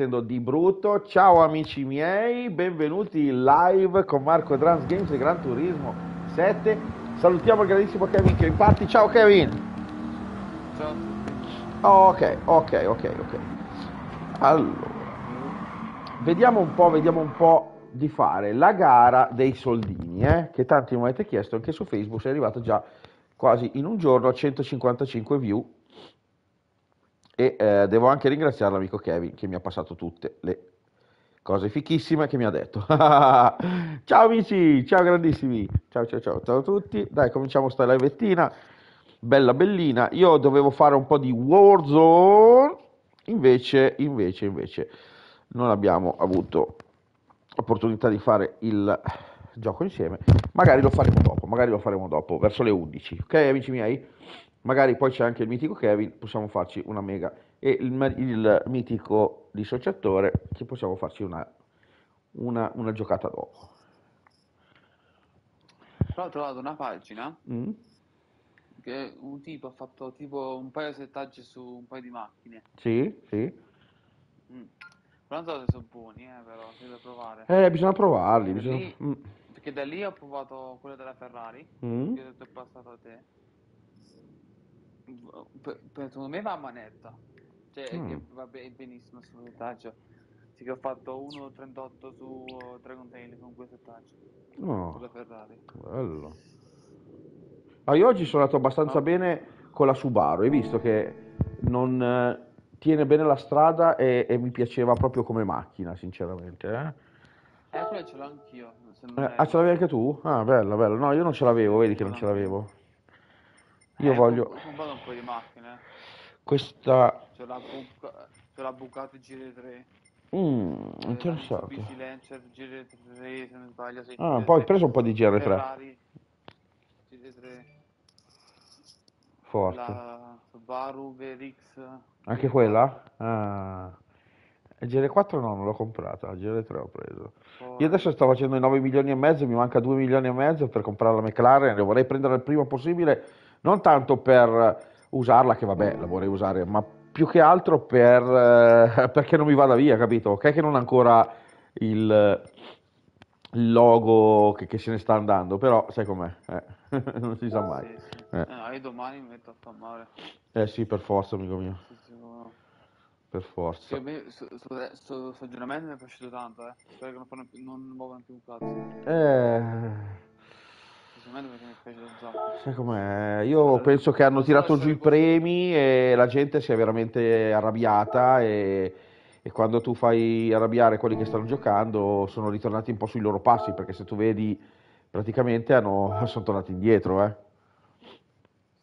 divertendo di brutto. Ciao amici miei, benvenuti live con Marco Drums Games e Gran Turismo 7. Salutiamo il grandissimo Kevin che infatti. Ciao Kevin. Ciao a tutti. Ok, ok, ok, ok. Allora, vediamo un po', vediamo un po' di fare la gara dei soldini, eh, che tanti mi avete chiesto anche su Facebook, è arrivato già quasi in un giorno a 155 view e eh, devo anche ringraziare l'amico Kevin che mi ha passato tutte le cose fichissime che mi ha detto. ciao amici, ciao grandissimi, ciao ciao ciao, ciao a tutti, dai cominciamo sta livettina, bella bellina, io dovevo fare un po' di Warzone, invece, invece, invece non abbiamo avuto opportunità di fare il gioco insieme, magari lo faremo dopo, magari lo faremo dopo, verso le 11, ok amici miei? Magari poi c'è anche il mitico Kevin, possiamo farci una mega, e il, il mitico dissociatore, che possiamo farci una, una, una giocata dopo. Però ho trovato una pagina Mm? che un tipo ha fatto tipo un paio di settaggi su un paio di macchine. Sì, sì. Mm. Però non so se sono buoni, eh, però, si deve provare. Eh, bisogna provarli, Perché bisogna... lì- Mm. Perché da lì ho provato quello della Ferrari, Mm? che ho passato a te. Per, per- secondo me va a manetta. Cioè, Mm. che va be- benissimo sul settaggio. Sì che ho fatto 1.38 su Dragon Tail con quel settaggio, No, sulla Ferrari. bello. Ah, io oggi sono andato abbastanza No. bene con la Subaru, hai visto che non eh, tiene bene la strada e, e mi piaceva proprio come macchina, sinceramente. Eh? Eh, ce l'ho anch'io. Eh, ah, ce l'avevi anche tu? Ah, bello, bello. No, io non ce l'avevo, vedi che non ce l'avevo. Io Eh, voglio Ho comprato un po' di macchine. questa... C'ho la, Buc- c'ho la Bugatti GT3. Mm, c'ho la interessante. Lancer GT3, se non sbaglio. Sì, Ah, GT3. poi hai preso un po' di GR3, Ferrari GT3. forte. La Subaru VRX. Anche quella? Ah. E GR4 no, non l'ho comprata, la GR3 ho preso. poi- Io adesso sto facendo i 9 milioni e mezzo, mi manca 2 milioni e mezzo per comprare la McLaren, le vorrei prendere il prima possibile, non tanto per usarla, che vabbè, la vorrei usare, ma più che altro per, eh, perché non mi vada via, capito? Ok che non ha ancora il, il logo che, che se ne sta andando, però sai com'è, eh, non si sa mai. Sì, sì. Eh. Eh, no, io domani mi metto a stammare. Eh sì, per forza, amico mio, per forza. Che a me sto, sto, sto, sto aggiornamento mi è piaciuto tanto, eh. Spero che non, non muovano più un cazzo. Eh... Mi un sacco. Sai com'è? Io penso che hanno tirato giù i premi e la gente si è veramente arrabbiata e, e quando tu fai arrabbiare quelli che stanno giocando sono ritornati un po' sui loro passi perché se tu vedi praticamente hanno, sono tornati indietro, eh.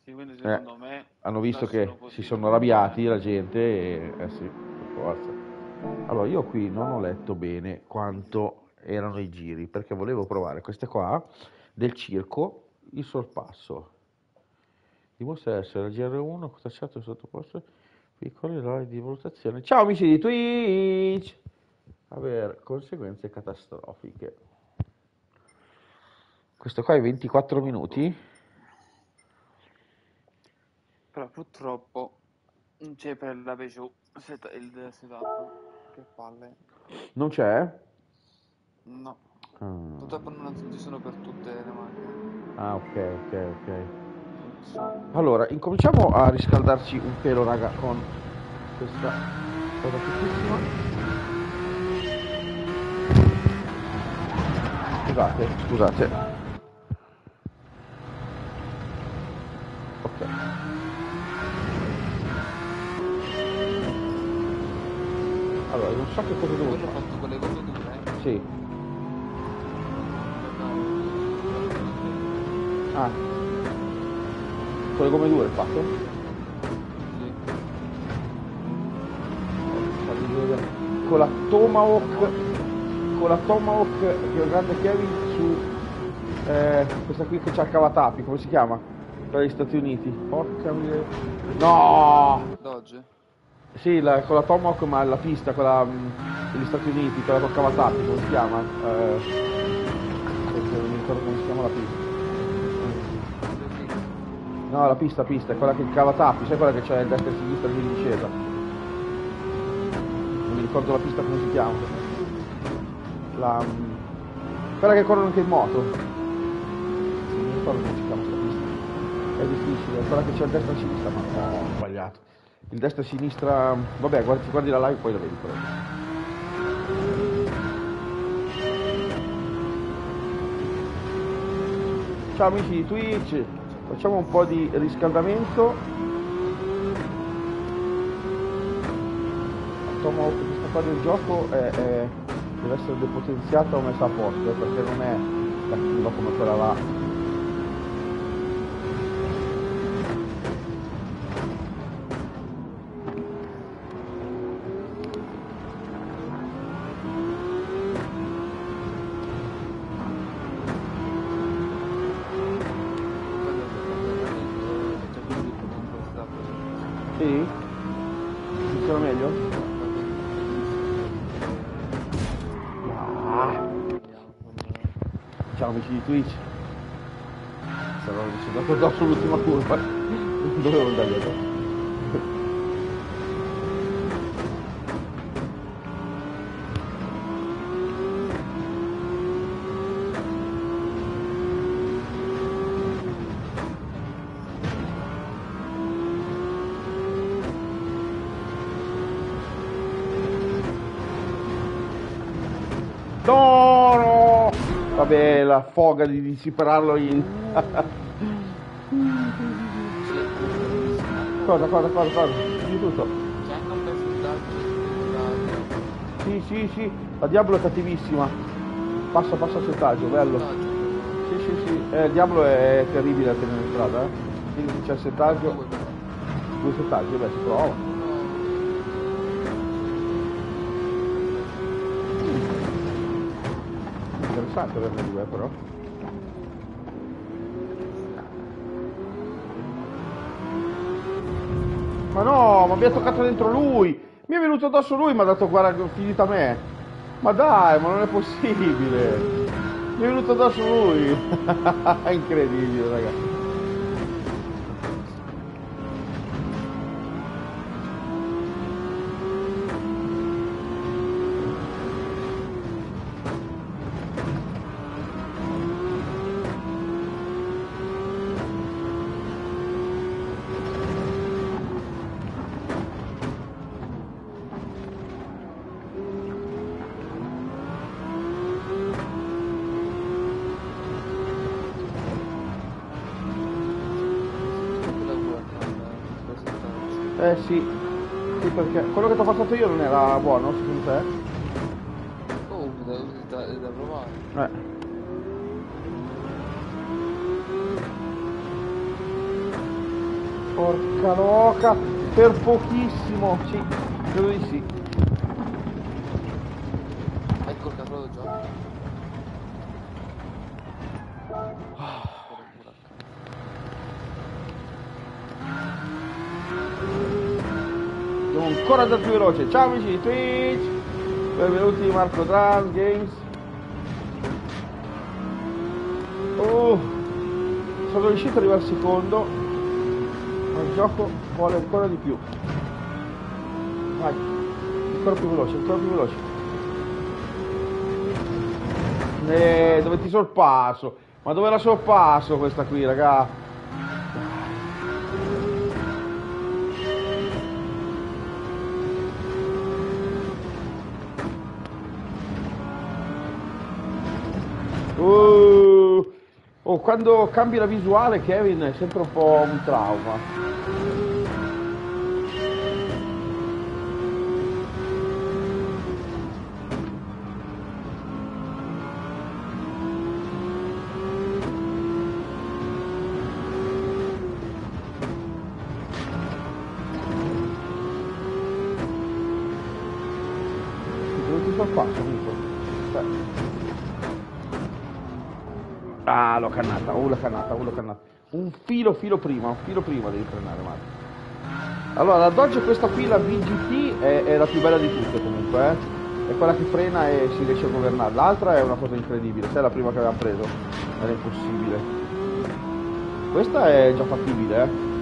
Sì, quindi secondo me Hanno visto che si sono arrabbiati la gente e eh sì, per forza. Allora io qui non ho letto bene quanto erano i giri perché volevo provare queste qua del circo il sorpasso. Dimostra essere la GR1 tracciato sottoposto piccoli errori di valutazione. Ciao amici di Twitch! Aver conseguenze catastrofiche. Questo qua è 24 minuti. Però purtroppo non c'è per la Peugeot set- il setup. Che palle. Non c'è? No, Ah, purtroppo non ci sono per tutte le macchine. Ah, ok, ok, ok. Allora, incominciamo a riscaldarci un pelo, raga, con questa cosa fittissima. Scusate, scusate. Ok. Allora, non so che cosa devo ho fare. fatto con le gomme dure. eh. Sì. Ah. Con le gomme dure hai fatto? Sì. Con la Tomahawk con la Tomahawk che è il grande Kevin su eh, questa qui che c'ha il cavatappi, come si chiama? Per gli Stati Uniti. Porca miseria. No! Dodge? Sì, la- con la Tomahawk ma la pista, quella mh, degli Stati Uniti, quella con cavatappi, come si chiama? Eh, non mi ricordo come si chiama la pista. No, la pista, pista, è quella che il cavatappi, sai quella che c'è il destra e il sinistra lì in discesa. Non mi ricordo la pista come si chiama. La, quella che corrono anche in moto. Non mi ricordo come si chiama questa pista. È difficile, quella che c'è a destra e a sinistra, ma no, ho sbagliato. Il destra e sinistra, vabbè, guardi, guardi la live poi la vedi quella. Ciao amici di Twitch, facciamo un po' di riscaldamento. Questa qua del gioco è, è, deve essere depotenziata o messa a posto, eh, perché non è cattiva come quella là. Ciao amici di Twitch. Sarò andato addosso l'ultima curva. Non dovevo andare addosso. No, no! Vabbè, la foga di, di superarlo in... cosa, cosa, cosa, cosa? Di tutto. Sì, sì, sì, la Diablo è cattivissima. Passa, passa settaggio, bello. Sì, sì, sì, eh, il Diablo è terribile a tenere in strada, eh. Quindi c'è il settaggio, due settaggi, beh, si prova. Interessante averne due, però. Ma no, ma mi ha toccato dentro lui! Mi è venuto addosso lui, mi ha dato guarda, finita me. Ma dai, ma non è possibile! Mi è venuto addosso lui! incredibile, ragazzi. Quello che ti ho passato io non era buono secondo te? Oh, da, da, da provare. Eh. Porca loca, per pochissimo, sì, credo di sì. Ecco il carro già. Devo ancora andare più veloce. Ciao amici di Twitch, benvenuti Marco Dran Games. Oh, sono riuscito ad arrivare al secondo, ma il gioco vuole ancora di più. Vai, ancora più veloce, ancora più veloce. Eh, dove ti sorpasso? Ma dove la sorpasso questa qui, raga? Uh, oh, quando cambi la visuale, Kevin, è sempre un po' un trauma. Filo, filo prima, filo prima devi frenare, Mario. Allora, la Dodge questa qui, la VGT, è, è la più bella di tutte comunque, eh. È quella che frena e si riesce a governare. L'altra è una cosa incredibile, sai la prima che avevamo preso? Era impossibile. Questa è già fattibile, eh.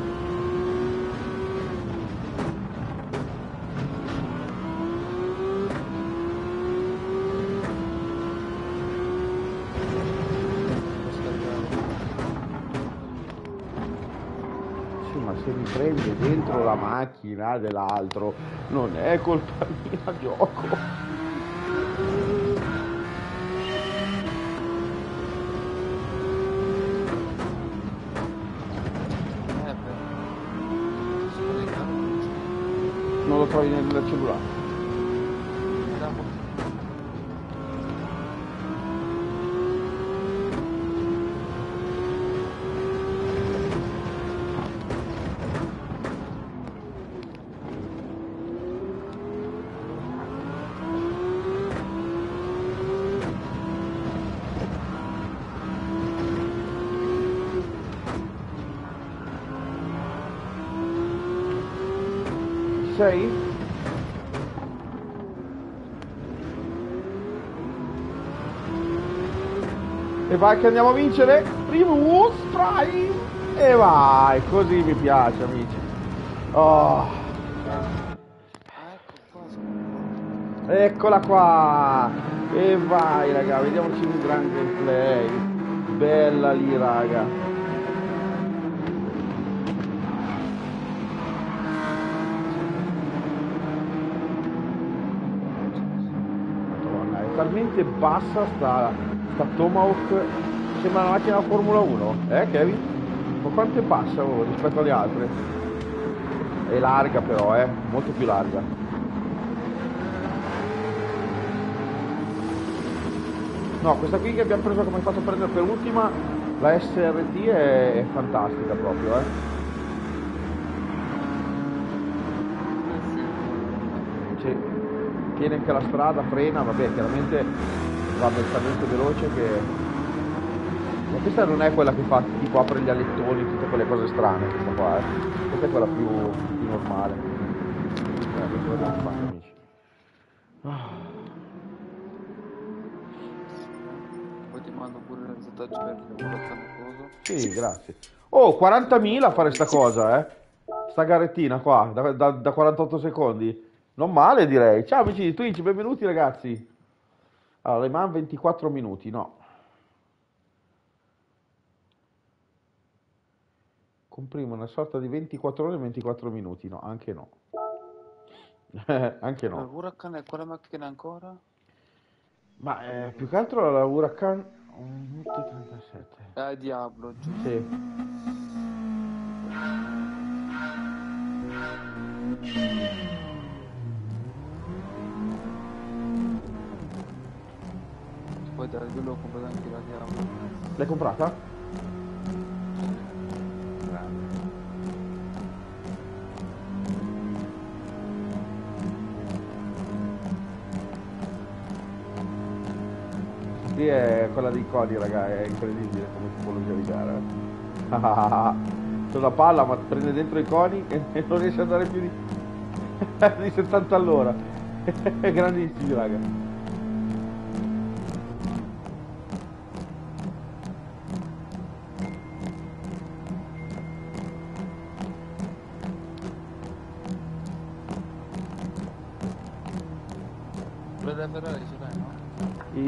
Macchina dell'altro non è colpa mia gioco. Eh. Non lo trovi nel cellulare. Sei? E vai che andiamo a vincere. Primo strike. E vai, così mi piace amici. Oh, eccola qua. E vai raga, vediamoci un gran gameplay. Bella lì raga. Talmente bassa sta, sta Tomahawk, sembra una macchina Formula 1, eh Kevin? Ma quanto è bassa oh, rispetto alle altre? È larga però, eh, molto più larga. No, questa qui che abbiamo preso come fatto prendere per ultima, la SRT è, è fantastica proprio, eh. Sì. Tiene anche la strada, frena, vabbè, chiaramente va talmente veloce che... Ma questa non è quella che fa tipo apre gli alettoni, tutte quelle cose strane, questa qua, eh. Questa è quella più, più normale. Eh, amici. Ah. Poi ti mando pure il messaggio per il Huracan coso. Sì, grazie. Oh, 40.000 a fare sta cosa, eh. Sta garettina qua, da, da- da 48 secondi. Non male, direi. Ciao amici di Twitch, benvenuti ragazzi. Allora, Le Mans 24 minuti, no. Comprimo una sorta di 24 ore e 24 minuti, no, anche no. anche no. Huracan è quale macchina ancora? Ma eh, più che altro la Huracan 1 minuto e 37. Ah, è Diablo, giusto. Sì. Poi da quello ho comprato anche la Diablo. L'hai comprata? Lì è quella dei codi, raga, è incredibile come tipologia di gara. C'è una palla ma prende dentro i coni e non riesce ad andare più di, di 70 all'ora. È grandissimo, raga.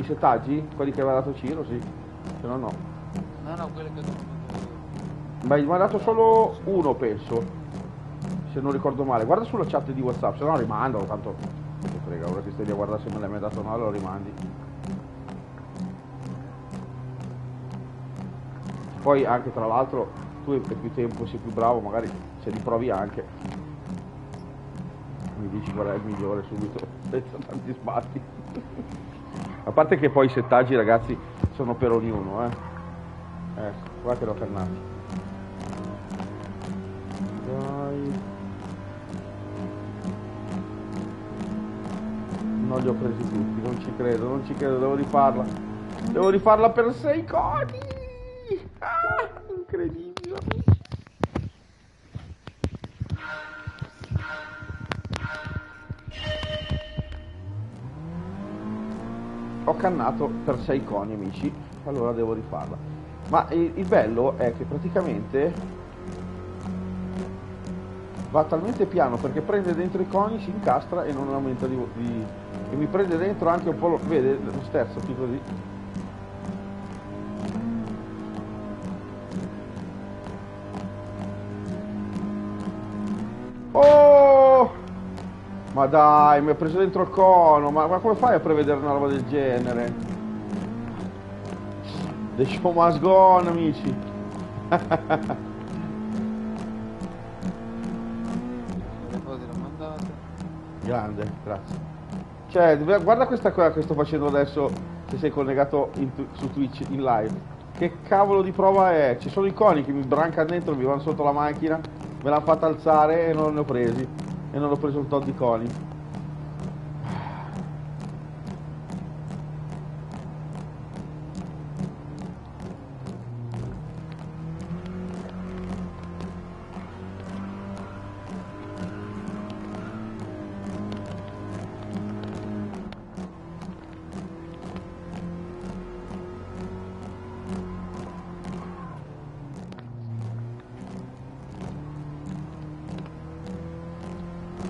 Settaggi, quelli che aveva dato Ciro, sì. Se no no. No, no, quelle che. Ma mi ha dato solo uno, penso. Se non ricordo male. Guarda sulla chat di WhatsApp, se no rimandalo, tanto. Che frega, ora che stai lì a guardare se me l'hai mai dato o no, lo rimandi. Poi anche tra l'altro tu hai più tempo, sei più bravo, magari se li provi anche. Mi dici qual è il migliore subito, senza tanti sbatti. A parte che poi i settaggi ragazzi sono per ognuno, eh. Ecco, guarda che l'ho fermati. Dai. Non li ho presi tutti, non ci credo, non ci credo, devo rifarla. Devo rifarla per sei codi. Ah, incredibile. Ho cannato per sei coni, amici. Allora devo rifarla. Ma il, il bello è che praticamente va talmente piano perché prende dentro i coni, si incastra e non aumenta di, di- e mi prende dentro anche un po' lo, vede lo sterzo qui così. Ma dai, mi ha preso dentro il cono, ma, ma come fai a prevedere una roba del genere? The show must go on, amici. Grande, grazie. Cioè, guarda questa cosa che sto facendo adesso, se sei collegato in su Twitch in live. Che cavolo di prova è? Ci sono i coni che mi brancano dentro, mi vanno sotto la macchina, me l'hanno fatta alzare e non ne ho presi. E non ho preso un tot di coni.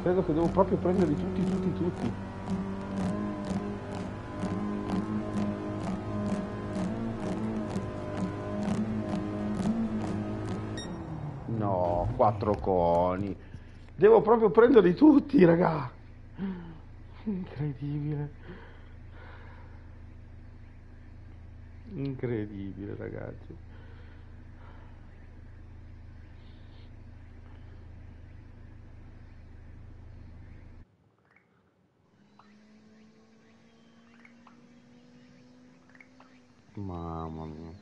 Credo che devo proprio prenderli tutti, tutti, tutti. No, quattro coni. Devo proprio prenderli tutti, raga. Incredibile. Incredibile, ragazzi. Mamma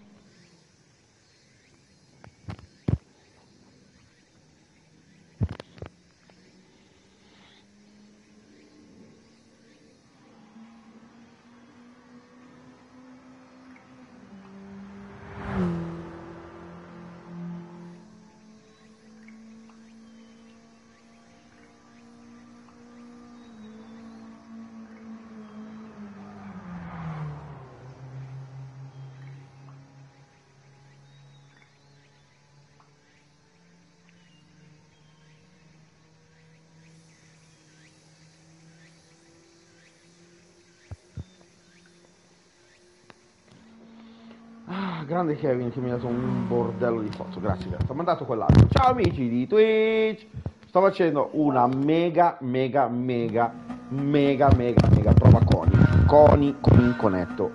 grande Kevin che mi ha dato un bordello di foto. Grazie, grazie. Ha mandato quell'altro. Ciao amici di Twitch. Sto facendo una mega, mega, mega, mega, mega, mega prova coni. Coni con il conetto.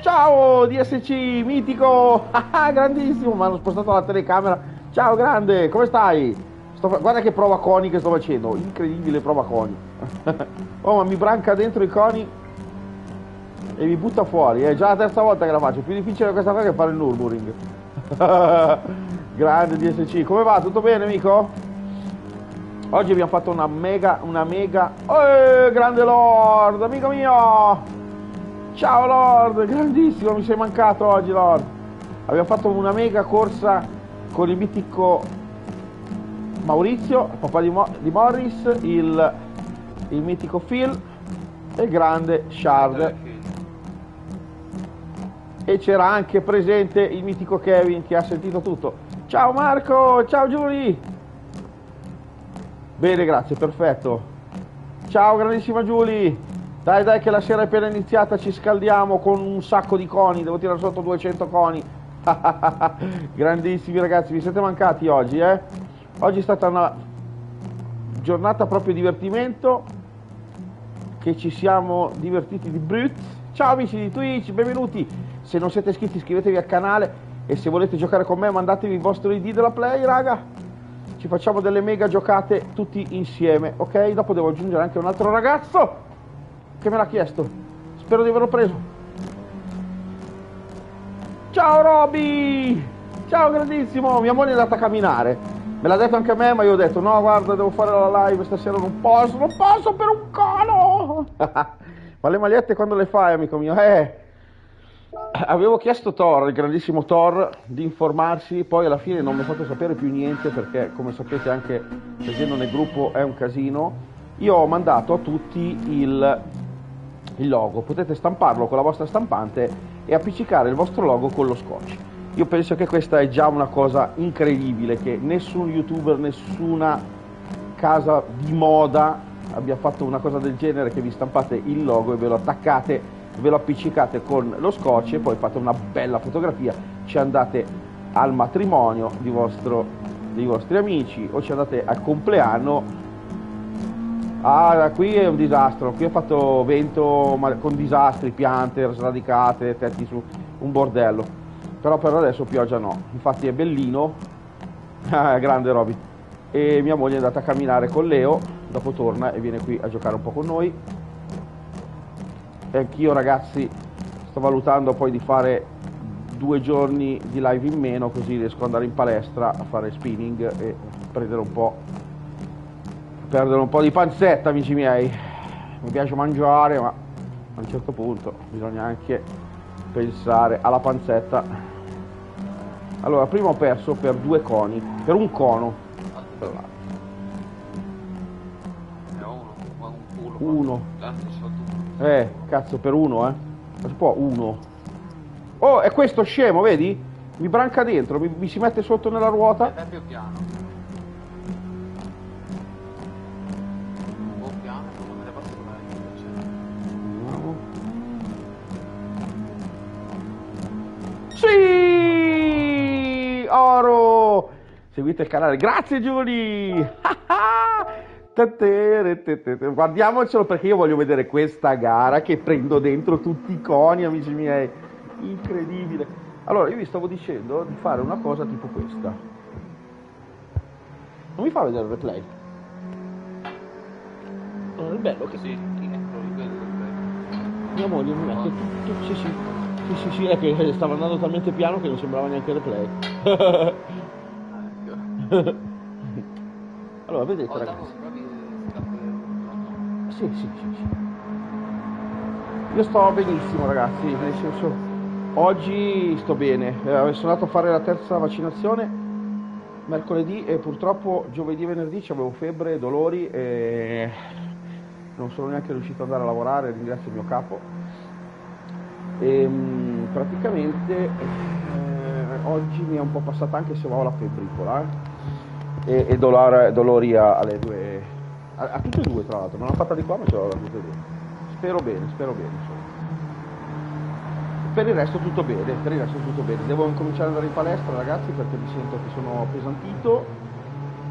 Ciao DSC, mitico. Ah, grandissimo. Mi hanno spostato la telecamera. Ciao, grande. Come stai? Sto Guarda che prova coni che sto facendo. Incredibile prova coni. oh, ma mi branca dentro i coni e mi butta fuori. È già la terza volta che la faccio. Più difficile questa qua che fare il Nürburgring. Grande DSC. Come va? Tutto bene, amico? Oggi abbiamo fatto una mega, una mega... Oh, grande Lord, amico mio! Ciao Lord, grandissimo, mi sei mancato oggi Lord. Abbiamo fatto una mega corsa con il mitico Maurizio, il papà di, Mo- di Morris, il, il mitico Phil e il grande Shard. E c'era anche presente il mitico Kevin che ha sentito tutto. Ciao Marco, ciao Giulia. Bene, grazie, perfetto. Ciao grandissima Giulia. Dai, dai, che la sera è appena iniziata, ci scaldiamo con un sacco di coni. Devo tirare sotto 200 coni. Grandissimi ragazzi, vi siete mancati oggi, eh? Oggi è stata una giornata proprio divertimento. Che ci siamo divertiti di brut. Ciao amici di Twitch, benvenuti. Se non siete iscritti, iscrivetevi al canale. E se volete giocare con me, mandatevi il vostro ID della Play, raga. Ci facciamo delle mega giocate tutti insieme, ok? Dopo devo aggiungere anche un altro ragazzo che me l'ha chiesto. Spero di averlo preso. Ciao Roby! Ciao grandissimo! Mia moglie è andata a camminare. Me l'ha detto anche a me, ma io ho detto no, guarda, devo fare la live stasera, non posso, non posso per un colo! ma le magliette quando le fai, amico mio? Eh, avevo chiesto Thor, il grandissimo Thor, di informarsi, poi alla fine non mi ha fatto sapere più niente perché, come sapete, anche leggendo nel gruppo è un casino. Io ho mandato a tutti il, il logo, potete stamparlo con la vostra stampante e appiccicare il vostro logo con lo scotch. Io penso che questa è già una cosa incredibile, che nessun youtuber, nessuna casa di moda abbia fatto una cosa del genere, che vi stampate il logo e ve lo attaccate, ve lo appiccicate con lo scotch e poi fate una bella fotografia, ci andate al matrimonio di vostro, dei vostri amici o ci andate al compleanno Ah, qui è un disastro, qui ho fatto vento con disastri, piante sradicate, tetti su, un bordello. Però per adesso pioggia no, infatti è bellino, Ah, grande Roby. E mia moglie è andata a camminare con Leo, dopo torna e viene qui a giocare un po' con noi. E anch'io ragazzi sto valutando poi di fare due giorni di live in meno così riesco ad andare in palestra a fare spinning e prendere un po' perdere un po' di panzetta amici miei. Mi piace mangiare ma a un certo punto bisogna anche pensare alla panzetta. Allora prima ho perso per due coni per un cono. È uno. Uno. Eh, cazzo, per uno, eh. Ma si può uno. Oh, è questo scemo, vedi? Mi branca dentro, mi, mi si mette sotto nella ruota. È più piano. Un po' piano, ne posso trovare invece. Sì! Oro! Seguite il canale. Grazie Giuli! Guardiamocelo perché io voglio vedere questa gara che prendo dentro tutti i coni, amici miei. Incredibile. Allora, io vi stavo dicendo di fare una cosa tipo questa. Non mi fa vedere il replay? Non è bello che che mia moglie mi mette tutto, sì sì, sì sì sì, è che stava andando talmente piano che non sembrava neanche replay. Ecco. allora, vedete ragazzi. Sì, sì, sì, sì. Io sto benissimo ragazzi, nel senso, oggi sto bene. Eh, sono andato a fare la terza vaccinazione mercoledì e purtroppo giovedì e venerdì avevo febbre, dolori e non sono neanche riuscito ad andare a lavorare, ringrazio il mio capo. E, mm, praticamente eh, oggi mi è un po' passata anche se avevo la febbricola eh, e, e dolore- dolori alle due, a, a tutte e due tra l'altro, non l'ho fatta di qua ma ce l'ho da tutte e due. Spero bene, spero bene. insomma. Per il resto tutto bene, per il resto tutto bene. Devo incominciare ad andare in palestra ragazzi perché mi sento che sono appesantito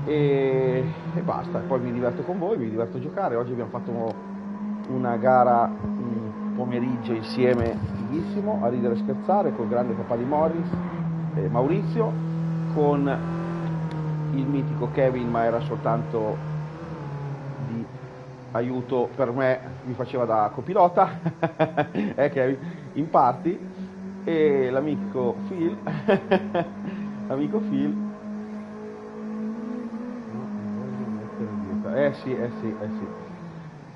e, e basta, poi mi diverto con voi, mi diverto a giocare. Oggi abbiamo fatto una gara un pomeriggio insieme fighissimo, a ridere e scherzare col grande papà di Morris, eh, Maurizio, con il mitico Kevin, ma era soltanto aiuto per me, mi faceva da copilota, eh Kevin, in party, e l'amico Phil, l'amico Phil, eh sì, eh sì, eh sì.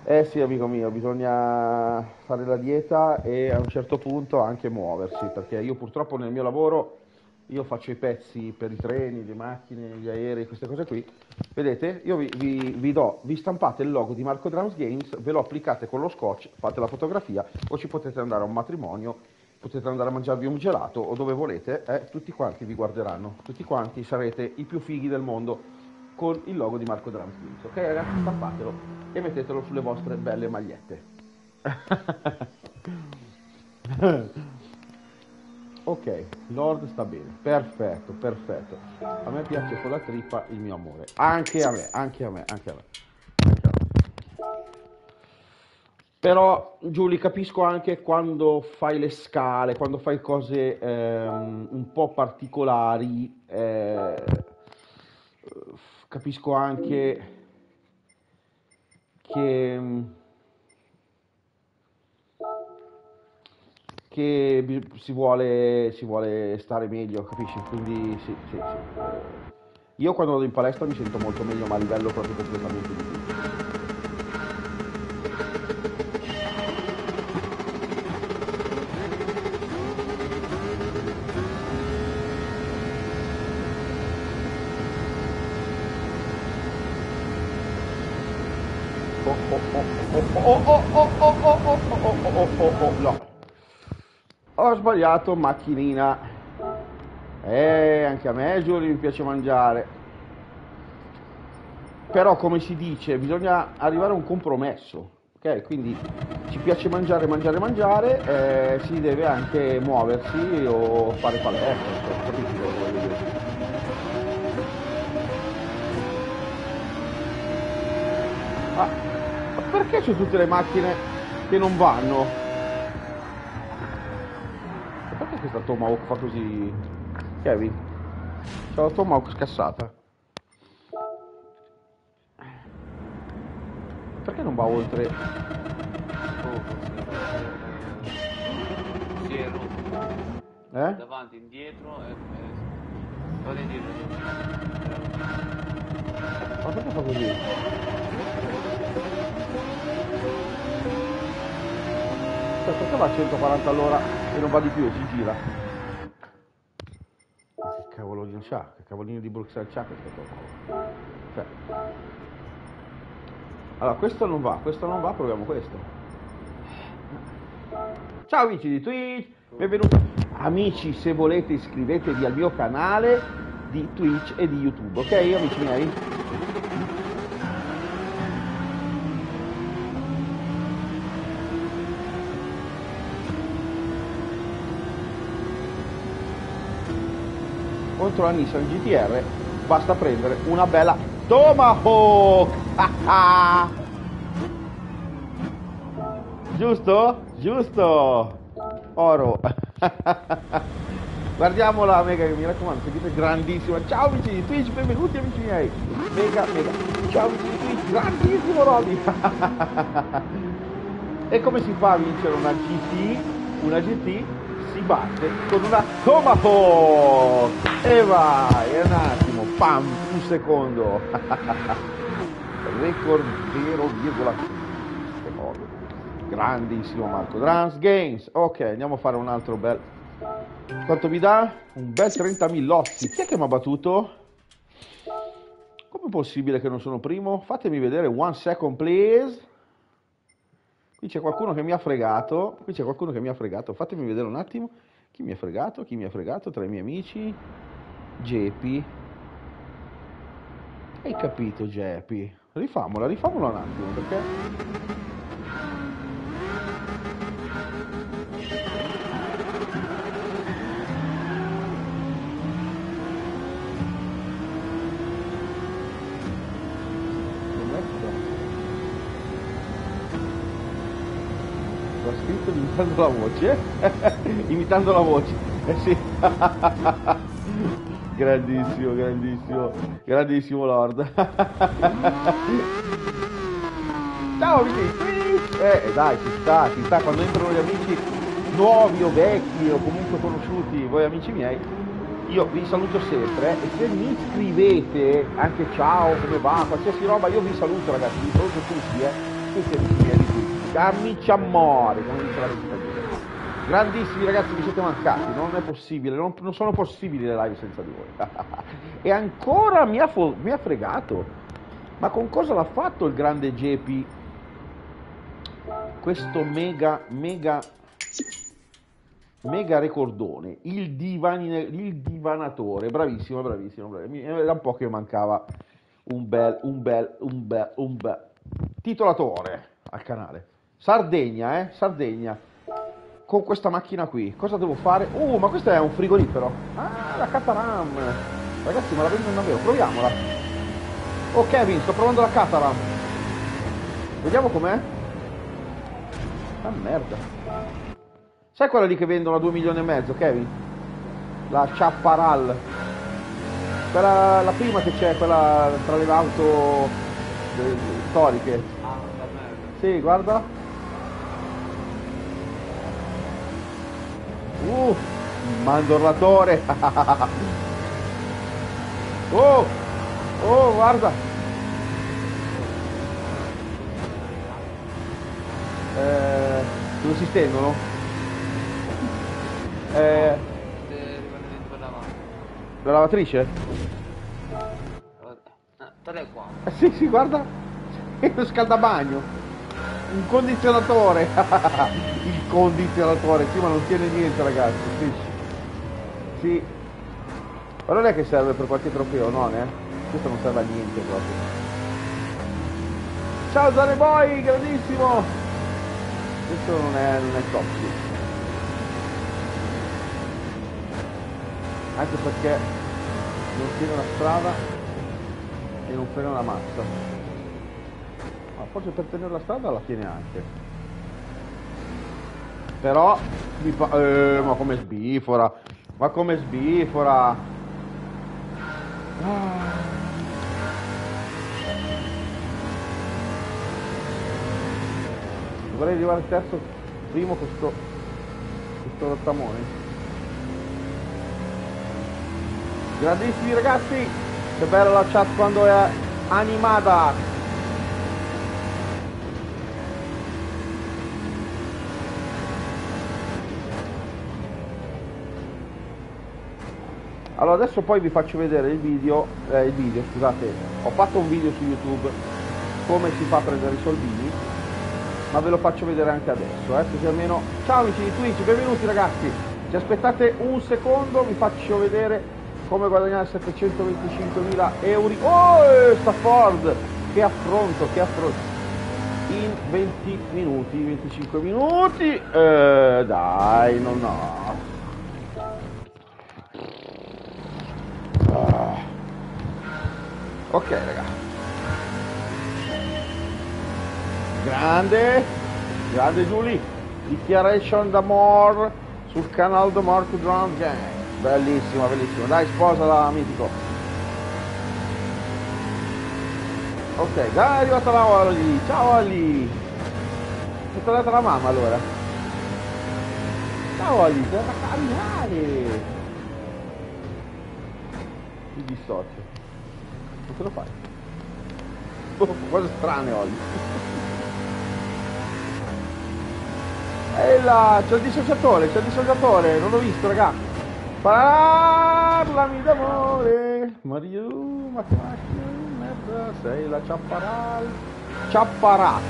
Eh sì, amico mio, bisogna fare la dieta e a un certo punto anche muoversi, perché io purtroppo nel mio lavoro io faccio i pezzi per i treni, le macchine, gli aerei, queste cose qui. Vedete, io vi, vi- vi do, vi stampate il logo di Marco Drums Games, ve lo applicate con lo scotch, fate la fotografia o ci potete andare a un matrimonio, potete andare a mangiarvi un gelato o dove volete, eh, tutti quanti vi guarderanno, tutti quanti sarete i più fighi del mondo con il logo di Marco Drums Games. Ok ragazzi, stampatelo e mettetelo sulle vostre belle magliette. ok, Lord sta bene, perfetto, perfetto. A me piace con la trippa il mio amore. Anche a me, anche a me, anche a me. Anche a me. Però, Giulia, capisco anche quando fai le scale, quando fai cose ehm, un po' particolari, eh, capisco anche che, che si vuole, si vuole stare meglio, capisci? Quindi sì, sì, sì. Io quando vado in palestra mi sento molto meglio, ma a livello proprio completamente differente. Oh, sbagliato macchinina. Eh, anche a me Giulio mi piace mangiare. Però come si dice, bisogna arrivare a un compromesso. Ok, quindi ci piace mangiare, mangiare, mangiare, eh, si deve anche muoversi o fare palestra, capito voglio dire? Ah, Perché c'è tutte le macchine che non vanno? Questa Tomahawk fa così? Kevin? C'è la Tomahawk scassata. Perché non va oltre? Oh, Si è rotto. Eh? Davanti, indietro e... e... Vado indietro. Ma perché fa così? Perché va a 140 all'ora e non va di più e si gira? Che cavolino c'ha? Che cavolino di Bruxelles c'ha questo coso? Cioè. Allora, questo non va, questo non va, proviamo questo. Ciao amici di Twitch, benvenuti. Amici, se volete iscrivetevi al mio canale di Twitch e di YouTube, ok amici miei? Contro la Nissan GTR basta prendere una bella Tomahawk! Giusto? Giusto! Oro! Guardiamo la mega che mi raccomando, seguite grandissima. Ciao amici di Twitch, benvenuti amici miei. Mega, mega. Ciao amici di Twitch, grandissimo Roby. e come si fa a vincere una GT? Una GT si batte con una Tomahawk. E vai, un attimo, pam, un secondo. Record 0,5 secondo. Grandissimo Marco. Drums Games. Ok, andiamo a fare un altro bel quanto mi dà? Un bel 30.000 lozzi. Chi è che mi ha battuto? Come è possibile che non sono primo? Fatemi vedere, one second please. Qui c'è qualcuno che mi ha fregato. Qui c'è qualcuno che mi ha fregato. Fatemi vedere un attimo. Chi mi ha fregato? Chi mi ha fregato? Tra i miei amici. Gepi. Hai capito, Gepi? Rifamola, rifamola un attimo, perché... imitando la voce. imitando la voce. Eh sì. grandissimo, grandissimo, grandissimo Lord. Ciao amici! Eh dai, ci sta, ci sta, quando entrano gli amici nuovi o vecchi o comunque conosciuti, voi amici miei, io vi saluto sempre eh, e se mi scrivete anche ciao, come va, qualsiasi roba, io vi saluto ragazzi, vi saluto tutti, eh, tutti amici miei amici amore, come dice la recita Grandissimi ragazzi, mi siete mancati, non è possibile, non, non sono possibili le live senza di voi. e ancora mi ha, mi ha fregato. Ma con cosa l'ha fatto il grande Gepi? Questo mega, mega, mega recordone, il, divani- il divanatore, bravissimo, bravissimo, bravissimo. Era un po' che mancava un bel, un bel, un bel, un bel titolatore al canale. Sardegna, eh, Sardegna con questa macchina qui. Cosa devo fare? Uh, ma questo è un frigorifero. Ah, la Cataram. Ragazzi, me la vendono davvero. Proviamola. Oh, Kevin, sto provando la Cataram. Vediamo com'è. Ah, merda. Sai quella lì che vendono a 2 milioni e mezzo, Kevin? La Chaparral. Quella, la prima che c'è, quella tra le auto eh, storiche. Ah, la merda. Sì, guarda. Uh, mandorlatore. oh, oh, guarda. Eh, dove si stendono? Eh, la lavatrice? Tale qua. Eh, sì, sì, guarda. È uno scaldabagno. Un condizionatore. Il condizionatore, sì, ma non tiene niente, ragazzi. Sì. sì. Ma non è che serve per qualche trofeo, no, eh? Questo non serve a niente proprio. Ciao Zane Boy, grandissimo! Questo non è, non è top, sì. Anche perché non tiene la strada e non frena la mazza. Ah, forse per tenere la strada la tiene anche. Però, mi fa... eh, ma come sbifora, ma come sbifora. Ah. Vorrei arrivare terzo, primo questo, questo rottamone. Grandissimi ragazzi, che bella la chat quando è animata. Allora adesso poi vi faccio vedere il video, eh, il video scusate, ho fatto un video su YouTube come si fa a prendere i soldini, ma ve lo faccio vedere anche adesso, eh, così almeno... Ciao amici di Twitch, benvenuti ragazzi, se aspettate un secondo vi faccio vedere come guadagnare 725.000 euro. Oh, sta Ford! Che affronto, che affronto! In 20 minuti, 25 minuti, eh, dai, non no. Ok, raga. Grande, grande Giulia. Dichiaration d'amore sul canale di Marco Drum Gang. Bellissima, bellissima. Dai, sposala, mitico. Ok, dai, è arrivata la Olli. Ciao Olli. È tornata la mamma allora. Ciao sei andata a camminare mi dissocio. Te lo fai? Oh, cose strane oggi. E là, c'è il dissociatore, c'è il dissociatore, non l'ho visto, raga. Parlami d'amore, Mario, ma che merda, sei la ciapparal. Ciapparat.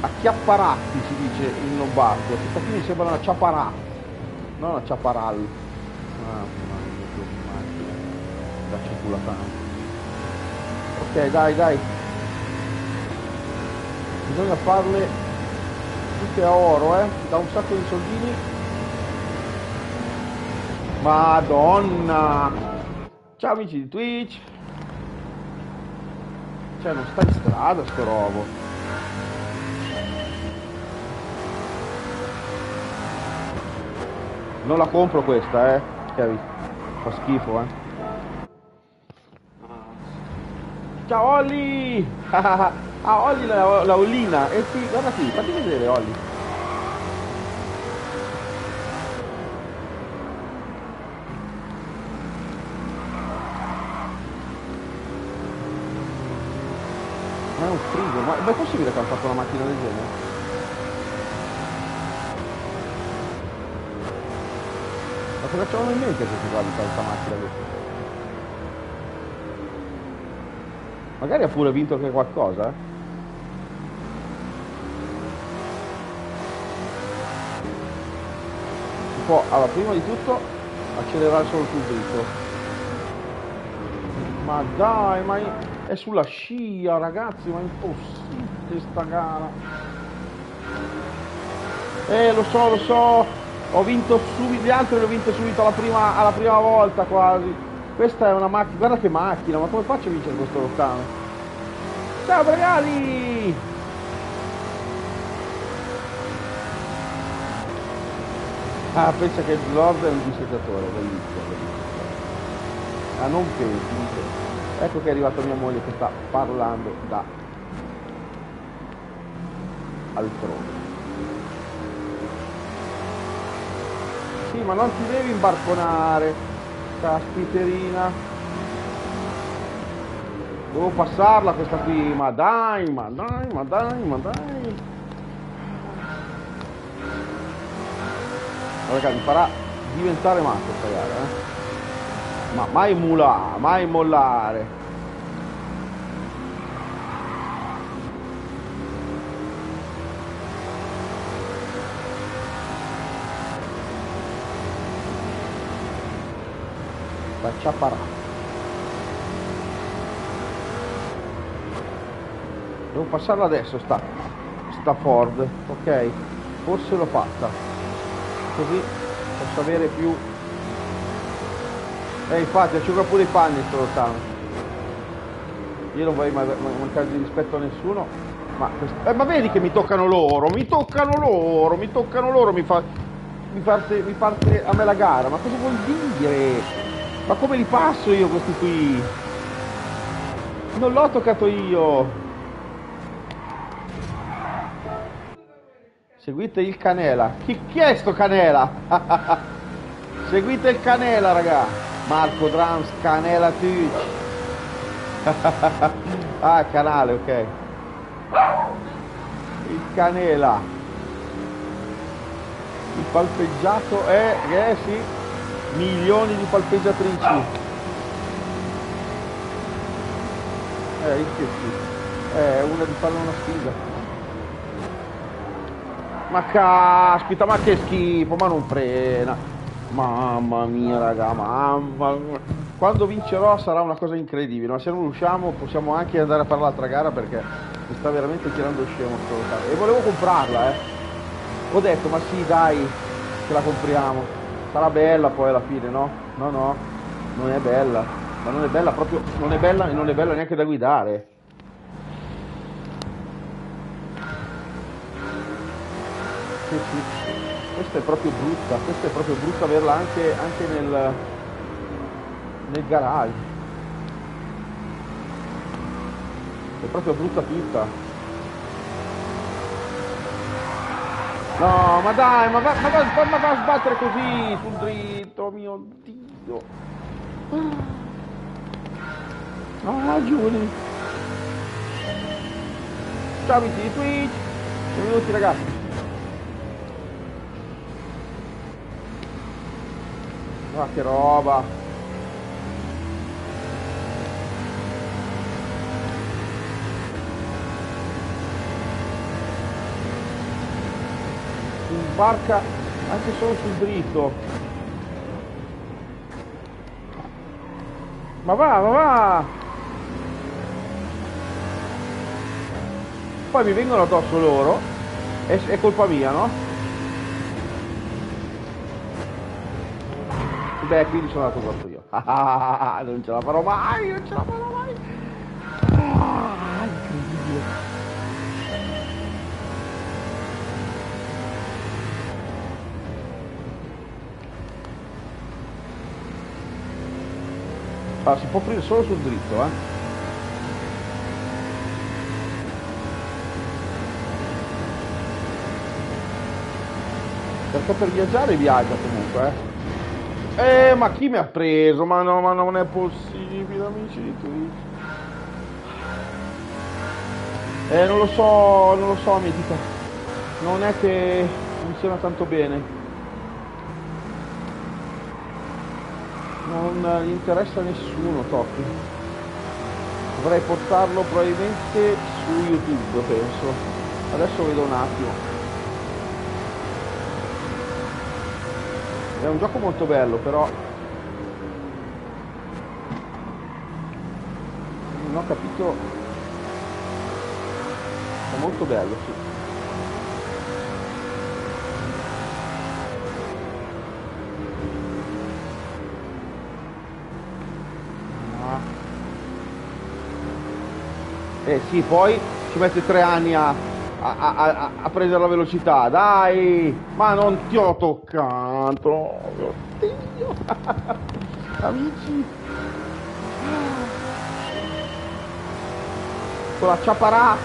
Acchiapparatti si dice in lombardo, questa qui mi sembra una ciapparat, non una ciapparal. Ah la ciculata ok dai dai. Bisogna farle tutte a oro eh. Da un sacco di soldini. Madonna. Ciao amici di twitch. Cioè non sta in strada sto robo. Non la compro questa eh. Fa schifo eh Ciao Olli! ah, Olli la, la Ollina! Eh sì, guarda qui, fatti vedere Olli. Ma è un frigo, ma è possibile che hanno fatto una macchina del genere? Ma cosa c'avevano in mente questi qua di questa macchina adesso? Magari ha pure vinto anche qualcosa, eh? Si può, allora, prima di tutto, accelerare solo sul dritto. Ma dai, ma è sulla scia, ragazzi, ma è impossibile sta gara. Eh, lo so, lo so, ho vinto subito, gli altri li ho vinto subito alla prima, alla prima volta quasi. Questa è una macchina, guarda che macchina, ma come faccio a vincere questo lottano? Ciao regali! Ah, pensa che il Lord è un dissecatore, bellissimo, bellissimo. Ah, non pensi, non pensi. Ecco che è arrivata mia moglie che sta parlando da altrove. Sì, ma non ti devi imbarconare. Caspiterina. Devo passarla questa qui, ma dai, ma dai, ma dai, ma dai. Ragazzi, mi farà diventare matto questa gara, eh. Ma mai mulà, mai mollare. Ciaparà. Devo passarla adesso sta, sta Ford, ok? Forse l'ho fatta. Così posso avere più... Eh infatti, asciuga pure i panni sto lontano. io non voglio mancare di rispetto a nessuno, ma, eh, ma, vedi che mi toccano loro, mi toccano loro, mi toccano loro, mi, fa, mi, parte, mi parte a me la gara, ma cosa vuol dire? Ma come li passo io questi qui? Non l'ho toccato io! Seguite il Canela. Chi, chi è sto Canela? Seguite il Canela, raga. Marco Drums, Canela Twitch. ah, canale, ok. Il Canela. Il palpeggiato è, eh sì, milioni di palpeggiatrici. Eh, che sì. È una di fare una sfida. Ma caspita, ma che schifo, ma non frena. Mamma mia, raga, mamma mia. Quando vincerò sarà una cosa incredibile, ma se non usciamo possiamo anche andare a fare l'altra gara perché mi sta veramente tirando scemo sto. E volevo comprarla, eh. Ho detto, ma sì, dai, ce la compriamo. Sarà bella poi alla fine, no? No, no, non è bella. Ma non è bella proprio, non è bella e non è bella neanche da guidare. sì, sì. Questa è proprio brutta, questa è proprio brutta averla anche, anche nel, nel garage. È proprio brutta tutta. No, ma dai, ma va, ma va, ma va a sbattere così sul dritto, mio Dio. Ah, Giuni. Ciao amici di Twitch. Benvenuti ragazzi. Ma che roba! Un barca anche solo sul dritto. Ma va, ma va! Poi mi vengono addosso loro, è, è colpa mia, no? Beh, quindi sono andato troppo io. non ce la farò mai, non ce la farò Ah, si può aprire solo sul dritto, eh. Perché per viaggiare viaggia comunque, eh. Eh, ma chi mi ha preso? Ma no, ma non è possibile, amici di Twitch. Eh, non lo so, non lo so, mitica. Non è che funziona tanto bene. Non gli interessa a nessuno, Tocchi. Dovrei portarlo probabilmente su YouTube, penso. Adesso vedo un attimo. È un gioco molto bello, però... Non ho capito... È molto bello, sì. Eh sì, poi ci mette tre anni a, a, a, a, prendere la velocità, dai! Ma non ti ho toccato! Oh Dio! Amici! Con la ciaparà!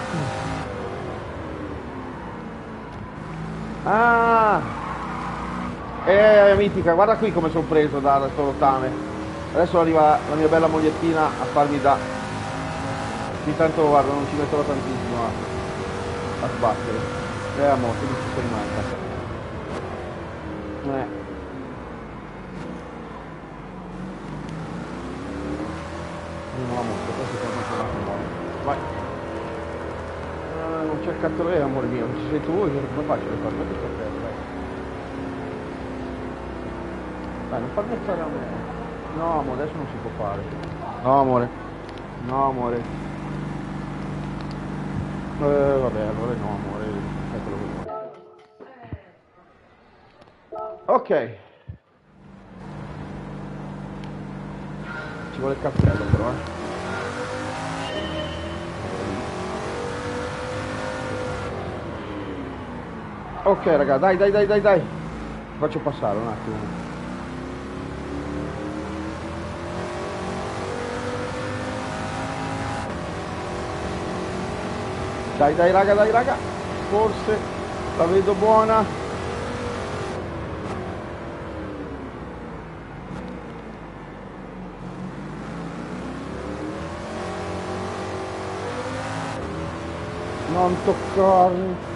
Ah! Eh, mitica, guarda qui come sono preso da questo rottame. Adesso arriva la mia bella mogliettina a farmi da... Intanto guarda, non ci metterò tantissimo. Eh a sbattere. E a morte, mi ci sei rimasta. Eh. Non la morte, questo è quando sono muore. Vai. Non c'è il cazzo lei, amore mio, non ci sei tu, come faccio le cose? Metti sto fermo, dai. Dai, non farmi alzare a me. No, amore, adesso non si può fare. No, amore. No, amore. Eh, vabbè, allora no, amore, fai quello che vuoi. Ok. Ci vuole il cappello però, eh. Ok raga, dai dai dai dai dai. Faccio passare un attimo. Dai, dai raga, dai raga. Forse la vedo buona. Non toccarmi.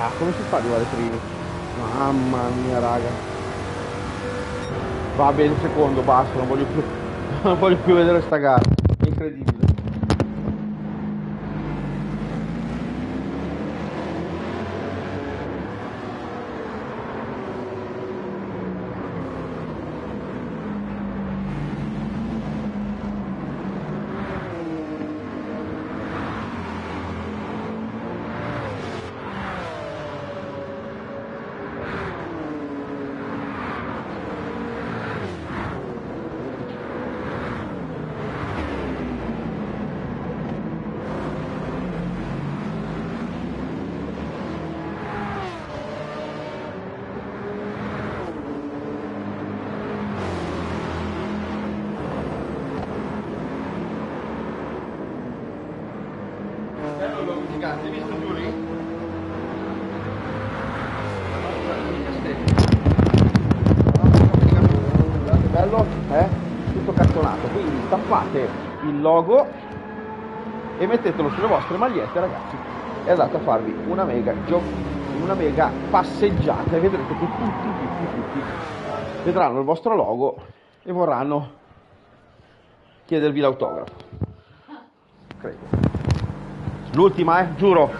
Ah, come si fa arrivare primi? Mamma mia raga. Va bene secondo, basta, non voglio più. Non voglio più vedere sta gara. Incredibile. Bello, eh? Tutto cartonato, quindi tappate il logo e mettetelo sulle vostre magliette ragazzi e andate a farvi una mega gio- una mega passeggiata e vedrete che tutti, tutti, tutti vedranno il vostro logo e vorranno chiedervi l'autografo. Credo. L'ultima, eh, giuro,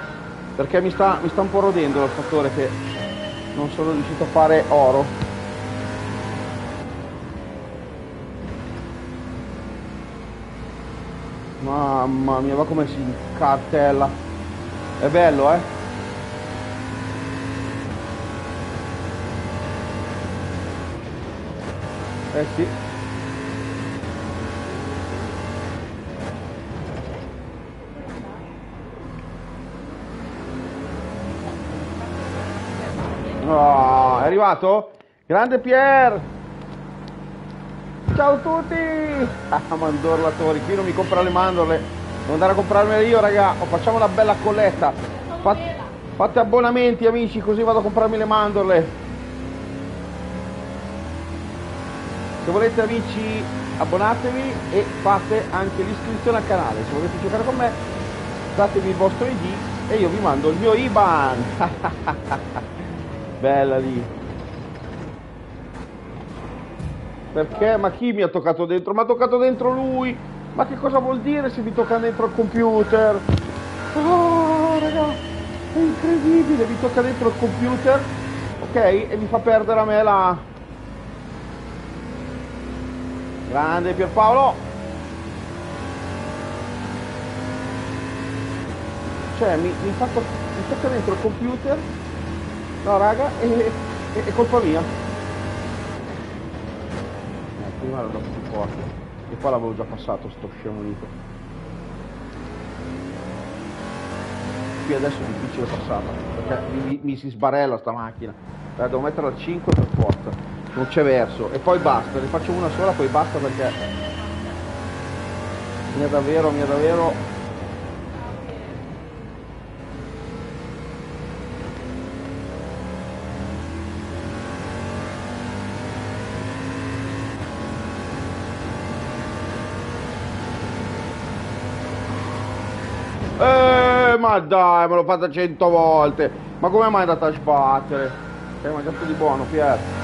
perché mi sta, mi sta un po' rodendo il fattore che non sono riuscito a fare oro. Mamma mia, ma come si incartella. È bello, eh? Eh sì. Oh, è arrivato? Grande Pier! Ciao a tutti! Ah, mandorlatori, qui non mi compra le mandorle. Devo andare a comprarmele io, raga. Oh, facciamo una bella colletta. Fate, fate abbonamenti, amici, così vado a comprarmi le mandorle. Se volete, amici, abbonatevi e fate anche l'iscrizione al canale. Se volete giocare con me, datevi il vostro ID e io vi mando il mio IBAN. Bella lì. Perché? Ma chi mi ha toccato dentro? Mi ha toccato dentro lui. Ma che cosa vuol dire se mi tocca dentro il computer? Oh, raga, è incredibile, mi tocca dentro il computer, ok? E mi fa perdere a me la... Grande Pierpaolo! Cioè, mi, mi, fa to- mi tocca dentro il computer, no raga, e, e- è colpa mia. Prima ero andato più forte. E poi l'avevo già passato sto scemo lì. Qui adesso è difficile passarla, perché mi, mi- si sbarella sta macchina. Eh, devo metterla al 5 per forza. Non c'è verso. E poi basta, ne faccio una sola, poi basta perché mi è davvero, mi è davvero ma dai, me l'ho fatta cento volte. Ma come mai è andata a sbattere? Hai mangiato di buono, Pier.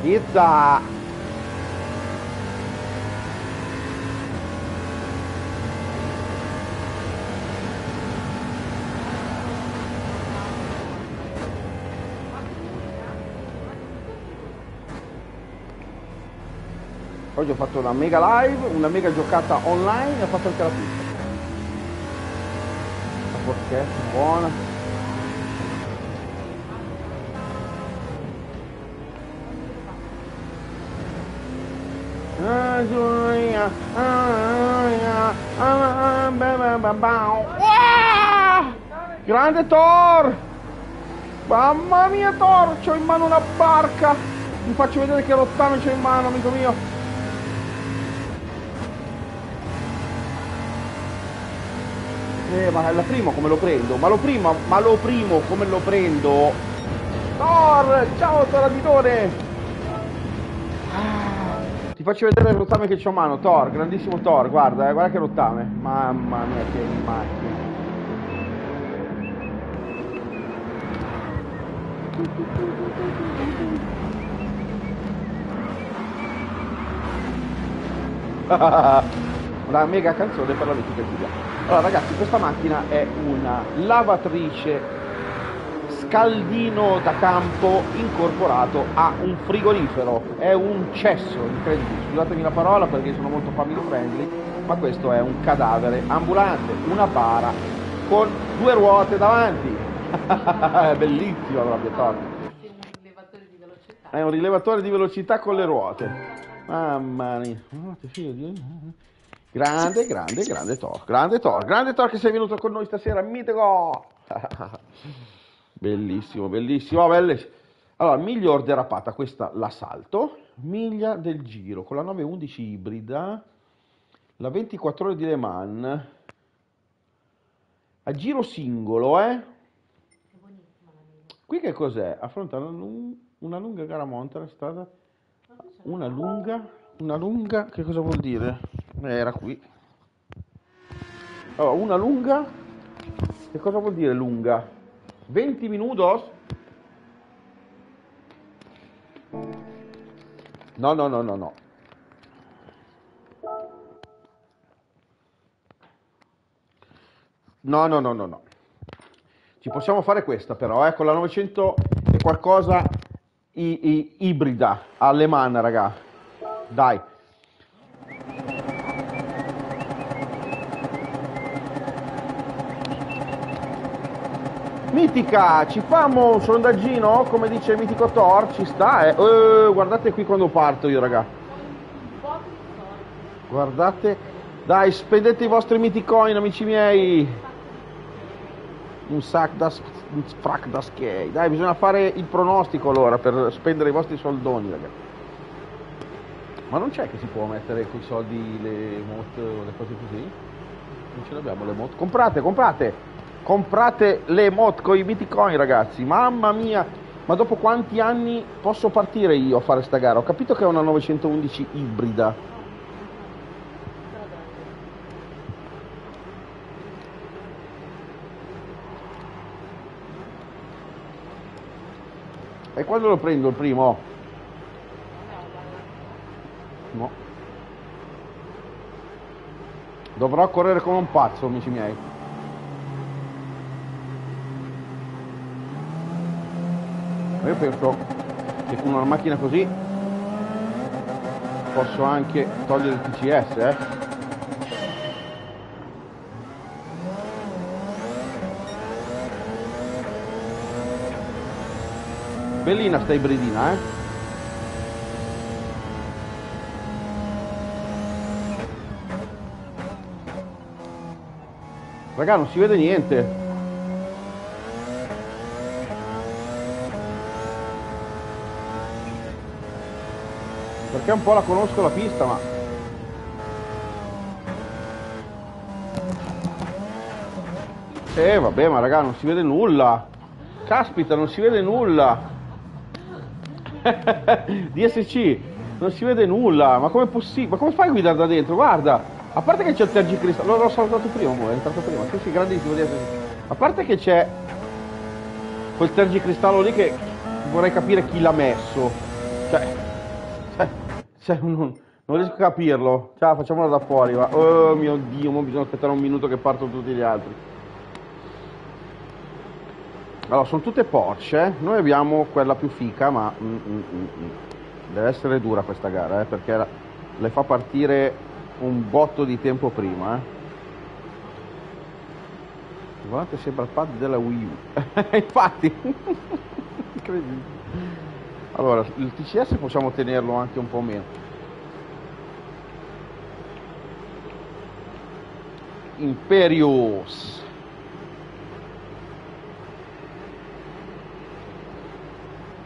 Pizza! Oggi ho fatto una mega live, una mega giocata online e ho fatto anche la pista. La forchetta buona. Grande Thor! Mamma mia Thor, c'ho in mano una barca! Vi faccio vedere che rottame c'ho in mano, amico mio! Eh, ma la prima come lo prendo? Ma lo prima, ma lo primo come lo prendo? Thor! Ciao Toraditore! Ti faccio vedere il rottame che c'ho a mano, Thor, grandissimo Thor, guarda, eh, guarda che rottame. Mamma mia, che macchina. Una mega canzone per la mitica Giulia. Allora ragazzi, questa macchina è una lavatrice scaldino da campo incorporato a un frigorifero. È un cesso incredibile. Scusatemi la parola perché sono molto family friendly, ma questo è un cadavere ambulante, una bara con due ruote davanti. è bellissimo la torta. È un rilevatore di velocità con le ruote. Mamma mia. Grande, grande, grande Thor. Grande Thor, grande Thor che sei venuto con noi stasera, mitico. Bellissimo, bellissimo. Oh, belle. Allora, miglior derapata, questa la salto. Miglia del giro con la 911 ibrida, la 24 ore di Le Mans. A giro singolo, eh? Qui che cos'è? Affrontare una lunga gara monta, è stata una lunga, una lunga, che cosa vuol dire? Era qui. Allora, una lunga, che cosa vuol dire lunga? 20 minutos. No, no, no, no, no. No, no, no, no, no. Ci possiamo fare questa però, eh, con la 900 e qualcosa i, i, ibrida, alemana, raga. Dai. Mitica, ci famo un sondaggino, come dice il mitico Thor, ci sta, eh. eh guardate qui quando parto io, raga. Guardate, dai, spendete i vostri miticoin, amici miei. Un sac da, un frac da skate. Dai, bisogna fare il pronostico allora per spendere i vostri soldoni, raga. Ma non c'è che si può mettere quei soldi le mot le cose così? Non ce l'abbiamo le mot. Comprate, comprate! Comprate le mod con i bitcoin ragazzi. Mamma mia. Ma dopo quanti anni posso partire io a fare sta gara? Ho capito che è una 911 ibrida. E quando lo prendo il primo? no. Dovrò correre come un pazzo amici miei io penso che con una macchina così posso anche togliere il TCS eh? bellina sta ibridina eh raga non si vede niente perché un po' la conosco la pista ma eh vabbè ma raga non si vede nulla. Caspita non si vede nulla. DSC non si vede nulla. Ma come possibile ma come fai a guidare da dentro? Guarda a parte che c'è il tergicristallo l'ho salutato prima è entrato prima. Sì sì grandissimo a parte che c'è quel tergicristallo lì che vorrei capire chi l'ha messo. Cioè cioè, non, non, riesco a capirlo. Ciao, facciamola da fuori. Va. Oh mio Dio, mo bisogna aspettare un minuto che partono tutti gli altri. Allora, sono tutte Porsche. Eh. Noi abbiamo quella più fica, ma mm, mm, mm, mm, deve essere dura questa gara, eh, perché la... le fa partire un botto di tempo prima. Eh. Il volante sembra il pad della Wii U. Infatti, incredibile. Allora, il TCS possiamo tenerlo anche un po' meno. Imperius.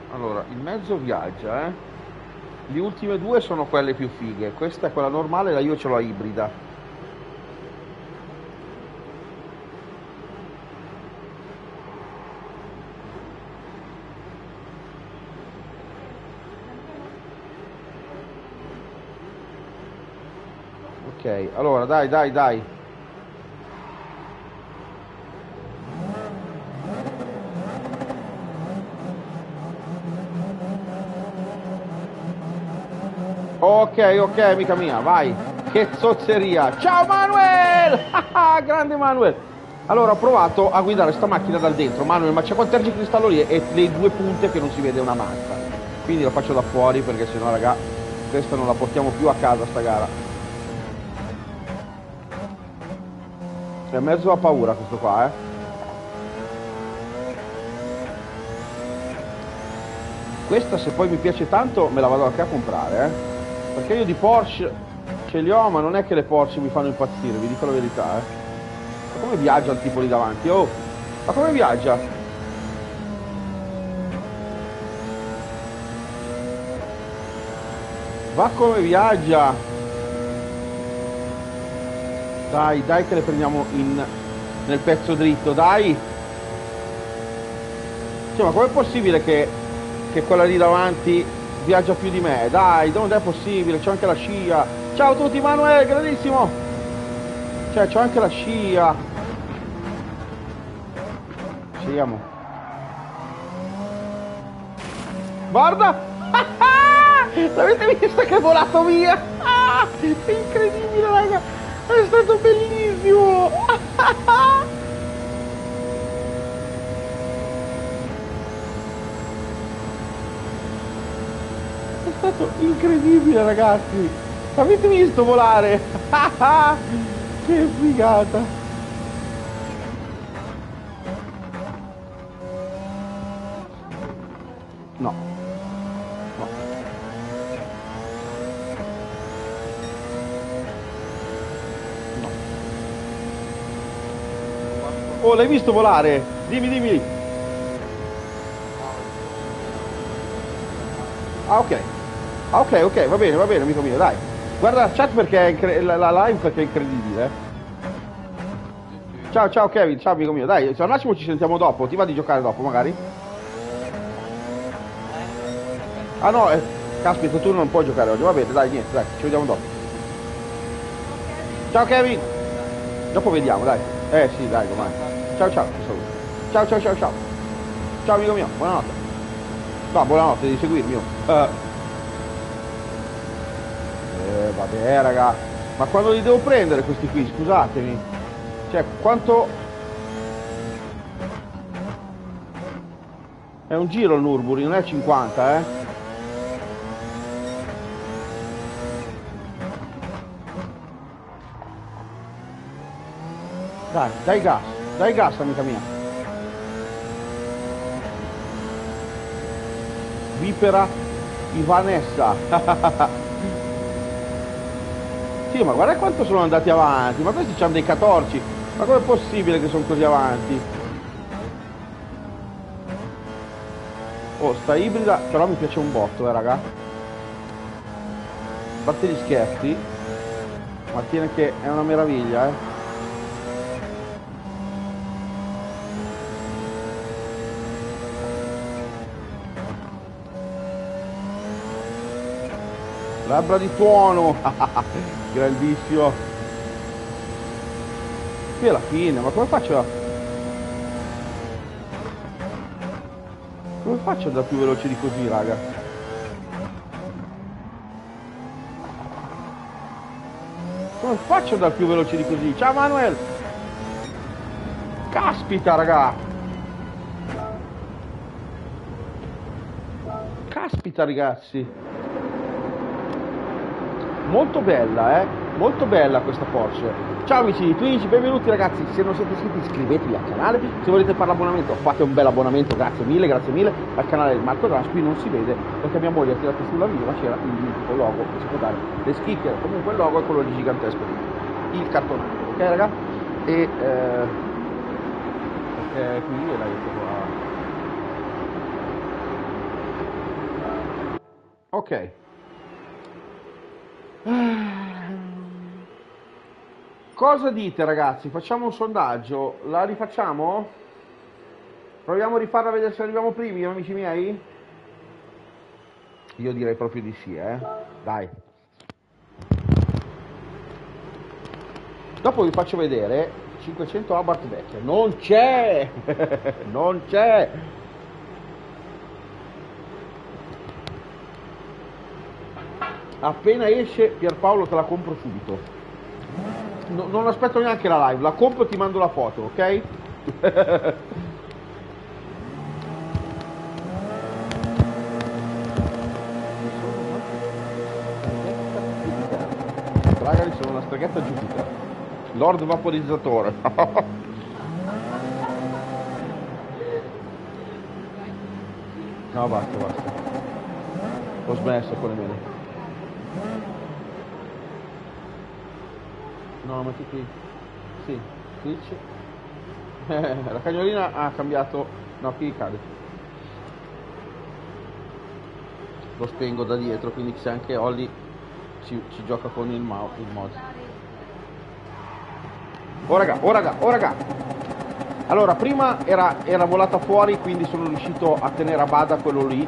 Allora, il mezzo viaggia, eh. Le ultime due sono quelle più fighe. Questa è quella normale, la io ce l'ho ibrida. Ok, allora dai, dai, dai. Ok, ok, amica mia, vai. Che zozzeria. Ciao Manuel! Grande Manuel. Allora, ho provato a guidare sta macchina dal dentro. Manuel, ma c'è quanto tergi cristallo lì e le due punte che non si vede una mazza. Quindi la faccio da fuori perché sennò, raga, questa non la portiamo più a casa sta gara. È mezzo a paura questo qua, eh. Questa se poi mi piace tanto me la vado anche a comprare, eh. Perché io di Porsche ce li ho, ma non è che le Porsche mi fanno impazzire, vi dico la verità, eh. Ma come viaggia il tipo lì davanti? Oh, ma come viaggia? Va come viaggia! Dai, dai che le prendiamo in, nel pezzo dritto, dai! Cioè, ma com'è possibile che, che quella lì davanti viaggia più di me, dai, non è possibile, c'ho anche la scia. Ciao a tutti Manuel, grandissimo! Cioè, c'ho anche la scia. Sciamo. Guarda! L'avete visto che è volato via? è incredibile, raga! È stato bellissimo! stato incredibile ragazzi. Avete visto volare? Che figata. No. Oh l'hai visto volare? Dimmi dimmi. Ah ok Ah, ok, ok, va bene, va bene, amico mio, dai. Guarda la chat perché la, la live perché è incredibile. Ciao, ciao Kevin, ciao amico mio, dai, un attimo ci sentiamo dopo, ti va di giocare dopo magari? Ah no, eh, caspita, tu non puoi giocare oggi, va bene, dai, niente, dai, ci vediamo dopo. Ciao Kevin! Dopo vediamo, dai. Eh sì, dai, domani. Ciao, ciao, ciao, ciao, ciao, ciao. Ciao amico mio, buonanotte. No, buonanotte, devi seguirmi. Uh. Eh, vabbè, raga. Ma quando li devo prendere questi qui, scusatemi? Cioè, quanto... È un giro il Nurbury, non è 50, eh? Dai, dai gas, dai gas, amica mia. Vipera Ivanessa. Sì, ma guarda quanto sono andati avanti, ma questi hanno dei 14, ma com'è possibile che sono così avanti? Oh, sta ibrida, però mi piace un botto, eh, raga. A parte gli scherzi, ma tiene che è una meraviglia, eh. Labbra di tuono, grandissimo. Qui alla fine, ma come faccio a... Come faccio ad andare più veloce di così, raga? Come faccio ad andare più veloce di così? Ciao Manuel! Caspita, raga! Caspita, ragazzi! Molto bella, eh? Molto bella questa Porsche. Ciao amici di Twitch, benvenuti ragazzi. Se non siete iscritti iscrivetevi al canale. Se volete fare l'abbonamento fate un bel abbonamento, grazie mille, grazie mille al canale del Marco Dras. Qui non si vede perché mia moglie ha tirato sulla ma c'era il mitico logo che si può dare. Le schicche, comunque il logo è quello di gigantesco. Il cartonato, ok raga? E eh, perché qui è la qua. Ok. Cosa dite ragazzi? Facciamo un sondaggio? La rifacciamo? Proviamo a rifarla a vedere se arriviamo primi, amici miei? Io direi proprio di sì, eh? Dai. Dopo vi faccio vedere 500 Abarth vecchia. Non c'è! non c'è! Appena esce Pierpaolo te la compro subito. No, non aspetto neanche la live, la compro e ti mando la foto, ok? Raga, sono una streghetta Jupiter. Lord vaporizzatore. no, basta, basta. Ho smesso con le mele. No, metti qui. Sì, switch. la cagnolina ha cambiato. No, qui cade. Lo spengo da dietro, quindi se anche Olli ci, ci gioca con il, mouse, il mod. Oh raga, oh raga, oh raga! Allora, prima era, era volata fuori, quindi sono riuscito a tenere a bada quello lì.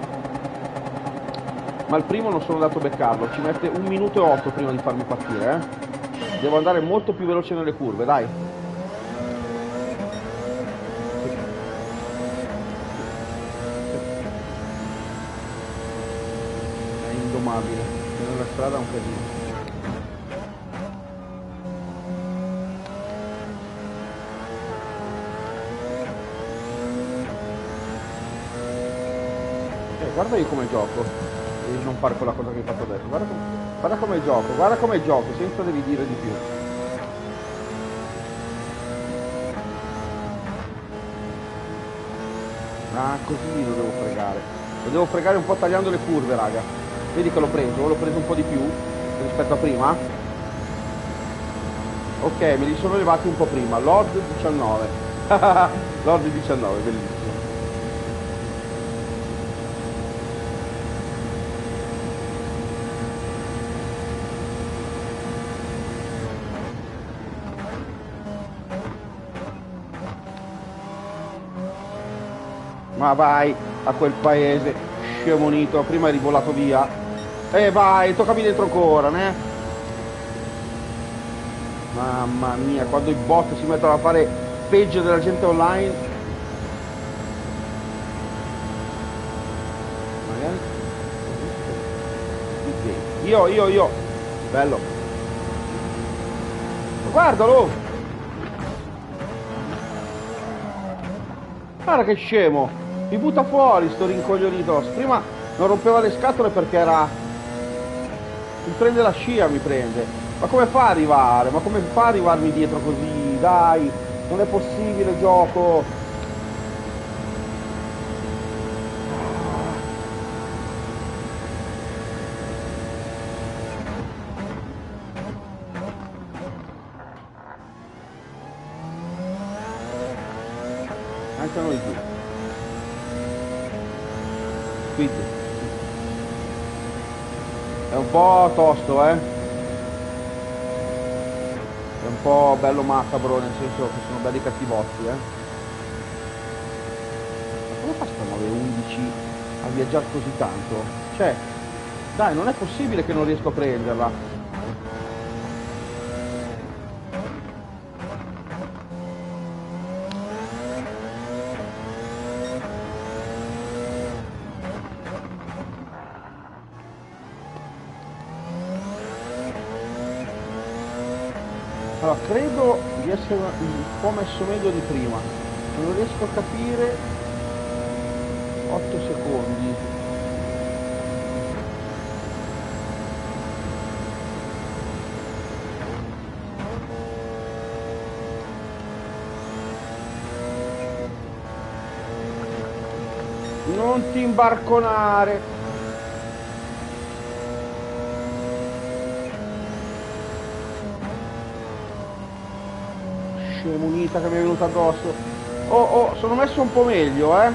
Ma il primo non sono andato a beccarlo, ci mette un minuto e otto prima di farmi partire, eh. Devo andare molto più veloce nelle curve, dai. È indomabile. Nella strada è un casino. Eh, guarda io come gioco e non fare quella cosa che hai fatto adesso guarda come Guarda come gioco, guarda come gioco, senza devi dire di più. Ah, così lo devo fregare. Lo devo fregare un po' tagliando le curve, raga. Vedi che l'ho preso, l'ho preso un po' di più rispetto a prima. Ok, me li sono levati un po' prima. Lord 19. Lord 19, bellissimo. Ma vai a quel paese scemonito, prima eri volato via. E vai, toccami dentro ancora, ne? Mamma mia, quando i bot si mettono a fare peggio della gente online. Io, io, io. Bello. Guardalo! Guarda che scemo! Mi butta fuori sto rincoglionito. Prima non rompeva le scatole perché era... Mi prende la scia, mi prende. Ma come fa a arrivare? Ma come fa a arrivarmi dietro così? Dai, non è possibile gioco. Po' tosto, eh? È un po' bello macabro, nel senso che sono belli cattivotti, eh? Ma come fa sta 911 a viaggiare così tanto? Cioè, dai, non è possibile che non riesco a prenderla. credo di essere un po' messo meglio di prima. Non riesco a capire 8 secondi. Non ti imbarconare. Scemunita che mi è venuta addosso. Oh, oh, sono messo un po' meglio, eh.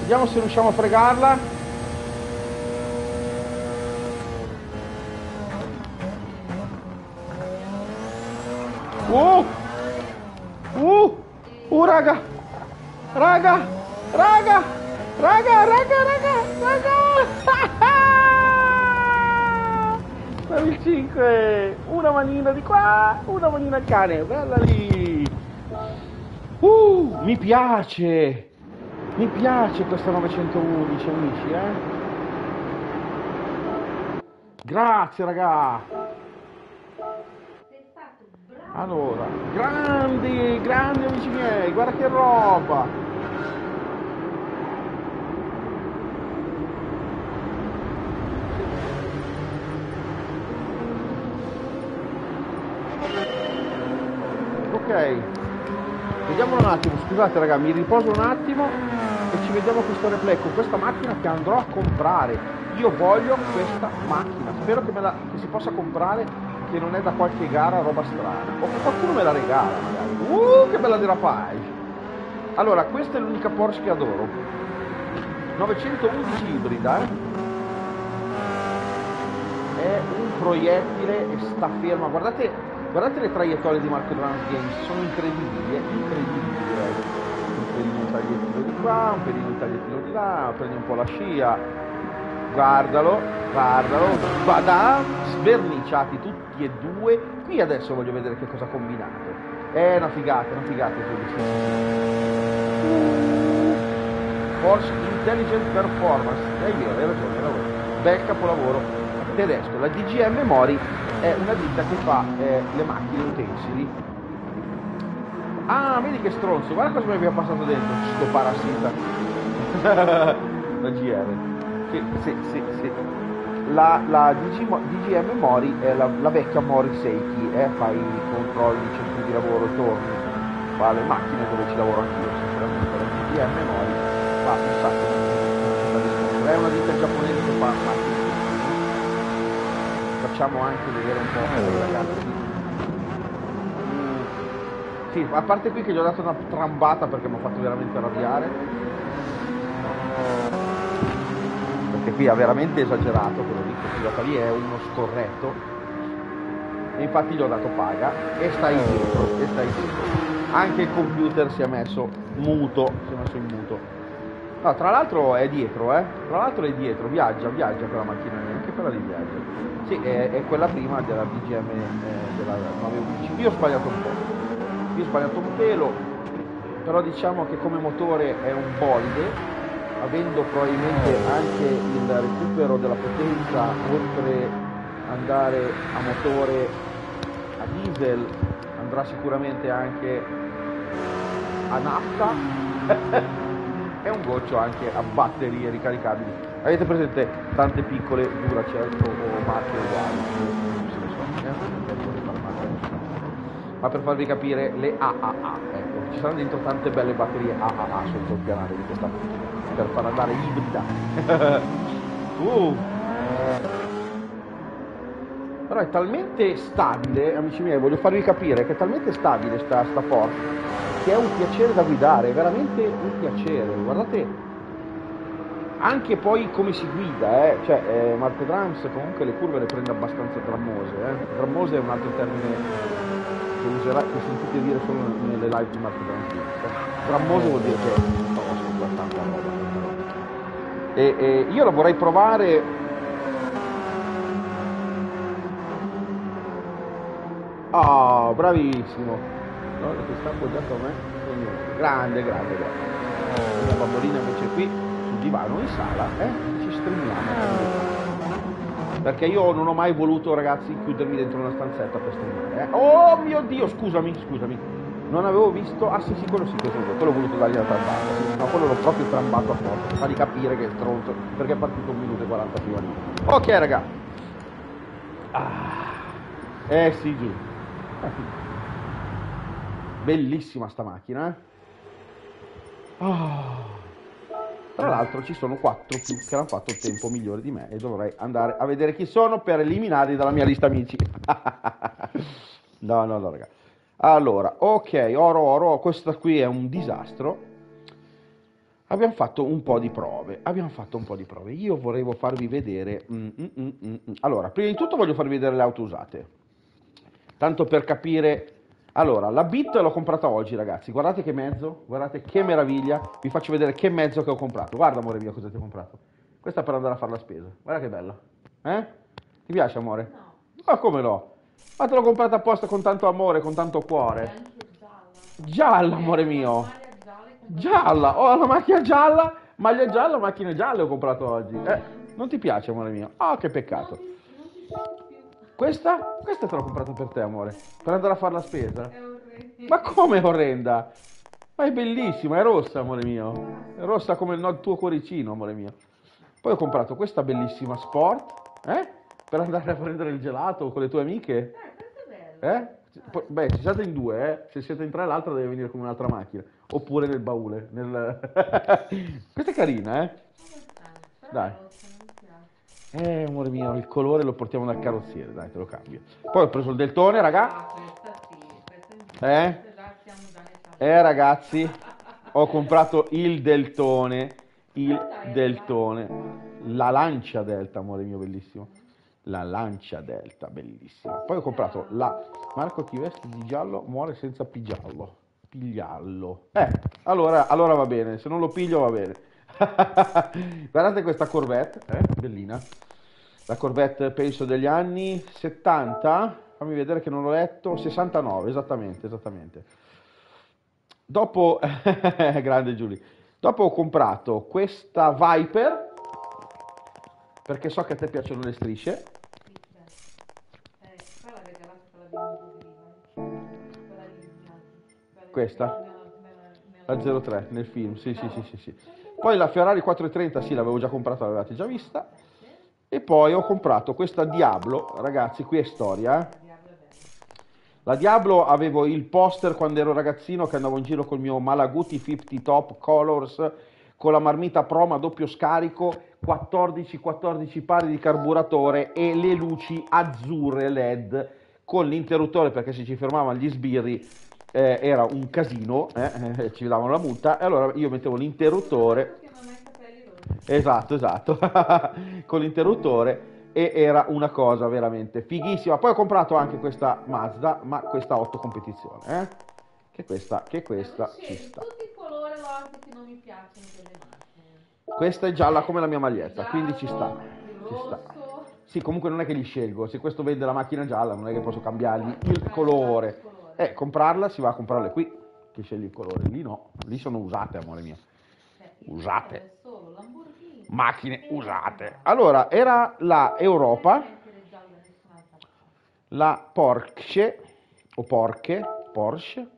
Vediamo se riusciamo a fregarla. Uh! Uh! Uh, raga! Raga! Raga! Raga, raga, raga! Raga! Per il 5! Una manina di qua, una manina al cane, bella lì! Uh! Mi piace! Mi piace questa 911, amici, eh? Grazie, raga! Allora, grandi, grandi amici miei, guarda che roba! Attimo, scusate raga, mi riposo un attimo e ci vediamo questo replay con questa macchina che andrò a comprare. Io voglio questa macchina, spero che, la, che si possa comprare che non è da qualche gara roba strana. O che qualcuno me la regala magari. Uh che bella derapage allora questa è l'unica Porsche che adoro. 911 ibrida eh? è un proiettile e sta ferma. Guardate, guardate le traiettorie di Marco Trans Games sono incredibili eh? incredibili un pelino un tagliettino di qua un pelino un tagliettino di là prendi un po' la scia guardalo guardalo badam sverniciati tutti e due. Qui adesso voglio vedere che cosa ha combinato. È una figata, una figata. Porsche Intelligent Performance. È vero, hai ragione, hai ragione. Bel capolavoro tedesco. La DGM Mori è una ditta che fa eh, le macchine utensili. Ah, vedi che stronzo, guarda cosa mi aveva passato dentro, sto parassita. la GR. Sì, sì, sì, sì la, la DG, DGM Mori è la, la vecchia Mori Seiki, eh, fa i controlli, i centri di lavoro, torni, fa le macchine dove ci lavoro anch'io, sinceramente. La DGM Mori fa un sacco di è una ditta giapponese che fa macchine. Facciamo anche vedere un po' ai ragazzi. Sì, a parte qui che gli ho dato una trambata perché mi ha fatto veramente arrabbiare perché qui ha veramente esagerato quello lì, che pilota lì è uno scorretto e infatti gli ho dato paga e stai dietro, e stai dietro. Anche il computer si è messo muto, si è messo in muto. No, tra l'altro è dietro, eh? Tra l'altro è dietro, viaggia, viaggia quella macchina lì, anche quella lì viaggia. Sì, è, è quella prima della DGM eh, della 911. Io ho sbagliato un po'. Io ho sbagliato un pelo, però diciamo che come motore è un bolide avendo probabilmente anche il recupero della potenza oltre andare a motore a diesel andrà sicuramente anche a nafta e un goccio anche a batterie ricaricabili avete presente tante piccole Duracell o marche uguali ma per farvi capire le AAA ecco ci saranno dentro tante belle batterie AAA sotto il pianale di questa per far andare ibrida. uh. Però è talmente stabile, amici miei, voglio farvi capire che è talmente stabile sta, sta Porsche che è un piacere da guidare, è veramente un piacere. Guardate anche poi come si guida, eh? cioè eh, Marco Drums comunque le curve le prende abbastanza drammose, eh? drammose è un altro termine che userà, che sentite dire solo nelle live di Marco Drums. Drammose vuol dire che no, sono tanta roba. E, e io la vorrei provare Oh, bravissimo. No, che sta appoggiato a me. Grande, grande, grande. La bambolina invece qui divano in sala, eh? Ci streamiamo. Perché io non ho mai voluto, ragazzi, chiudermi dentro una stanzetta per streamare. Eh? Oh mio Dio, scusami, scusami non avevo visto, ah sì sì quello sì, questo, quello ho voluto dargli la trambata, no quello l'ho proprio trambato a forza, per fargli capire che è stronzo, perché è partito un minuto e 40 prima di Ok raga, ah. eh sì giù, bellissima sta macchina eh. Oh. Tra l'altro ci sono quattro più che hanno fatto il tempo migliore di me e dovrei andare a vedere chi sono per eliminarli dalla mia lista amici. no, no, no, ragazzi. Allora, ok, oro, oro, questo qui è un disastro. Abbiamo fatto un po' di prove, abbiamo fatto un po' di prove. Io volevo farvi vedere... Mm, mm, mm, mm, mm. allora, prima di tutto voglio farvi vedere le auto usate. Tanto per capire... Allora, la Bit l'ho comprata oggi, ragazzi. Guardate che mezzo, guardate che meraviglia. Vi faccio vedere che mezzo che ho comprato. Guarda, amore mio, cosa ti ho comprato. Questa per andare a fare la spesa. Guarda che bella. Eh? Ti piace, amore? No, Ma come no? Ma te l'ho comprata apposta con tanto amore, con tanto cuore. gialla. Gialla, amore Eh, mio. gialla ho la macchina gialla, maglia gialla, macchine gialle ho comprato oggi. Eh, non ti piace, amore mio? Ah, che peccato. Questa? Questa te l'ho comprata per te, amore. Per andare a fare la spesa. Ma come è orrenda? Ma è bellissima, è rossa, amore mio. È rossa come il, tuo cuoricino, amore mio. Poi ho comprato questa bellissima sport, eh? Per andare a prendere il gelato con le tue amiche. Eh, questo è bello. Eh? Beh, se siete in due, eh? se siete in tre l'altra deve venire con un'altra macchina. Oppure nel baule. nel- Questa è carina, eh? Dai. è rossa, non mi piace. Eh, amore mio, il colore lo portiamo dal carrozziere, dai, te lo cambio. Poi ho preso il deltone, raga. Eh? Eh, ragazzi, ho comprato il deltone. Il deltone. La lancia delta, amore mio, bellissimo. La lancia delta, bellissima. Poi ho comprato la Marco chi veste di giallo muore senza pigiarlo. Pigliarlo. Eh, allora, allora va bene, se non lo piglio va bene. Guardate questa Corvette, eh, bellina. La Corvette penso degli anni 70, fammi vedere che non l'ho letto, 69, esattamente, esattamente. Dopo, grande Giulia, dopo ho comprato questa Viper, perché so che a te piacciono le strisce, Questa? la 03 nel film, sì, sì, sì, sì, sì. Poi la Ferrari 430, sì, l'avevo già comprata, l'avevate già vista. E poi ho comprato questa Diablo, ragazzi, qui è storia, eh. La Diablo avevo il poster quando ero ragazzino che andavo in giro col mio Malaguti 50 Top Colors con la marmita Proma doppio scarico, 14, 14 pari di carburatore e le luci azzurre LED con l'interruttore perché se ci fermavano gli sbirri eh, era un casino, eh, eh, ci davano la multa e allora io mettevo l'interruttore. Esatto, esatto, con l'interruttore e era una cosa veramente fighissima. Poi ho comprato anche questa Mazda, ma questa 8 competizione, eh? Che questa, che questa ci sta. tutti i colori rosa che non mi piacciono delle macchine. Questa è gialla come la mia maglietta, quindi ci sta. Ci sta. Sì, comunque non è che li scelgo, se questo vende la macchina gialla non è che posso cambiargli il colore. Eh, comprarla si va a comprarle qui, che scegli il colore, lì no, lì sono usate, amore mio. Usate. Macchine usate. Allora, era la Europa. La Porsche o Porche, Porsche,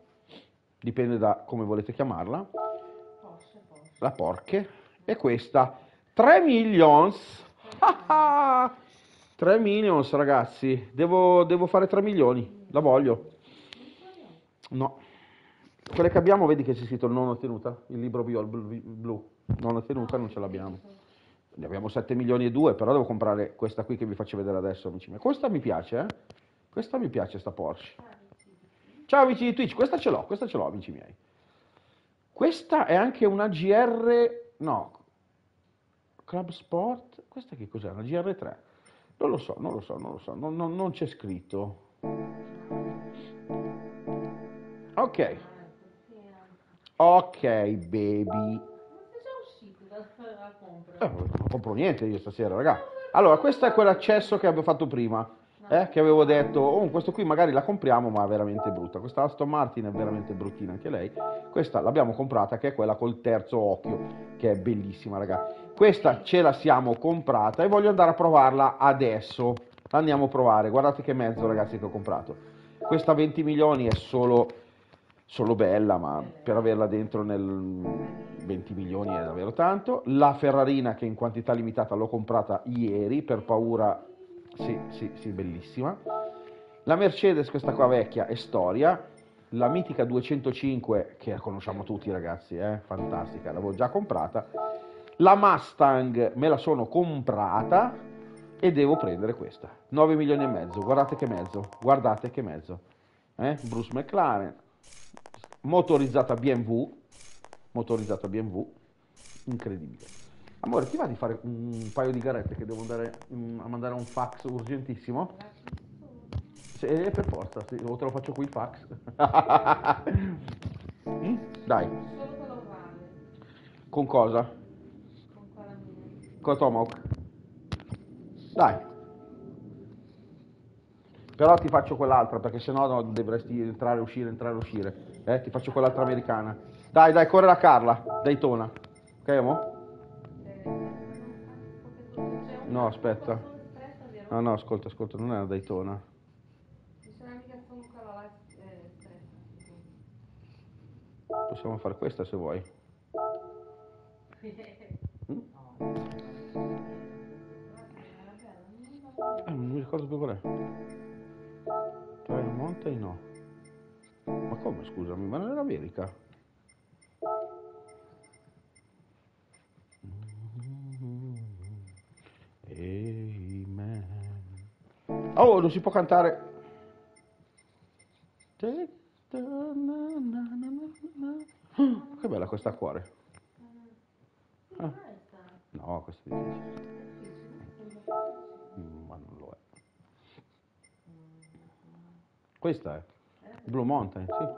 dipende da come volete chiamarla, Porsche, Porsche. la Porche, e questa 3 millions. Ah, ah! 3 millions ragazzi, devo, devo fare 3 milioni, la voglio. No, quelle che abbiamo, vedi che c'è scritto non ottenuta, il libro blu, blu. non ottenuta non ce l'abbiamo. Ne abbiamo 7 milioni e 2, però devo comprare questa qui che vi faccio vedere adesso, amici miei. Questa mi piace, eh? Questa mi piace, sta Porsche. Ciao amici di Twitch, questa ce l'ho, questa ce l'ho, amici miei. Questa è anche una GR, no, Club Sport, questa che cos'è? Una GR3? Non lo so, non lo so, non lo so, non, non- non c'è scritto. Ok, ok baby. Eh, non compro niente io stasera, raga. Allora, questo è quell'accesso che avevo fatto prima, eh, che avevo detto, oh, questo qui magari la compriamo, ma è veramente brutta. Questa Aston Martin è veramente bruttina anche lei. Questa l'abbiamo comprata, che è quella col terzo occhio, che è bellissima, raga. Questa ce la siamo comprata e voglio andare a provarla adesso. Andiamo a provare, guardate che mezzo, ragazzi, che ho comprato. Questa 20 milioni è solo solo bella, ma per averla dentro nel 20 milioni è davvero tanto. La Ferrarina che in quantità limitata l'ho comprata ieri per paura, sì, sì, sì, bellissima. La Mercedes, questa qua vecchia, è storia. La mitica 205 che conosciamo tutti ragazzi, è fantastica, l'avevo già comprata. La Mustang me la sono comprata e devo prendere questa. 9 milioni e mezzo, guardate che mezzo, guardate che mezzo. Eh? Bruce McLaren, motorizzata BMW, motorizzata BMW, incredibile. Amore, ti va di fare un paio di garette che devo andare mm, a mandare un fax urgentissimo? Se, per forza, sì, o te lo faccio qui il fax. Mm? Dai, con cosa? con Tomahawk. Dai. Però ti faccio quell'altra perché sennò no, dovresti entrare uscire, entrare uscire. Eh, ti faccio quell'altra americana. Dai, dai, corre la Carla, Daytona. Ok, amo? No, aspetta. No, no, ascolta, ascolta, non è una Daytona. Possiamo fare questa se vuoi. Mm? Eh, non mi ricordo più qual è. Trail Mountain no. Ma come scusami, ma non era America? Amen. Oh, non si può cantare. Che bella questa a cuore. Ah. No, questa è difficile. Mm, Ma non lo è. Questa è. Blue Mountain, sì.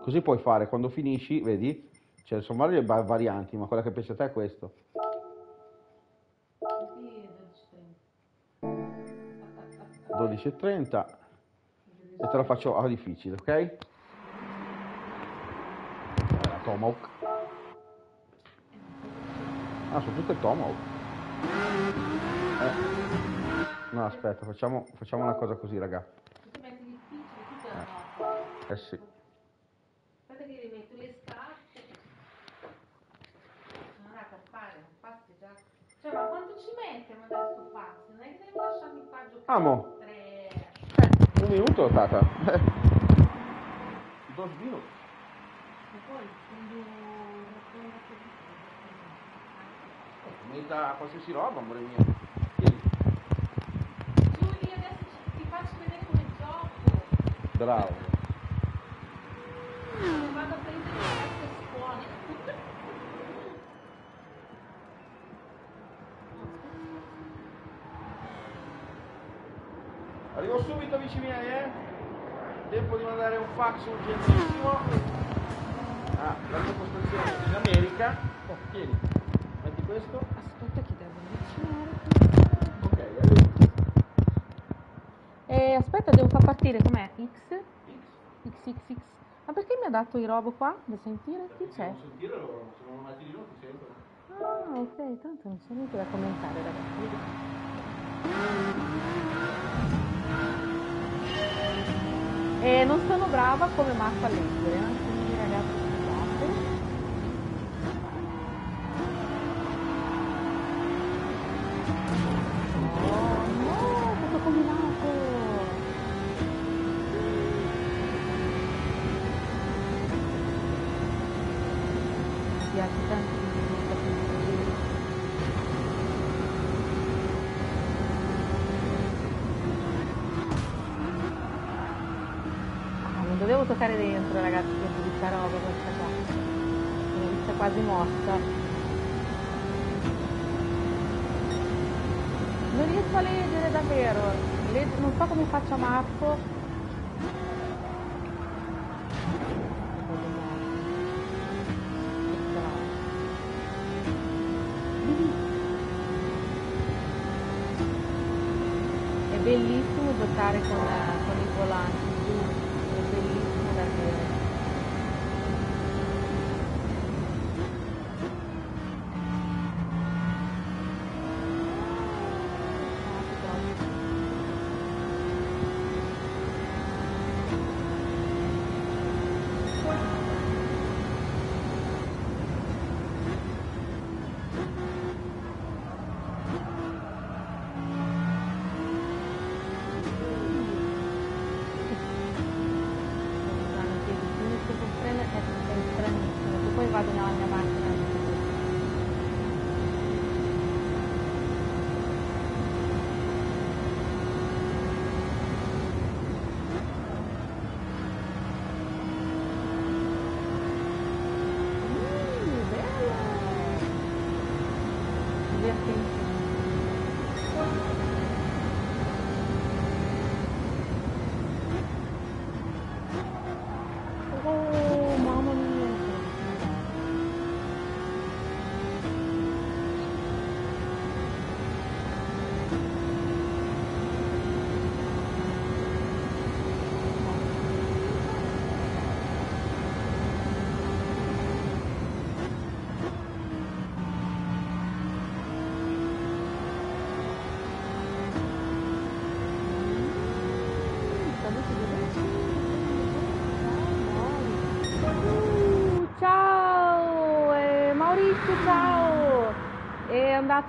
Così puoi fare quando finisci, vedi? Cioè, sono varie va- varianti, ma quella che piace a te è questo. Così è 12.30. 12.30 e te la faccio a difficile, ok? La Tomahawk. Ah, sono tutte Tomahawk. Eh. No, aspetta, facciamo, facciamo una cosa così, raga. Se ti metti difficile, tu te la no. Eh sì. Aspetta che rimetto le scarpe. Non è per fare, non passi già. Cioè, ma quanto ci metti a mandare sto? Non è che devi lasciarmi qua giocare. Amo. Tre. Eh, un minuto, tata. Dos minuti. E poi quando Metta qualsiasi roba, amore mio. Giulia, adesso ti faccio vedere come gioco. Bravo. Vado a prendere le carte scuole. Arrivo subito amici miei, eh? Tempo di mandare un fax urgentissimo. Ah, la mia postazione in America. Oh, tieni. Metti questo. Aspetta che devo avvicinare. Ok, arrivo. Eh, aspetta, devo far partire com'è? X? XXX. Ma perché mi ha dato i robo qua da sentire? Chi c'è? Non sentire loro, se non lo metti lì non ti sentono. Ah, ok, tanto non c'è niente da commentare, ragazzi. E non sono brava come Marco a leggere, eh, quindi ragazzi scusate. Oh no, cosa ho combinato? Mi piace tantissimo. Ah, non dovevo toccare dentro ragazzi che brutta roba questa qua. L'ho vista quasi morta. Non riesco a leggere davvero. Non so come faccia Marco. È bellissimo giocare con,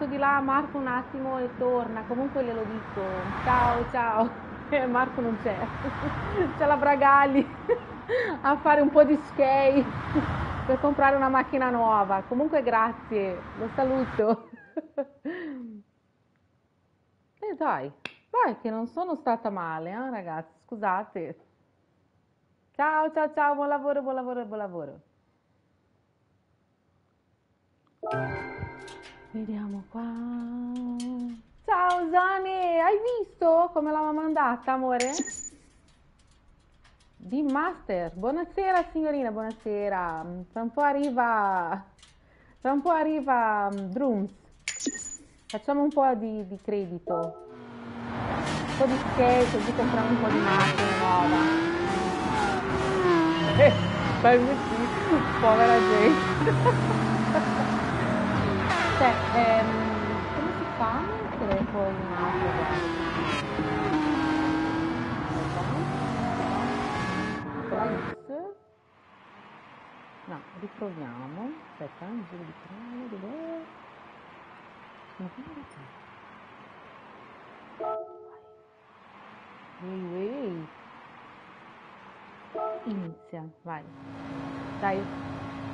di là Marco un attimo e torna, comunque glielo dico. Ciao, ciao. Eh, Marco non c'è. C'è la Bragali a fare un po' di skate per comprare una macchina nuova. Comunque grazie, lo saluto. E dai, vai che non sono stata male, eh, ragazzi, scusate. Ciao, ciao, ciao, buon lavoro, buon lavoro, buon lavoro. Vediamo qua. Ciao Zane, hai visto come l'aveva mandata, amore? Di Master. Buonasera signorina, buonasera. Tra un po' arriva tra un po' arriva um, Drums. Facciamo un po' di, di credito. Un po' di skate, così compriamo un po' di macchina nuova. Eh, fai povera gente. cioè, ehm, come si fa a mettere poi un altro. No, riproviamo. Aspetta, un giro di crollo, dov'è? Ma come. Inizia, vai. Dai,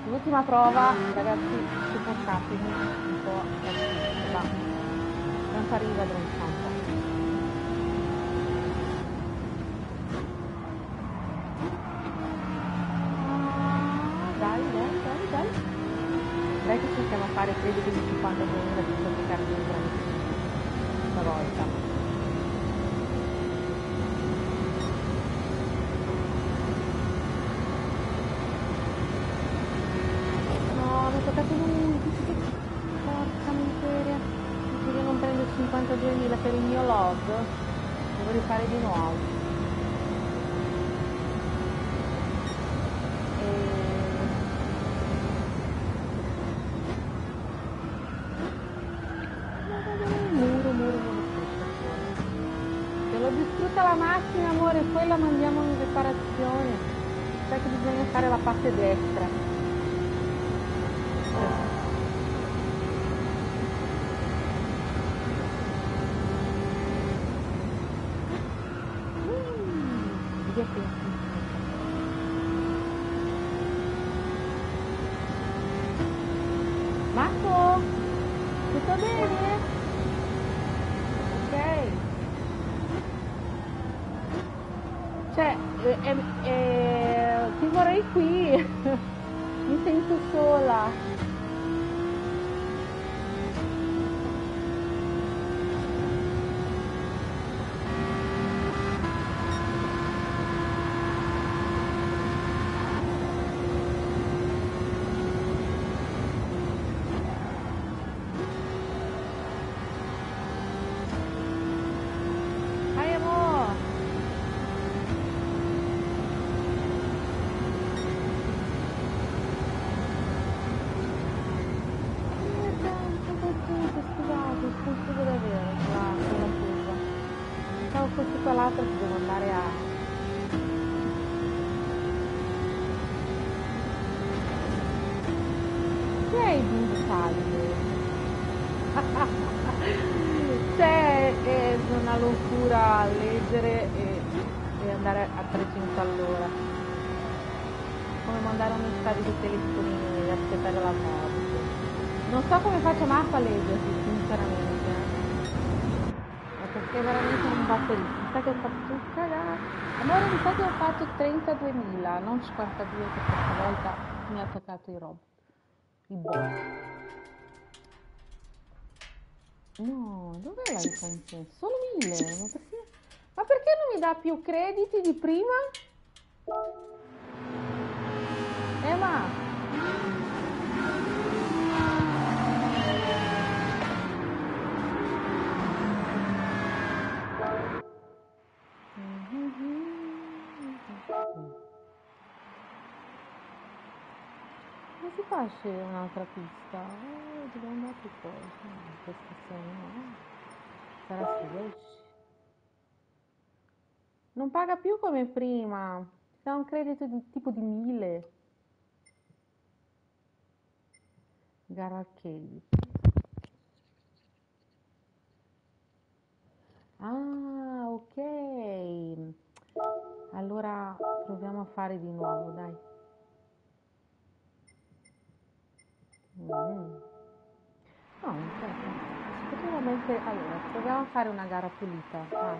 l'ultima prova, ragazzi, supportatemi un po' la Non arriva campo. Dai, dai, dai, dai. Dai che possiamo fare, credo che di 50 minuti di cercare di entrare stavolta. Per il mio log, devo rifare di nuovo. E... Muro, muro, muro, Se l'ho distrutta la macchina, amore, poi la mandiamo in riparazione. Sai che bisogna fare la parte destra. Mm, divertente. Marco, tutto bene? Ok. Cioè, eh, eh, eh, ti vorrei qui, mi sento sola. Hai amore. Scusate, scusa davvero la, quella curva. Stavo fosse quell'altra che devo andare a... Che hai di taglio? C'è è una locura leggere e, e andare a 300 all'ora. Come mandare un messaggio di aspettare la morte. Non so come faccio Marco a leggersi, sinceramente. Ma perché veramente non batte lì. Mi sa che ho fatto cagare. Amore, mi sa che ho fatto 32.000, non 52 che questa volta mi ha attaccato i rob. I bot. No, dov'è la ricompensa? Solo 1000, ma perché? Ma perché non mi dà più crediti di prima? Eh ma... Come si fa a scegliere un'altra pista? Eh, devo andare più poi. No, questa no. Sarà su 10. Non paga più come prima. Ti dà un credito di tipo di 1000. Gara arcade. Ah, ok. Allora proviamo a fare di nuovo, dai. Mm. No, mettere... Allora, proviamo a fare una gara pulita. Ah,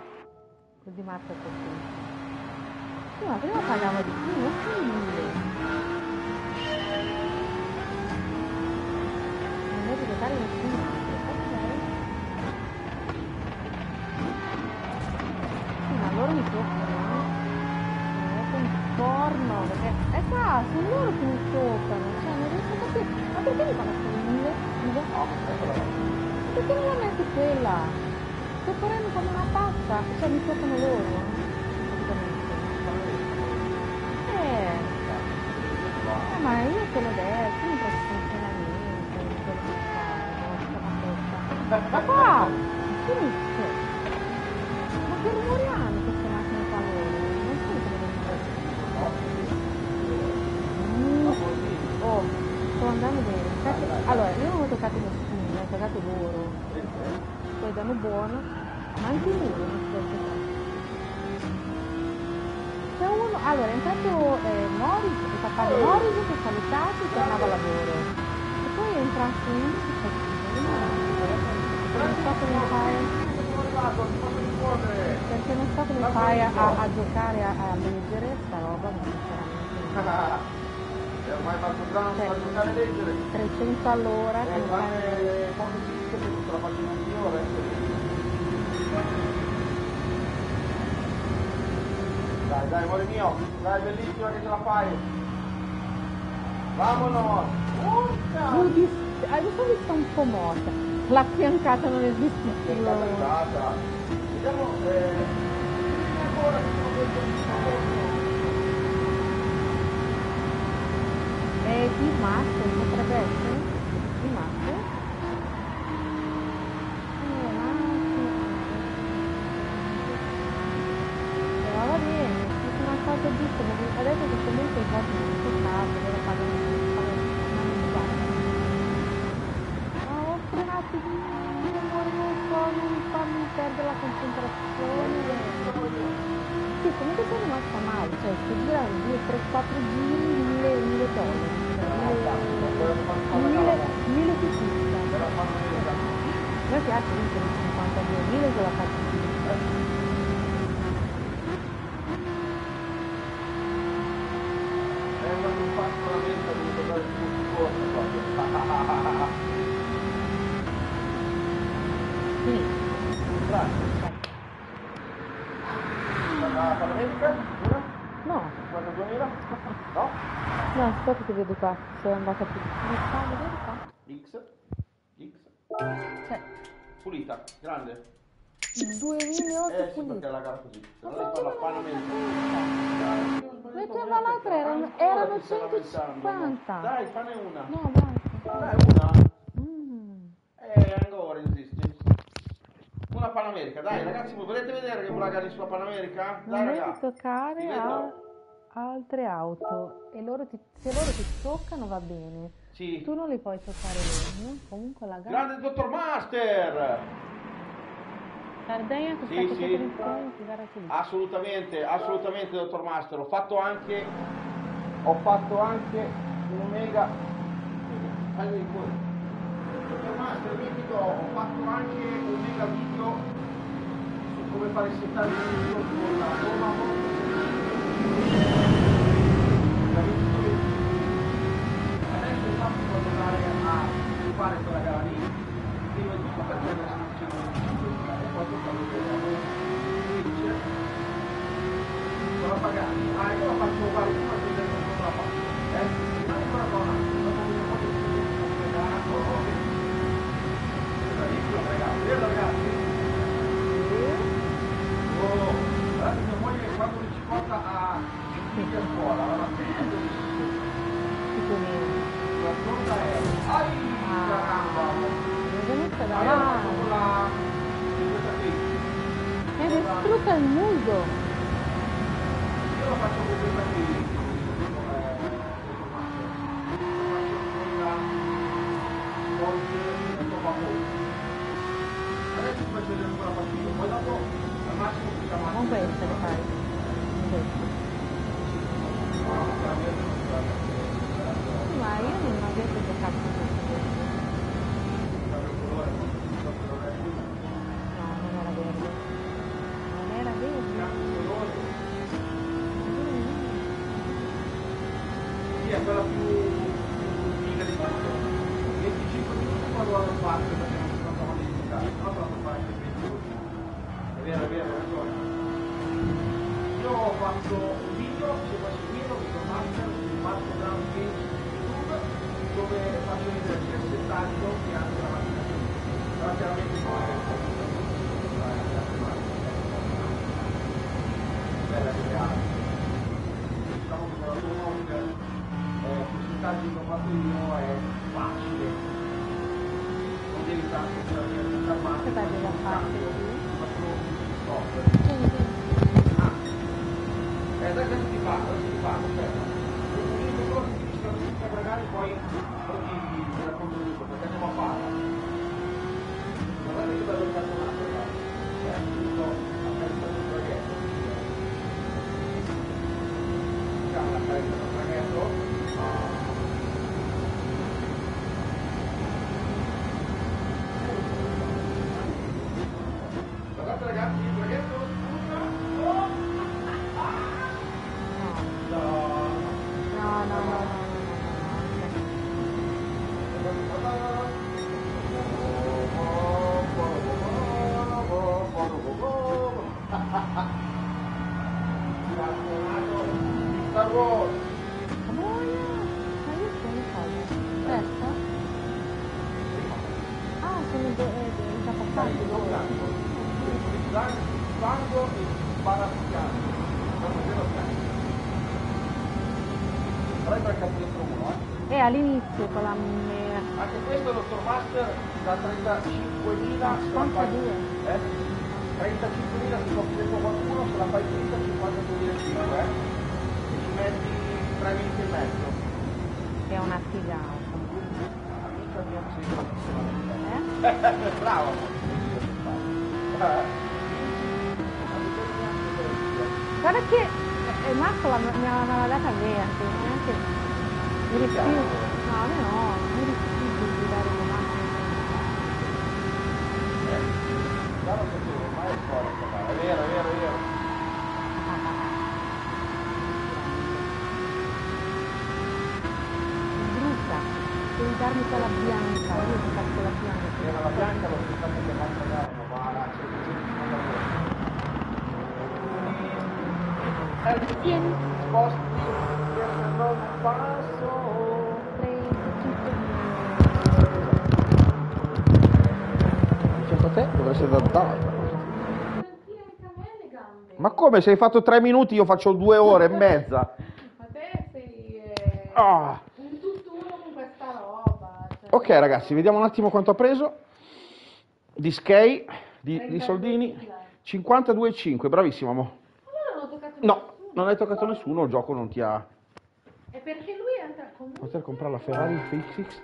così Marco è contento. Sì, ma prima pagava di più, non più mille. Non devo giocare nessun altro. Ok. Ma loro mi toccano, eh. È un porno, perché... Eh qua, sono loro che mi toccano, cioè non riesco a capire. Ma perché mi fanno solo mille? Scusa? Perché non la metti quella? Sto correndo come una pazza, cioè mi toccano loro, eh. ma io te l'ho detto, non posso funzionare niente, non so che fare, devo stare Ma qua, finisce. Ma che rumori hanno queste macchine qua loro? Non so come devono Oh, sto andando bene. Infatti, allora, io non ho toccato nessuno, ho toccato loro. Sto andando buono, ma anche io non sto toccando. C'è uno, allora intanto eh, Morris, il papà di Morris si è salutato e tornava a lavoro. E poi è entrato che c'è non so come fai, perché non so come fai a, a- a giocare, a, a leggere sta roba, ma sinceramente. Ormai fatto grande, Cioè, fa giocare a leggere. 300 all'ora, Eh, fai? quando si dice che tutta la pagina migliore. Dai, dai, amore mio, dai, bellissima che ce la fai. Vamonos! Urca! Adesso mi sta un po' morta. La fiancata non esiste più. Vediamo, eh, ancora ci sono È di Master, potrebbe essere? Di Master? Eh, Master. Però va bene, è una cosa giusta, perché adesso che comunque i posti non sono stati, loro pagano pagano una migliaia. Ma ho frenato di amore, non so, non farmi perdere la concentrazione. Sì, comunque sono rimasta male, cioè se girare 2, 3, 4 giri, 1000, 1000 dollari. Cioè, 1000, 1000 che costa. A me piace vincere 52, 1000 se la faccio È un fatto veramente da dovuto dare tutti corso proprio. Sì, Grazie. La Panamerica? Una? no, 52.000? No? no, aspetta che vedo qua, sono andata più. X? X? Cioè, Pulita, grande. 2008 Eh sì, perché la gara così. Se no devi fare la non è Panamerica. Metteva l'altra, erano, erano 150. Dai, fanne una. No, basta. Dai, una. Mm. Eh, ancora insisti. Una Panamerica, dai ragazzi, volete vedere che bragani sulla Panamerica? Non Dai devi ragazzi. toccare a? Altre auto e loro ti- se loro ti toccano va bene. Sì. Tu non li puoi toccare loro? Comunque la gara. Grande dottor Master! Sardegna con Sì, sì. qui. Assolutamente, assolutamente dottor Master. Ho fatto anche. Ho fatto anche un mega. Dottor Master, mitico, ho fatto anche un mega video su come fare il settaggio di video con la Roma Adesso infatti eh. E all'inizio con la merda. Anche questo è il dottor Master da 35.000 se la fai 52. eh? 35.000 se copri dentro qualcuno, se la fai tutta 52.000 eh? E ci metti 3 minuti e mezzo. Che è una figata. Amica mia, sì, Eh? bravo. Eh? Guarda che eh, Marco la- mi aveva data verde, neanche mi rifiuto. No, a me no, mi rifiuto di dare una mano. Già lo sapevo, ormai è storico, dai. è vero, è vero, è vero. Brutta, devi darmi quella bianca, io ti faccio la bianca. Era la bianca, l'ho aspettata che l'altra gara, ma va a 150 euro. Sposti, questo non passo. A te dovresti andare dall'altra. Ma come? Se hai fatto tre minuti io faccio due ore e mezza. Ma te sei eh, Ah. un tutt'uno con questa roba. cioè. Ok ragazzi, vediamo un attimo quanto ha preso. Di Skay, di, di soldini. 52,5, bravissimo amo. Allora non ho toccato No. Non hai toccato nessuno, il gioco non ti ha... È perché lui entra con lui. Poter comprare la Ferrari FX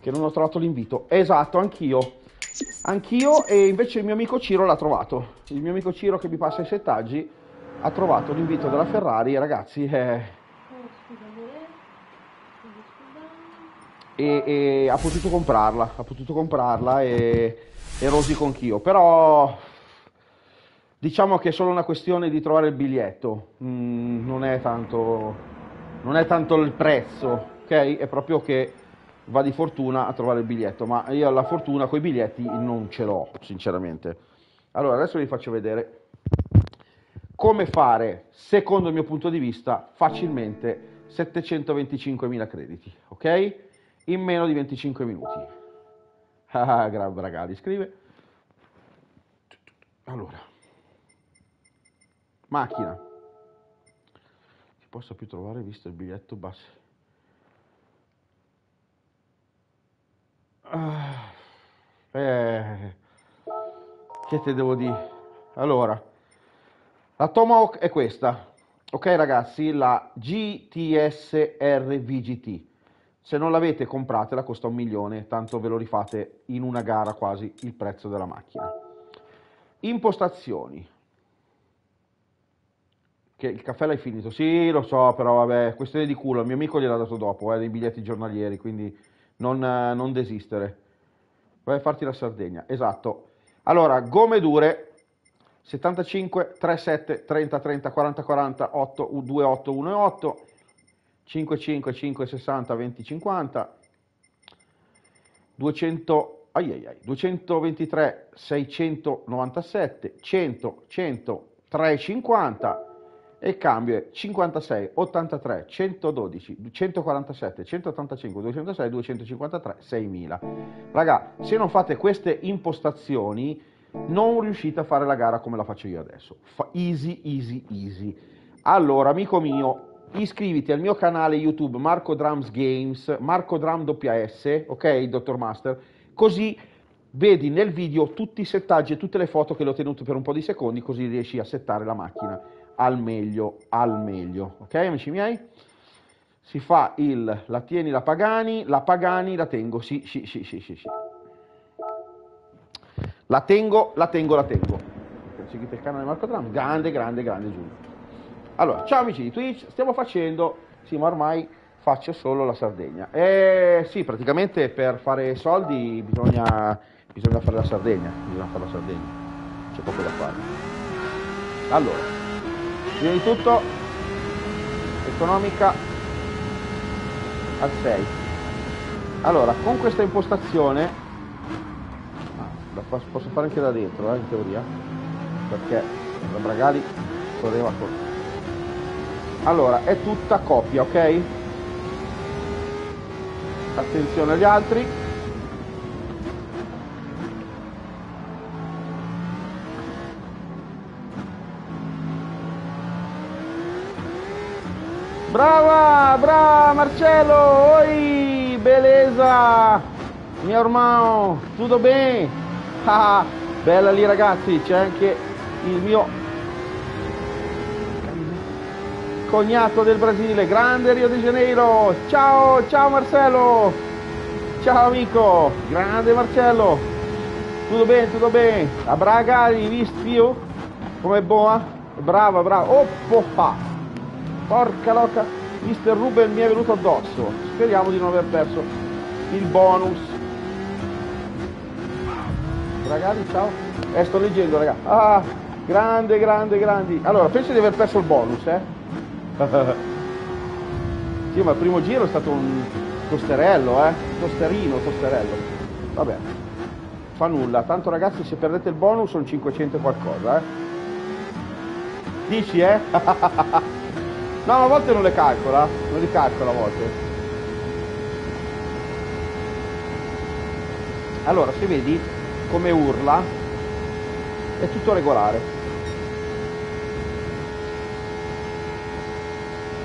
che non ho trovato l'invito. Esatto, anch'io. Anch'io e invece il mio amico Ciro l'ha trovato. Il mio amico Ciro che mi passa i settaggi ha trovato l'invito della Ferrari, ragazzi, eh, e, e ha potuto comprarla, ha potuto comprarla e, e rosico anch'io. Però diciamo che è solo una questione di trovare il biglietto, Mm, non è tanto, non è tanto il prezzo, ok? È proprio che va di fortuna a trovare il biglietto, ma io la fortuna con i biglietti non ce l'ho, sinceramente. Allora, adesso vi faccio vedere come fare, secondo il mio punto di vista, facilmente 725.000 crediti, ok? In meno di 25 minuti. Ah, Gran Bragali scrive. Allora, macchina. Si possa più trovare visto il biglietto basso. Ah, eh, che te devo dire? Allora, la Tomahawk è questa. Ok ragazzi, la GTSR VGT. Se non l'avete compratela, costa un milione, tanto ve lo rifate in una gara quasi il prezzo della macchina. Impostazioni. Che il caffè l'hai finito? Sì, lo so, però vabbè, questione di culo. Il mio amico gliel'ha dato dopo, eh, dei biglietti giornalieri, quindi non, eh, non desistere. Vai a farti la Sardegna, esatto. Allora, gomme dure, 75, 37, 30, 30, 40, 40, 8, 28, 1 8, 5, 5, 5, 60, 20, 50, 200, ai ai ai, 223, 697, 100, 100, 350 e cambio è 56, 83, 112, 147, 185, 206, 253, 6000. Raga, se non fate queste impostazioni non riuscite a fare la gara come la faccio io adesso. Fa easy, easy, easy. Allora, amico mio, iscriviti al mio canale YouTube Marco Drums Games, Marco Drum WS, ok, Dottor Master, così vedi nel video tutti i settaggi e tutte le foto che le ho tenute per un po' di secondi, così riesci a settare la macchina al meglio, al meglio. Ok, amici miei? Si fa il, la tieni la Pagani, la Pagani la tengo, sì, sì, sì, sì, sì. sì. La tengo, la tengo, la tengo. Seguite il canale Marco Drum, grande, grande, grande Giulio. Allora, ciao amici di Twitch, stiamo facendo, sì ma ormai faccio solo la Sardegna. Eh sì, praticamente per fare soldi bisogna, bisogna fare la Sardegna, bisogna fare la Sardegna, c'è poco da fare. Allora, prima di tutto, economica al 6. Allora, con questa impostazione, la posso fare anche da dentro, eh, in teoria, perché la Bragali correva con allora è tutta coppia ok? Attenzione agli altri brava brava Marcello oi bellezza. Mio hermano tutto bene? Ah, bella lì ragazzi c'è anche il mio cognato del Brasile, grande Rio de Janeiro, ciao, ciao Marcello, ciao amico, grande Marcello, tutto bene, tutto bene, a Braga hai visto io? Come buona? Brava, brava, oppa, porca loca, Mister Ruben mi è venuto addosso, speriamo di non aver perso il bonus. Ragazzi, ciao, eh sto leggendo ragazzi, ah, grande, grande, grandi, allora penso di aver perso il bonus, eh? sì, ma il primo giro è stato un tosterello, eh? Tosterino, tosterello. Vabbè, fa nulla. Tanto ragazzi, se perdete il bonus sono 500 e qualcosa, eh? Dici, eh? no, a volte non le calcola, non li calcola a volte. Allora, se vedi come urla, è tutto regolare.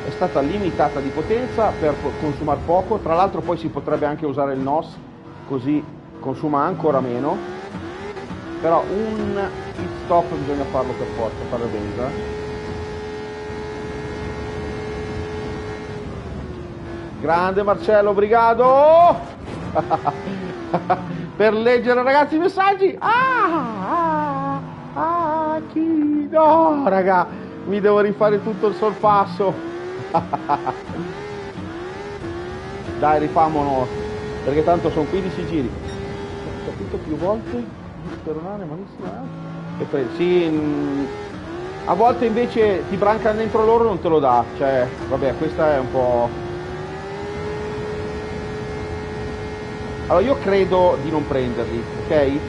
è stata limitata di potenza per consumare poco, tra l'altro poi si potrebbe anche usare il NOS, così consuma ancora meno, però un pit stop bisogna farlo per forza, fare benza. Grande Marcello Brigado! per leggere ragazzi i messaggi! Ah, ah, ah, chi? No, raga, mi devo rifare tutto il sorpasso. Dai, rifamolo, perché tanto sono 15 giri. Ho capito più volte di speronare malissimo. Eh? E poi, sì, mm, a volte invece ti brancano dentro loro non te lo dà. Cioè, vabbè, questa è un po'... Allora io credo di non prenderli, ok?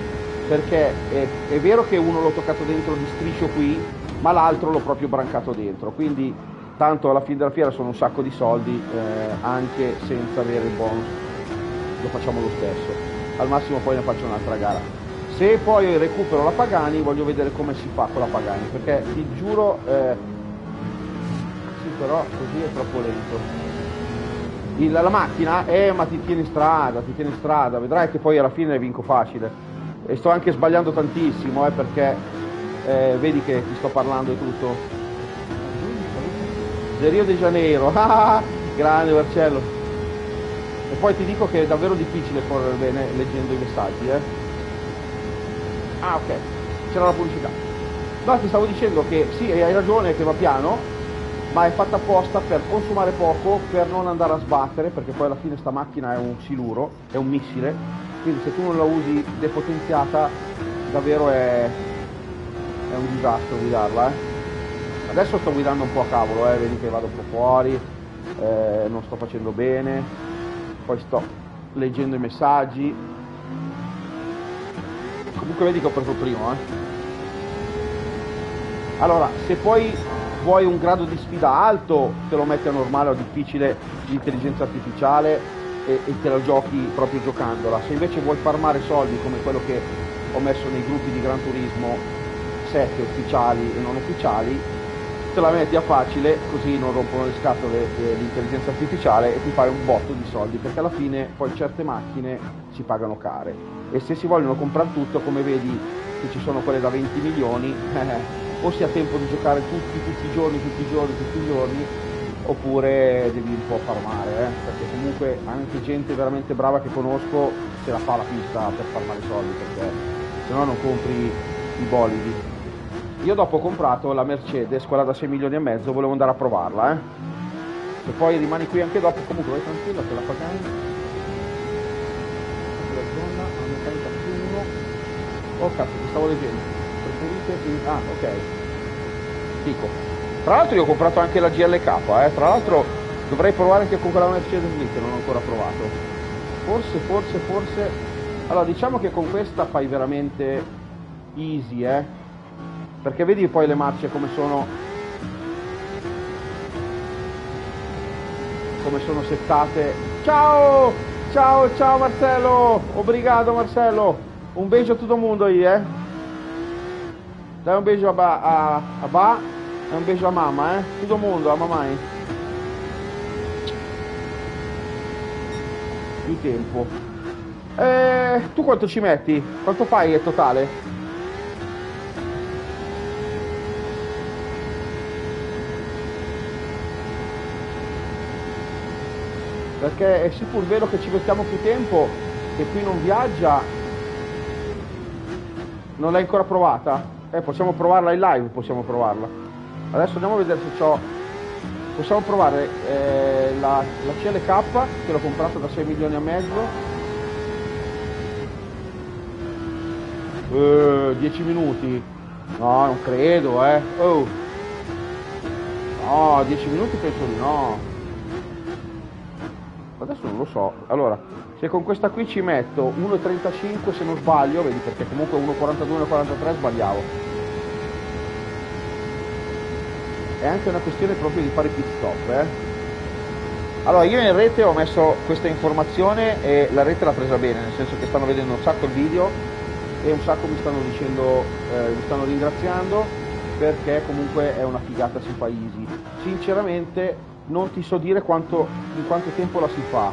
Perché è, è vero che uno l'ho toccato dentro di striscio qui, ma l'altro l'ho proprio brancato dentro, quindi tanto alla fine della fiera sono un sacco di soldi eh, anche senza avere il bonus. Lo facciamo lo stesso. Al massimo poi ne faccio un'altra gara. Se poi recupero la Pagani voglio vedere come si fa con la Pagani perché ti giuro eh, sì però così è troppo lento il, la macchina eh ma ti tiene in strada ti tiene in strada vedrai che poi alla fine vinco facile e sto anche sbagliando tantissimo eh, perché eh, vedi che ti sto parlando e tutto del Rio de Janeiro. Grande Marcello. E poi ti dico che è davvero difficile correre bene leggendo i messaggi, eh. Ah, ok. C'era la pubblicità. No, ti stavo dicendo che sì, hai ragione che va piano, ma è fatta apposta per consumare poco, per non andare a sbattere, perché poi alla fine sta macchina è un siluro, è un missile, quindi se tu non la usi depotenziata davvero è, è un disastro guidarla. Eh. Adesso sto guidando un po' a cavolo, eh, vedi che vado un po' fuori, eh, non sto facendo bene, poi sto leggendo i messaggi. Comunque vedi che ho preso primo, eh. Allora, se poi vuoi un grado di sfida alto, te lo metti a normale o difficile l'intelligenza artificiale e, e te lo giochi proprio giocandola. Se invece vuoi farmare soldi come quello che ho messo nei gruppi di Gran Turismo 7 ufficiali e non ufficiali, te la metti a facile così non rompono le scatole l'intelligenza artificiale e ti fai un botto di soldi perché alla fine poi certe macchine si pagano care e se si vogliono comprare tutto come vedi che ci sono quelle da 20 milioni o si ha tempo di giocare tutti, tutti i giorni, tutti i giorni, tutti i giorni oppure devi un po' farmare eh? perché comunque anche gente veramente brava che conosco se la fa la pista per farmare soldi perché se no non compri i bolidi io dopo ho comprato la Mercedes, quella da 6 milioni e mezzo, volevo andare a provarla, eh. Se poi rimani qui anche dopo, comunque vai tranquilla, te la più Oh cazzo, ti stavo leggendo. Preferite in... Ah, ok. Dico. Tra l'altro io ho comprato anche la GLK, eh. Tra l'altro dovrei provare anche con quella Mercedes lì che non ho ancora provato. Forse, forse, forse... Allora, diciamo che con questa fai veramente easy, eh. Perché vedi poi le marce come sono. Come sono settate. Ciao! Ciao ciao Marcello! Obrigado Marcello! Un beso a tutto il mondo io eh dai un beso a ba, a, a ba e un beso a mamma eh tutto mondo a mamma più tempo eh, tu quanto ci metti? quanto fai in totale? perché è sicur vero che ci mettiamo più tempo e qui non viaggia non l'hai ancora provata? Eh, possiamo provarla in live, possiamo provarla. Adesso andiamo a vedere se ho possiamo provare eh, la, la CLK che l'ho comprata da 6 milioni e mezzo. Eh, 10 minuti. No non credo eh. Oh. No 10 minuti penso di no. Adesso non lo so. Allora se con questa qui ci metto 1.35 se non sbaglio vedi perché comunque 1.42 1.43 sbagliavo è anche una questione proprio di fare pit stop eh? allora io in rete ho messo questa informazione e la rete l'ha presa bene nel senso che stanno vedendo un sacco il video e un sacco mi stanno dicendo eh, mi stanno ringraziando perché comunque è una figata sui paesi sinceramente non ti so dire quanto, in quanto tempo la si fa.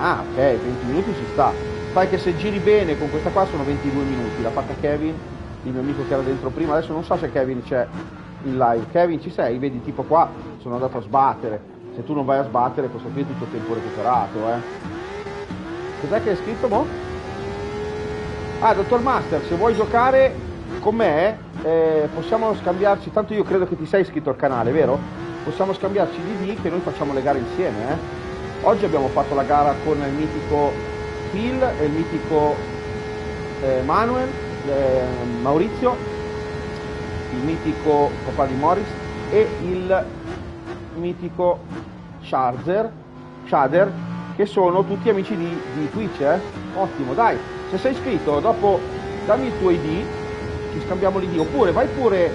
Ah, ok, 20 minuti ci sta. Sai che se giri bene con questa qua sono 22 minuti. L'ha fatta Kevin, il mio amico che era dentro prima. Adesso non so se Kevin c'è in live. Kevin ci sei? Vedi, tipo qua sono andato a sbattere. Se tu non vai a sbattere, questo qui è tutto tempo recuperato, eh. Cos'è che hai scritto, boh? Ah, dottor Master, se vuoi giocare con me eh, possiamo scambiarci, tanto io credo che ti sei iscritto al canale, vero? Possiamo scambiarci di D che noi facciamo le gare insieme. Eh? Oggi abbiamo fatto la gara con il mitico Phil e il mitico eh, Manuel, eh, Maurizio, il mitico papà di Morris e il mitico Shazer, Shader, che sono tutti amici di, di Twitch. Eh? Ottimo, dai, se sei iscritto dopo dammi il tuo ID ci scambiamo l'idea, oppure vai pure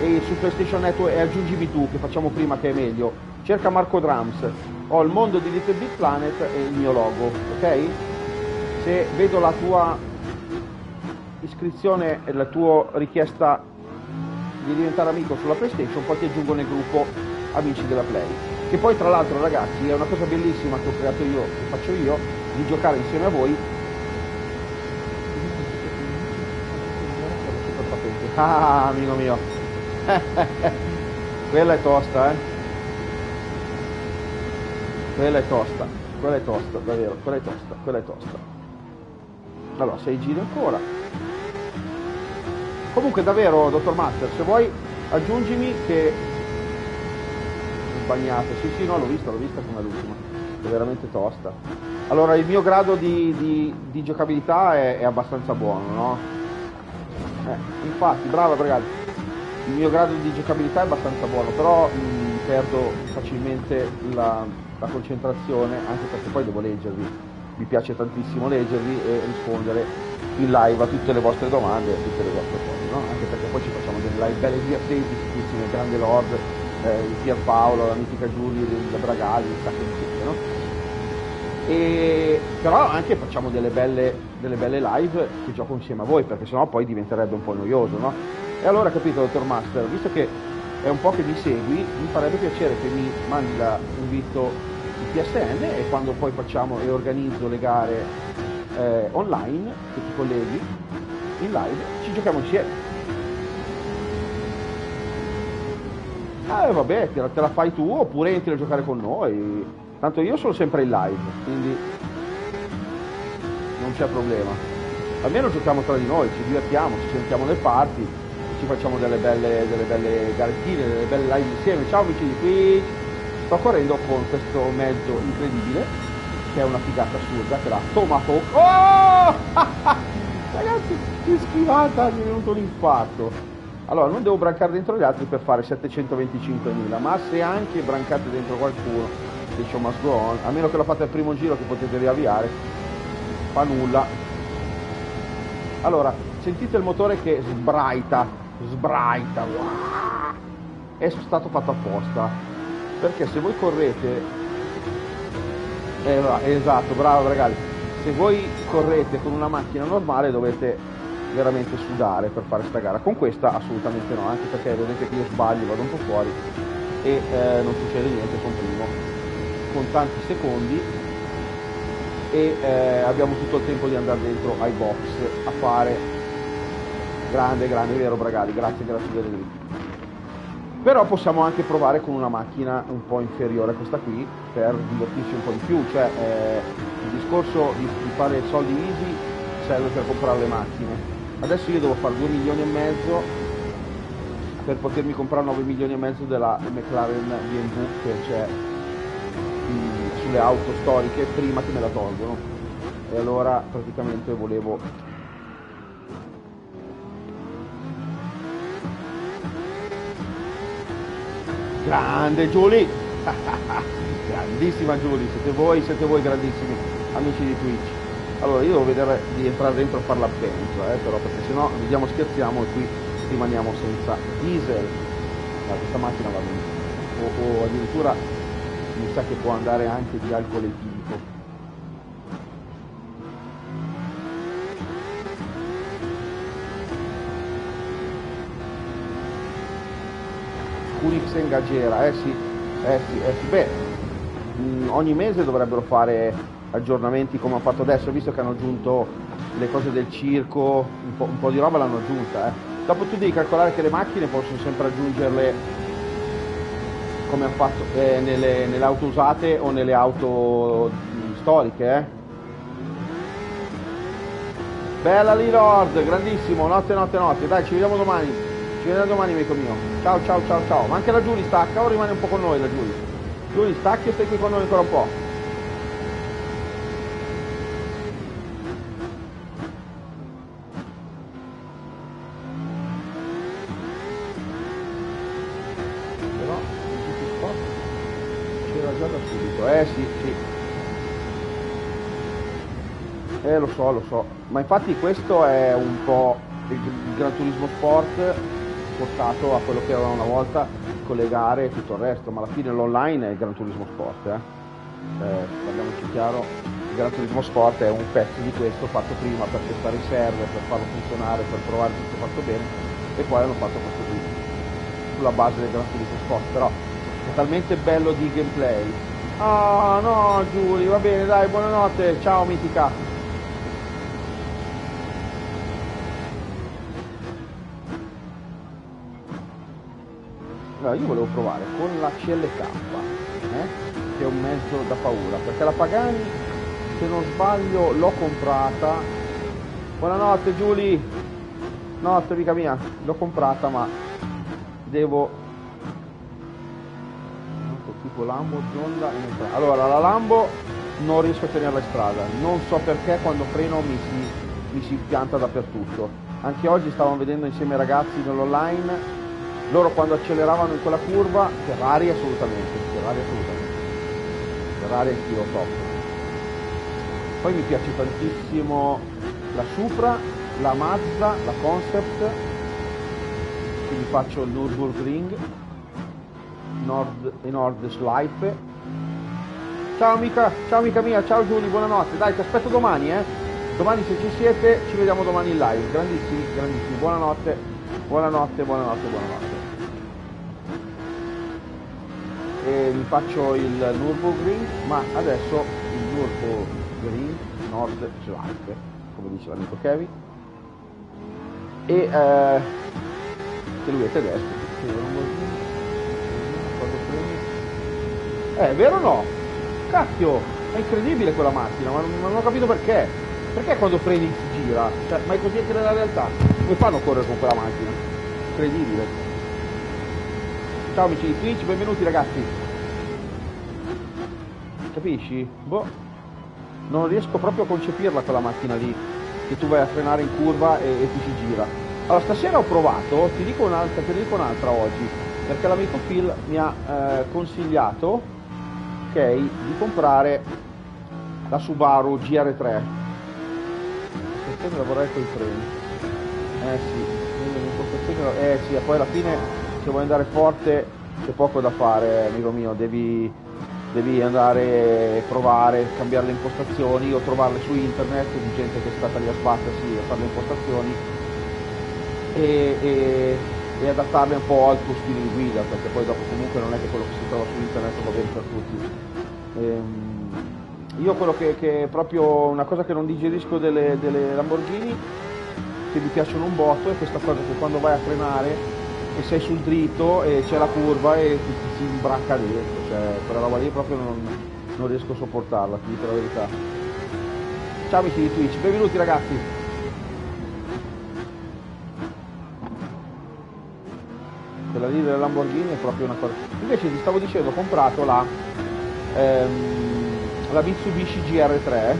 eh, su PlayStation Network e aggiungimi tu, che facciamo prima che è meglio, cerca Marco Drums, ho il mondo di Little Big Planet e il mio logo, ok? Se vedo la tua iscrizione e la tua richiesta di diventare amico sulla PlayStation, poi ti aggiungo nel gruppo Amici della Play. Che poi tra l'altro ragazzi è una cosa bellissima che ho creato io, che faccio io, di giocare insieme a voi Ah, amico mio. quella è tosta, eh. Quella è tosta, quella è tosta, davvero, quella è tosta, quella è tosta. Allora, sei giri ancora. Comunque davvero, dottor Master, se vuoi aggiungimi che sbagliato, sì sì no l'ho vista, l'ho vista come l'ultima, è veramente tosta. Allora il mio grado di, di, di giocabilità è, è, abbastanza buono, no? Eh, infatti, brava ragazzi, il mio grado di giocabilità è abbastanza buono, però mh, perdo facilmente la, la concentrazione, anche perché poi devo leggervi, mi piace tantissimo leggervi e rispondere in live a tutte le vostre domande e a tutte le vostre cose, no? Anche perché poi ci facciamo delle live belle divertenti, nel grande Lord, eh, il Pierpaolo, la mitica Giulia, il Bragali, un sacco di gente, no? E, però anche facciamo delle belle, delle belle live che gioco insieme a voi, perché sennò poi diventerebbe un po' noioso, no? E allora capito, dottor Master, visto che è un po' che mi segui, mi farebbe piacere che mi mandi l'invito in PSN e quando poi facciamo e organizzo le gare eh, online, che ti colleghi in live, ci giochiamo insieme. Eh vabbè, te la, te la fai tu oppure entri a giocare con noi. Tanto io sono sempre in live, quindi non c'è problema. Almeno giochiamo tra di noi, ci divertiamo, ci sentiamo nel party, ci facciamo delle belle, delle belle garettine, delle belle live insieme. Ciao amici di Twitch! Sto correndo con questo mezzo incredibile, che è una figata assurda, che la Tomahawk. Oh! Ragazzi, che schivata, mi è venuto un. Allora, non devo brancare dentro gli altri per fare 725.000, ma se anche brancate dentro qualcuno, show must on, a meno che lo fate al primo giro che potete riavviare, fa nulla. Allora, sentite il motore che sbraita, sbraita, è stato fatto apposta, perché se voi correte, eh, esatto, bravo ragazzi, se voi correte con una macchina normale dovete veramente sudare per fare sta gara. Con questa assolutamente no, anche perché vedete che io sbaglio, vado un po' fuori e eh, non succede niente, sono primo, con tanti secondi e eh, abbiamo tutto il tempo di andare dentro ai box a fare grande, grande, vero Bragali, grazie, grazie delle dritte. Però possiamo anche provare con una macchina un po' inferiore a questa qui per divertirci un po' di più, cioè eh, il discorso di, di fare soldi easy serve per comprare le macchine, adesso io devo fare 2 milioni e mezzo per potermi comprare 9 milioni e mezzo della McLaren BMW che c'è sulle auto storiche prima che me la tolgono. E allora praticamente volevo grande Giulia grandissima Giulia siete voi siete voi grandissimi amici di Twitch allora io devo vedere di entrare dentro a fare la pentola, eh, però perché sennò vediamo scherziamo e qui rimaniamo senza diesel. Ma questa macchina va bene. O, o addirittura mi sa che può andare anche di alcol etilico. Unix Engagera, eh sì, eh sì, eh sì, beh, mh, ogni mese dovrebbero fare aggiornamenti come ho fatto adesso, visto che hanno aggiunto le cose del circo, un po', un po di roba l'hanno aggiunta. Eh. Dopo tu devi calcolare che le macchine possono sempre aggiungerle come hanno fatto eh, nelle, nelle, auto usate o nelle auto storiche. Eh. Bella Lord, grandissimo, notte, notte, notte. Dai, ci vediamo domani. Ci vediamo domani, amico mio. Ciao, ciao, ciao, ciao. Ma anche la Giulia stacca o rimane un po' con noi la Giulia? Giulia, stacchi e stai qui con noi ancora un po'. Eh sì, sì. Eh lo so, lo so. Ma infatti questo è un po' il Gran Turismo Sport portato a quello che era una volta con le gare e tutto il resto, ma alla fine l'online è il Gran Turismo Sport, eh. eh parliamoci chiaro, il Gran Turismo Sport è un pezzo di questo fatto prima per testare i server, per farlo funzionare, per provare tutto fatto bene e poi hanno fatto questo qui sulla base del Gran Turismo Sport, però è talmente bello di gameplay Ah no Giulia, va bene dai, buonanotte, ciao mitica. Allora, io volevo provare con la CLK, eh, che è un mezzo da paura, perché la Pagani, se non sbaglio, l'ho comprata. Buonanotte Giulia, notte amica mia, l'ho comprata ma devo tipo Lambo, Zonda allora la Lambo non riesco a tenerla in strada. Non so perché quando freno mi si, mi si pianta dappertutto. Anche oggi stavamo vedendo insieme ai ragazzi nell'online loro quando acceleravano in quella curva Ferrari assolutamente Ferrari assolutamente. Ferrari anch'io top. Poi mi piace tantissimo la Supra la Mazda la Concept. Quindi faccio il Nürburgring Nord e Nord Schleife ciao amica ciao amica mia ciao Giuni buonanotte. Dai ti aspetto domani eh. Domani se ci siete ci vediamo domani in live. Grandissimi grandissimi. Buonanotte buonanotte buonanotte buonanotte e mi faccio il Nürburgring ma adesso il Nürburgring Nord Schleife come dice l'amico Kevin. E eh, che lui è tedesco eh vero o no? cacchio è incredibile quella macchina ma non, non ho capito perché. Perché quando freni si gira? Cioè, ma è così anche nella realtà? Come fanno a correre con quella macchina? Incredibile Ciao amici di Twitch, benvenuti ragazzi. Capisci? Boh. Non riesco proprio a concepirla quella macchina lì. Che tu vai a frenare in curva e, e ti si gira. Allora stasera ho provato, ti dico un'altra, te ne dico un'altra oggi. Perché l'amico Phil mi ha eh, consigliato ok, di comprare la Subaru GR3. Questa vorrei con i freni. Eh sì, eh sì, poi alla fine se vuoi andare forte c'è poco da fare, amico mio, devi, devi andare provare, cambiare le impostazioni o trovarle su internet di gente che è stata lì a sbattersi a fare le impostazioni e, e, e, adattarle un po' al tuo stile di guida, perché poi dopo comunque non è che quello che si trova su internet va bene per tutti. Ehm, io quello che, che, è proprio una cosa che non digerisco delle, delle Lamborghini, che mi piacciono un botto, è questa cosa che quando vai a frenare e sei sul dritto e c'è la curva e ti, ti si imbracca dentro, cioè quella roba lì proprio non, non riesco a sopportarla, ti dico la verità. Ciao amici di Twitch, benvenuti ragazzi. Quella lì della Lamborghini è proprio una cosa. Invece ti stavo dicendo, ho comprato la, ehm, la Mitsubishi GR3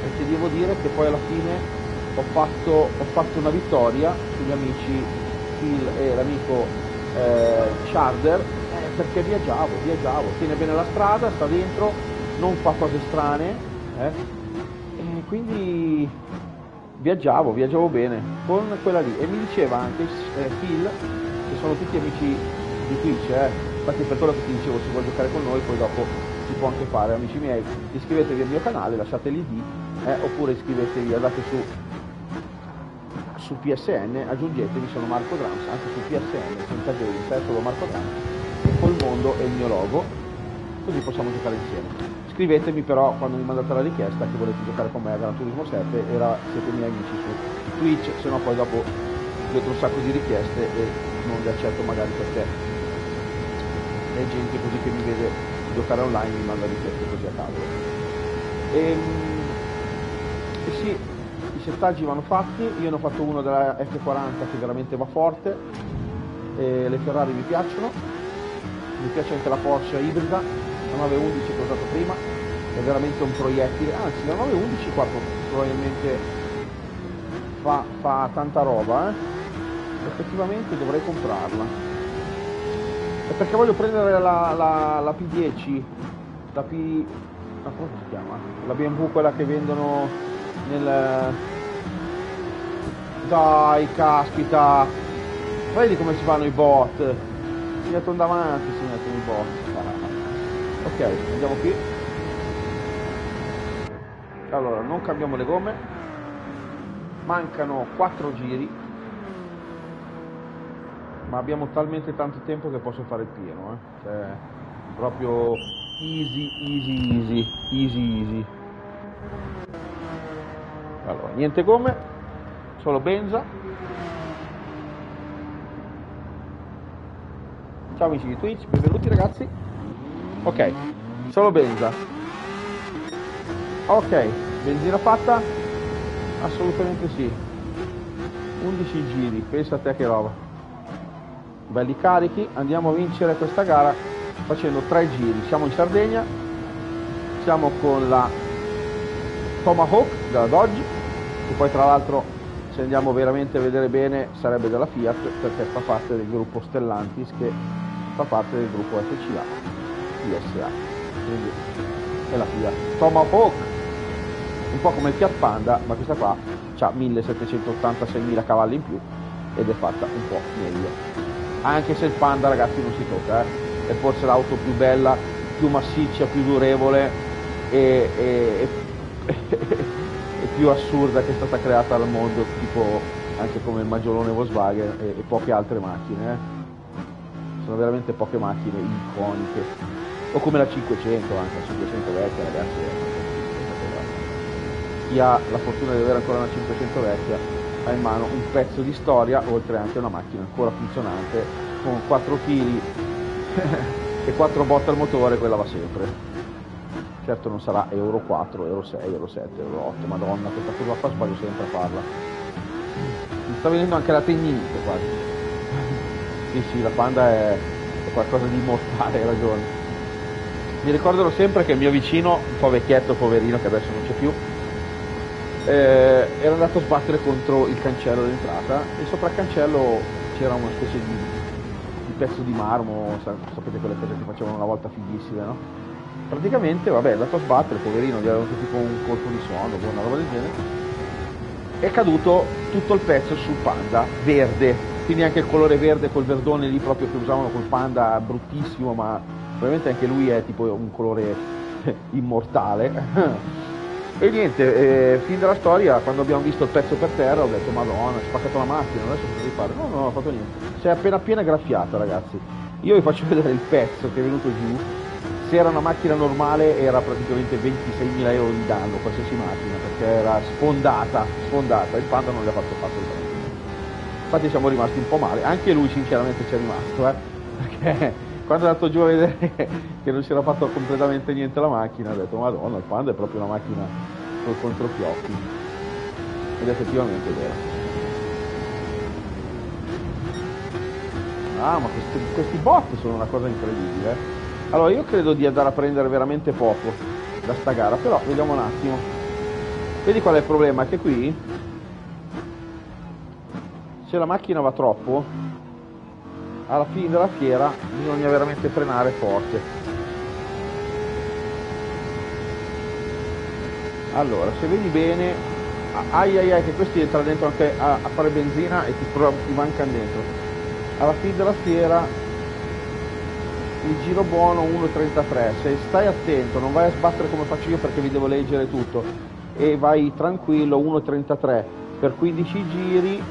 perché devo dire che poi alla fine ho fatto, ho fatto una vittoria sugli amici Phil e l'amico eh, Charder eh, perché viaggiavo, viaggiavo, tiene bene la strada, sta dentro, non fa cose strane eh, e quindi viaggiavo, viaggiavo bene con quella lì. E mi diceva anche eh, Phil che sono tutti amici di Twitch, eh, infatti per quello che ti dicevo se vuoi giocare con noi poi dopo si può anche fare, amici miei, iscrivetevi al mio canale, lasciate l'id eh, oppure iscrivetevi, andate su su PSN aggiungetemi, sono Marco Drums, anche su PSN senza gente, solo Marco Drums, col mondo e il mio logo, così possiamo giocare insieme. Scrivetemi però quando mi mandate la richiesta che volete giocare con me a Gran Turismo 7 era siete miei amici su Twitch, se no poi dopo vedo un sacco di richieste e non le accetto magari perché è gente così che mi vede giocare online mi manda richieste così a caso. E, ehm, e sì, settaggi vanno fatti, io ne ho fatto uno della F40 che veramente va forte, le Ferrari mi piacciono, mi piace anche la Porsche ibrida, la 911 che ho usato prima, è veramente un proiettile, anzi la 911 qua probabilmente fa, fa tanta roba, eh? effettivamente dovrei comprarla. È perché voglio prendere la, la, la P10, la P... Ma come si chiama? La BMW quella che vendono nel, dai, caspita. Vedi come si fanno i bot. Si mettono davanti, si mettono i bot. Ok, andiamo qui. Allora, non cambiamo le gomme. Mancano 4 giri. Ma abbiamo talmente tanto tempo che posso fare il pieno, eh. Cioè, proprio easy, easy, easy, easy, easy. Allora, niente gomme, solo benza. Ciao amici di Twitch benvenuti ragazzi. Ok solo benza. Ok benzina fatta? Assolutamente sì. 11 giri pensa a te che roba. Belli carichi, andiamo a vincere questa gara facendo tre giri. Siamo in Sardegna, siamo con la Tomahawk della Dodge, che poi tra l'altro se andiamo veramente a vedere bene sarebbe della Fiat perché fa parte del gruppo Stellantis che fa parte del gruppo FCA, ISA. Quindi è la Fiat Tomahawk, un po' come il Fiat Panda, ma questa qua ha 1786.000 cavalli in più ed è fatta un po' meglio anche se il Panda ragazzi non si tocca, eh? è forse l'auto più bella, più massiccia, più durevole e, e, e, più assurda che è stata creata al mondo, tipo anche come il maggiolone Volkswagen e, poche altre macchine. Eh? Sono veramente poche macchine iconiche. O come la 500, anche la 500 vecchia ragazzi. Chi ha la fortuna di avere ancora una 500 vecchia ha in mano un pezzo di storia, oltre anche una macchina ancora funzionante, con 4 kg e 4 botte al motore, quella va sempre. Certo non sarà Euro 4, Euro 6, Euro 7, Euro 8, madonna, questa cosa qua sbaglio sempre a farla. Mi sta venendo anche la tendinite quasi. sì, sì, la Panda è, è qualcosa di immortale, hai ragione. Mi ricorderò sempre che il mio vicino, un po' vecchietto, poverino, che adesso non c'è più, eh, era andato a sbattere contro il cancello d'entrata e sopra il cancello c'era una specie di, di pezzo di marmo, sapete quelle cose che facevano una volta fighissime, no? Praticamente, vabbè, è andato a sbattere, poverino, gli aveva dato tipo un colpo di sonno, una roba del genere. È caduto tutto il pezzo sul panda, verde, quindi anche il colore verde col verdone lì proprio che usavano col panda, bruttissimo, ma probabilmente anche lui è tipo un colore immortale. E niente, eh, fin dalla storia, quando abbiamo visto il pezzo per terra, ho detto Madonna, hai spaccato la macchina, adesso cosa devi fare? No, no, non ho fatto niente. Si è appena appena graffiata, ragazzi. Io vi faccio vedere il pezzo che è venuto giù. Se era una macchina normale era praticamente 26.000 euro di danno, qualsiasi macchina, perché era sfondata, sfondata. Il Panda non gli ha fatto assolutamente niente. Infatti siamo rimasti un po' male, anche lui sinceramente ci è rimasto, eh, perché quando è andato giù a vedere che non si era fatto completamente niente la macchina, ha detto madonna, il Panda è proprio una macchina col controfiocchi. Ed effettivamente è vero. Ah, ma questi, questi bot sono una cosa incredibile. Allora, io credo di andare a prendere veramente poco da sta gara, però vediamo un attimo. Vedi qual è il problema? Che qui, se la macchina va troppo, alla fine della fiera bisogna veramente frenare forte allora se vedi bene ai ai ai che questi entra dentro anche a, a fare benzina e ti, ti mancano dentro alla fine della fiera il giro buono 1.33 se stai attento non vai a sbattere come faccio io perché vi devo leggere tutto. E vai tranquillo 1.33 per 15 giri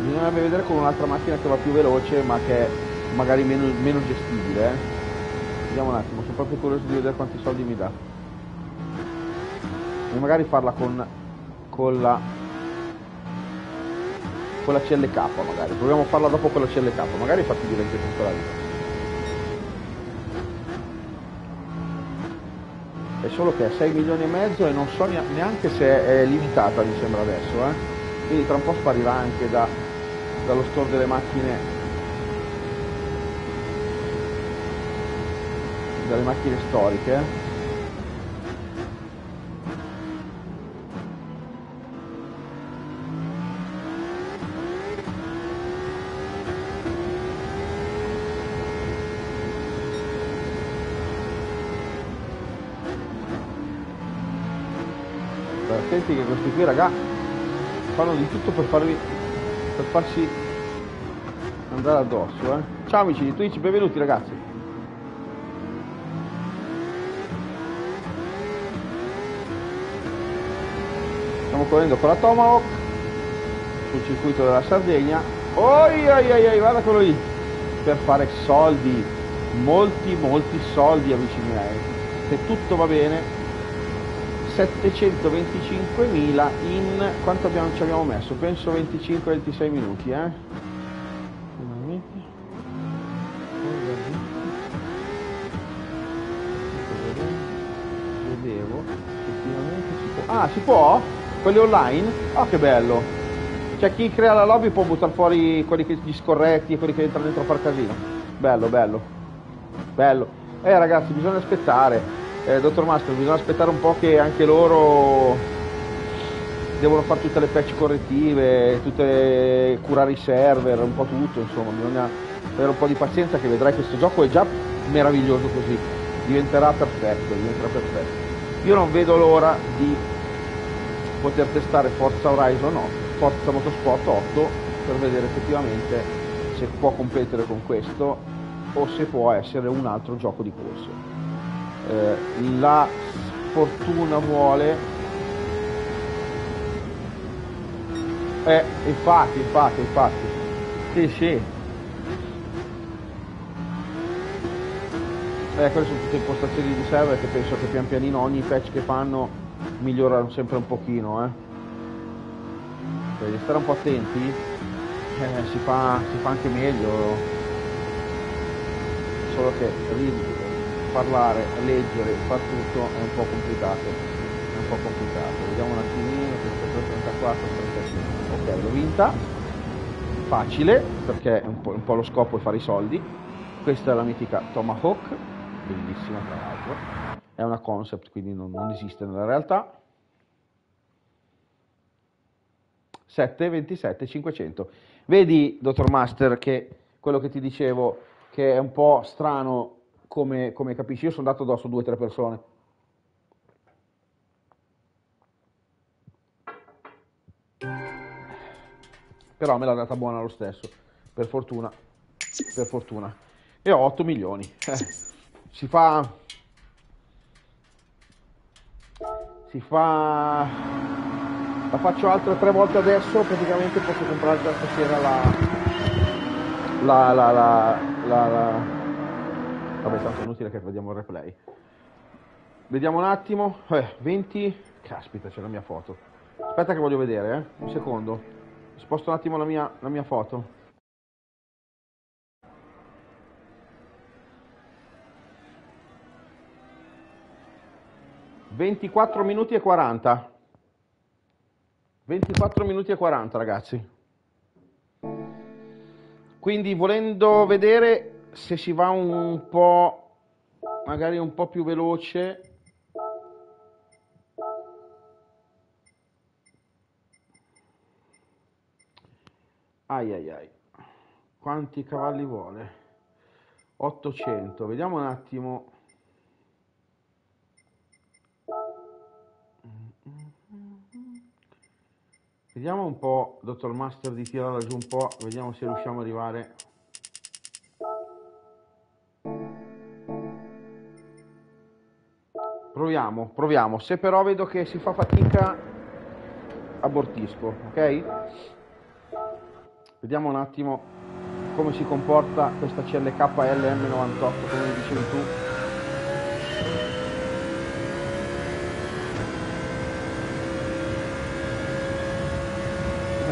bisognerebbe vedere con un'altra macchina che va più veloce ma che è magari meno, meno gestibile eh. vediamo un attimo sono proprio curioso di vedere quanti soldi mi dà. E magari farla con, con la con la CLK magari. Proviamo a farla dopo con la CLK magari fa più anche tutta la vita. È solo che è 6 milioni e mezzo e non so neanche se è limitata mi sembra adesso eh? quindi tra un po' sparirà anche da dallo store delle macchine dalle macchine storiche attenti che questi qui raga fanno di tutto per farvi per farci andare addosso. Eh. Ciao amici di Twitch, benvenuti ragazzi. Stiamo correndo con la Tomahawk sul circuito della Sardegna. Oi, oi, oi, oi, guarda quello lì. Per fare soldi, molti, molti soldi amici miei. Se tutto va bene, 725.000 in quanto abbiamo, ci abbiamo messo? Penso 25-26 minuti, eh? Ah, si può? Quelli online? Oh che bello! Cioè chi crea la lobby può buttare fuori quelli che, gli scorretti e quelli che entrano dentro a far casino. Bello, bello. Bello. Eh ragazzi, bisogna aspettare. Eh, dottor Master, bisogna aspettare un po' che anche loro devono fare tutte le patch correttive, tutte, curare i server, un po' tutto, insomma, bisogna avere un po' di pazienza che vedrai questo gioco è già meraviglioso così, diventerà perfetto, diventerà perfetto. Io non vedo l'ora di poter testare Forza Horizon 8, Forza Motorsport 8 per vedere effettivamente se può competere con questo o se può essere un altro gioco di corse. Eh, la fortuna vuole Eh, infatti, infatti, infatti. Sì, sì. Eh, quelle sono tutte impostazioni di server che penso che pian pianino ogni patch che fanno migliorano sempre un pochino, eh. Devi stare un po' attenti, eh, si, fa, si fa anche meglio. Solo che parlare, leggere, far tutto è un po' complicato. È un po' complicato. Vediamo un attimino, 34, 35 ok l'ho vinta. Facile perché è un po', un po', lo scopo è fare i soldi. Questa è la mitica Tomahawk bellissima tra l'altro. È una concept quindi non, non esiste nella realtà. 7, 27, 500 vedi dottor Master che quello che ti dicevo che è un po' strano come, come capisci io sono andato addosso due o tre persone però me l'ha data buona lo stesso, per fortuna, per fortuna. E ho 8 milioni. Eh, si fa... Si fa... La faccio altre tre volte adesso, praticamente posso comprare già stasera la... La, la, la, la, la... Vabbè, tanto è inutile che vediamo il replay. Vediamo un attimo. Eh, 20... Caspita, c'è la mia foto. Aspetta che voglio vedere, eh. Un secondo. Sposto un attimo la mia, la mia foto. Ventiquattro minuti e 40. 24 minuti e 40 ragazzi. Quindi volendo vedere se si va un po', magari un po' più veloce, ai ai ai quanti cavalli vuole? 800 vediamo un attimo. Vediamo un po' dottor master di tirarla giù un po' vediamo se riusciamo ad arrivare proviamo proviamo se però vedo che si fa fatica abortisco ok Vediamo un attimo come si comporta questa CLK LM98 come dicevi tu.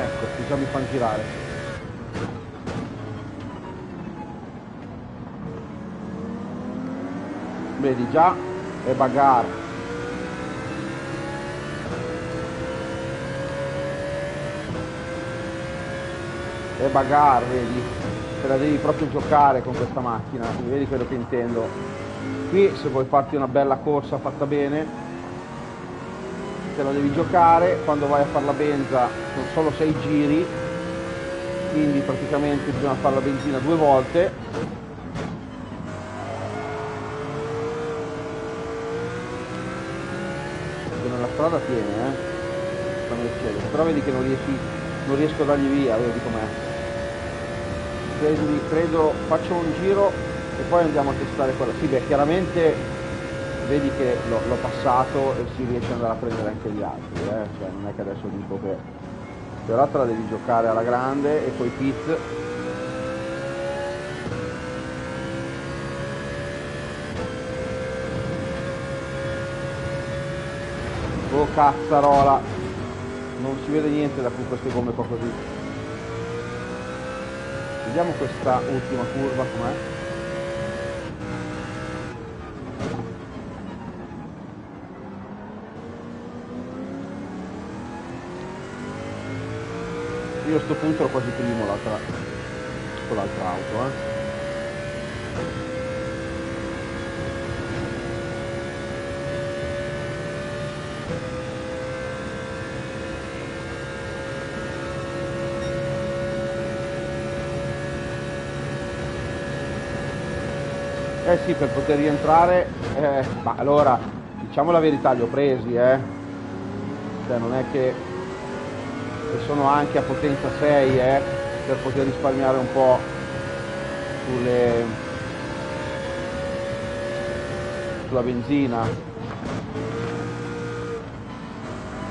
Ecco, già mi fanno girare. Vedi già è bagarre. e bagarre, vedi, te la devi proprio giocare con questa macchina, vedi quello che intendo. Qui se vuoi farti una bella corsa fatta bene, te la devi giocare, quando vai a fare la benza sono solo 6 giri, quindi praticamente bisogna fare la benzina due volte. Perché nella strada tiene, eh? Però vedi che non riesci, non riesco a dargli via, vedi com'è credimi, credo, faccio un giro e poi andiamo a testare quella. Sì, beh, chiaramente vedi che l'ho passato e si riesce ad andare a prendere anche gli altri, eh? cioè, non è che adesso dico che... Però te la devi giocare alla grande e poi pit cazzarola Non si vede niente da queste gomme qua così Vediamo questa ultima curva com'è. io a sto punto ero quasi primo l'altra, con l'altra auto, eh. Eh sì, per poter rientrare, eh, ma allora, diciamo la verità, li ho presi, eh. Cioè non è che, sono anche a potenza 6, eh, per poter risparmiare un po' sulle, sulla benzina.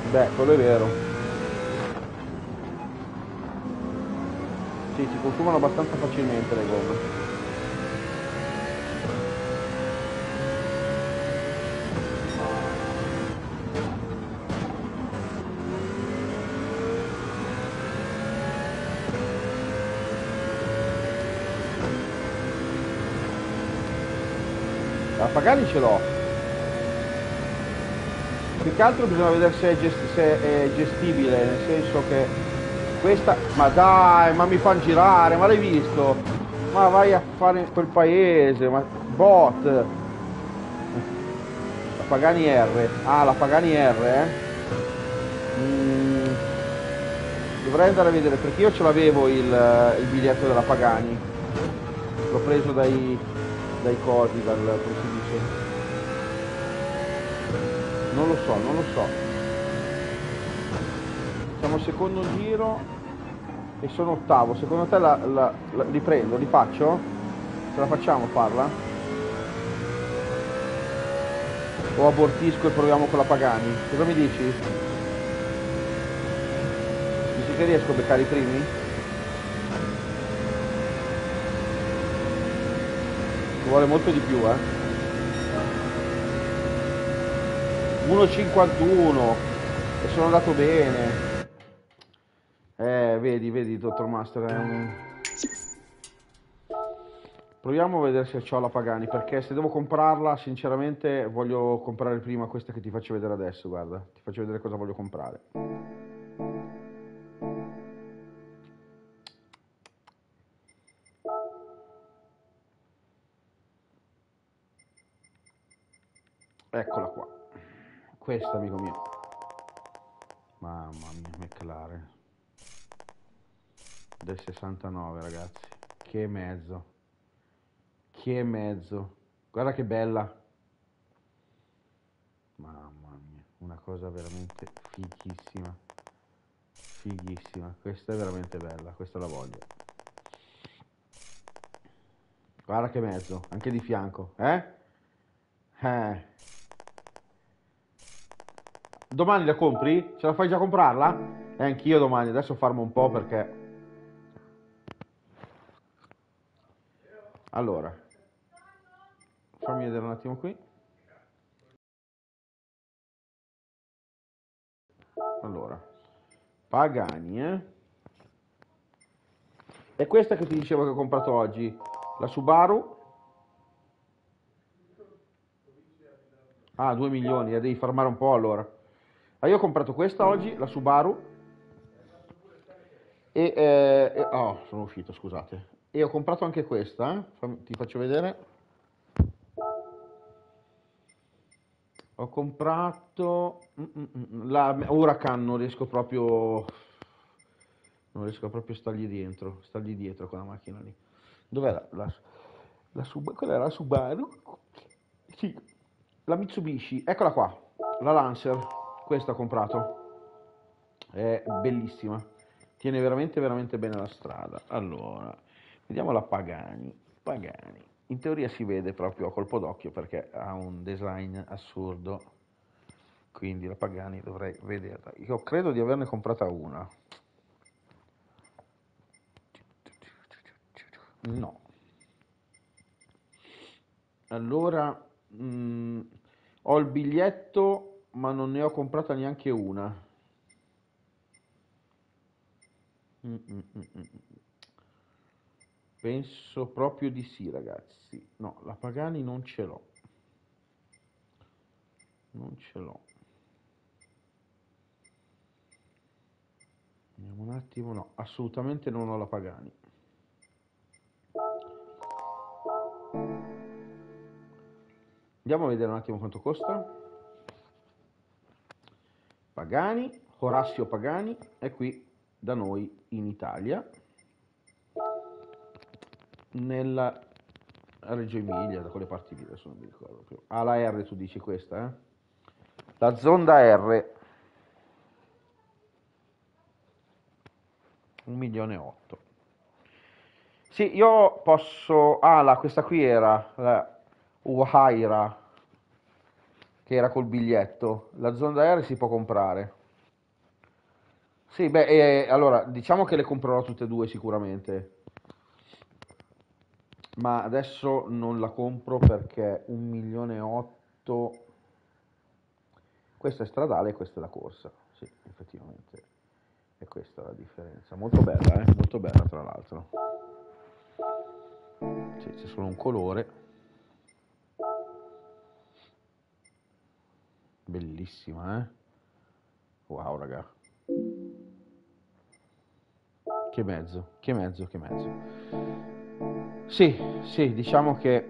Beh, quello è vero. Sì, si consumano abbastanza facilmente le gomme. La Pagani ce l'ho. Più che altro bisogna vedere se è, gest- se è gestibile, nel senso che questa... Ma dai, ma mi fanno girare, ma l'hai visto? Ma vai a fare in quel paese, ma bot. La Pagani R. Ah, la Pagani R, eh? Mm, dovrei andare a vedere perché io ce l'avevo il, il biglietto della Pagani. L'ho preso dai, dai cosi, dal come si dice. Non lo so, non lo so. Siamo al secondo giro e sono ottavo. Secondo te la, la, la- li prendo, li faccio? Ce la facciamo farla? O abortisco e proviamo con la Pagani? Cosa mi dici? Dici che riesco a beccare i primi? Ci vuole molto di più, eh. 1,51 e sono andato bene. Eh, vedi, vedi, dottor Master. è un- Proviamo a vedere se ho la Pagani, perché se devo comprarla, sinceramente voglio comprare prima questa che ti faccio vedere adesso, guarda. Ti faccio vedere cosa voglio comprare. Eccola qua. Questa, amico mio. Mamma mia, McLaren. Del 69, ragazzi. Che mezzo. Che mezzo. Guarda che bella. Mamma mia, una cosa veramente fighissima. Fighissima. Questa è veramente bella, questa la voglio. Guarda che mezzo, anche di fianco, eh? Eh. Domani la compri? Ce la fai già comprarla? E anch'io domani, adesso farmo un po' perché... Allora, fammi vedere un attimo qui. Allora, Pagani, eh? E questa che ti dicevo che ho comprato oggi, la Subaru. Ah, 2 milioni, eh, devi farmare un po' allora. Ah, io ho comprato questa oggi, la Subaru. E, eh, oh, sono uscito, scusate. E ho comprato anche questa, eh. Ti faccio vedere. Ho comprato mm, mm, mm, la Huracan, non riesco proprio non riesco proprio a stargli dentro, stargli dietro con la macchina lì. Dov'è la, la, la Sub- quella era la Subaru? Sì, la Mitsubishi, eccola qua, la Lancer, questa ho comprato. È bellissima, tiene veramente veramente bene la strada. Allora, vediamo la Pagani. Pagani. In teoria si vede proprio a colpo d'occhio perché ha un design assurdo. Quindi la Pagani dovrei vederla. Io credo di averne comprata una. No. Allora, mm, ho il biglietto, ma non ne ho comprata neanche una. Mm, mm, mm. Penso proprio di sì, ragazzi. No, la Pagani non ce l'ho. Non ce l'ho. Vediamo un attimo, no, assolutamente non ho la Pagani. Andiamo a vedere un attimo quanto costa. Pagani, Orazio Pagani, è qui da noi in Italia, nella Reggio Emilia, da quelle parti lì, adesso non mi ricordo più. Ah, la R tu dici questa, eh? La Zonda R, un milione e otto. Sì, io posso... Ah, la, questa qui era la Uhaira, che era col biglietto. La Zonda R si può comprare. Sì, beh, eh, allora, diciamo che le comprerò tutte e due sicuramente. Ma adesso non la compro perché un milione e otto... Questa è stradale e questa è la corsa. Sì, effettivamente è questa la differenza. Molto bella, eh? Molto bella tra l'altro. Sì, c'è solo un colore. Bellissima, eh? Wow, raga. Che mezzo, che mezzo, che mezzo. Sì, sì, diciamo che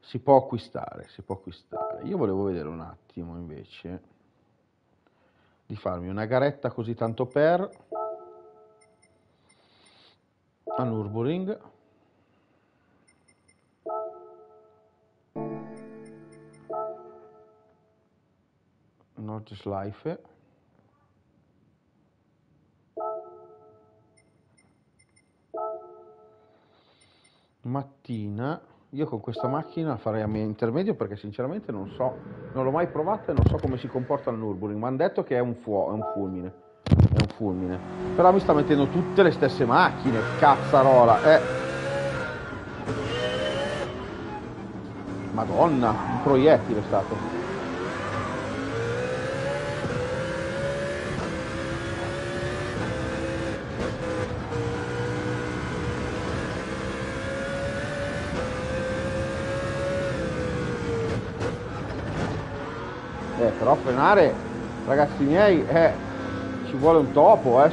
si può acquistare, si può acquistare. Io volevo vedere un attimo invece di farmi una garetta così tanto per a Nürburgring Nordschleife mattina io con questa macchina farei a mio intermedio perché sinceramente non so, non l'ho mai provata e non so come si comporta il Nürburgring. Mi hanno detto che è un, fuo- è un fulmine, è un fulmine. Però mi sta mettendo tutte le stesse macchine, cazzarola, eh. Madonna, un proiettile è stato. Eh, però frenare, ragazzi miei, eh, ci vuole un topo, eh.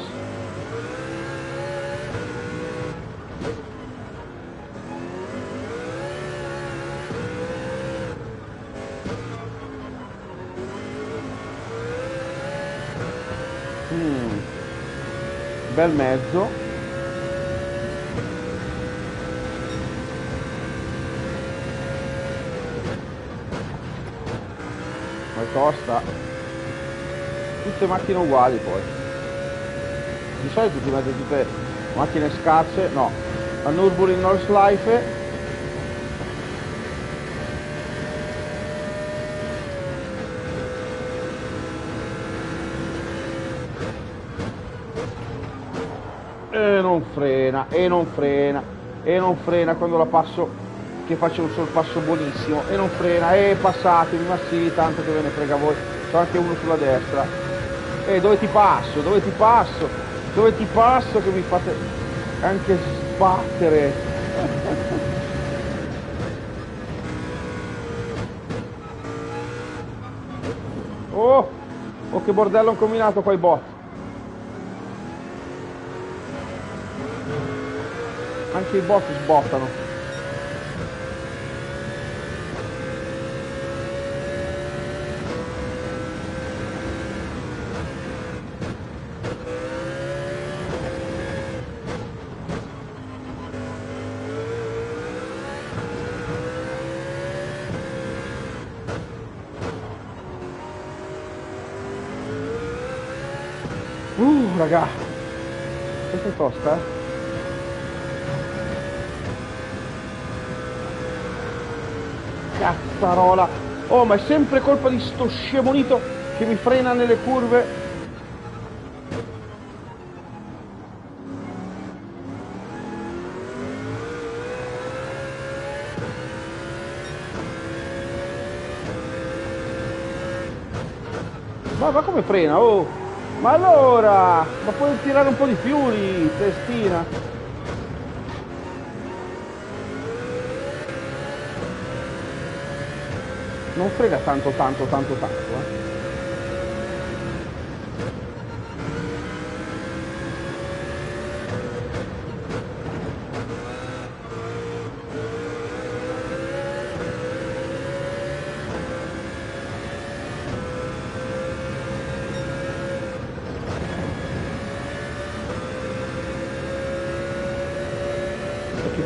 Mm. Bel mezzo. Tosta. Tutte macchine uguali poi. Di solito ti mette tutte macchine scarse, no. La Nürburgring Nordschleife e non frena, e non frena, e non frena quando la passo che faccio un sorpasso buonissimo e non frena, e passatemi, ma sì, tanto che ve ne frega voi, c'è anche uno sulla destra. E dove ti passo? Dove ti passo? Dove ti passo che mi fate anche sbattere? Oh, oh che bordello hanno combinato qua i bot. Anche i bot sbottano. Uh, raga. Questa è tosta? Cazzarola. Oh, ma è sempre colpa di sto scemonito che mi frena nelle curve. Ma come frena? Oh! Ma allora! Ma puoi tirare un po' di lì, testina! Non frega tanto, tanto, tanto, tanto, eh!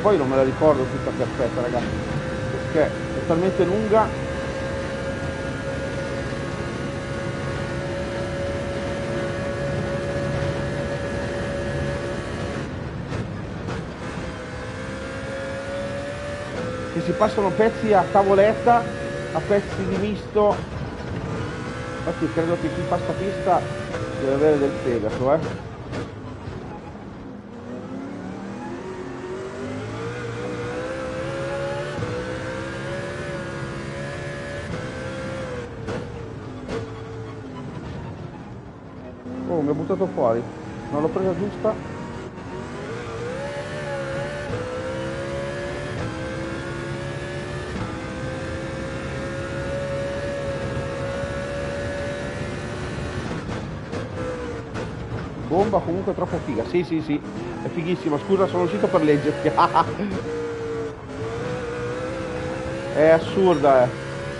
Poi non me la ricordo tutta perfetta ragazzi, perché è talmente lunga che si passano pezzi a tavoletta, a pezzi di misto. Infatti credo che chi fa sta pista deve avere del fegato, eh. Fuori. Non l'ho presa giusta. Bomba comunque troppo figa. Sì, sì, sì. È fighissima. Scusa, sono uscito per leggerti. è assurda, eh.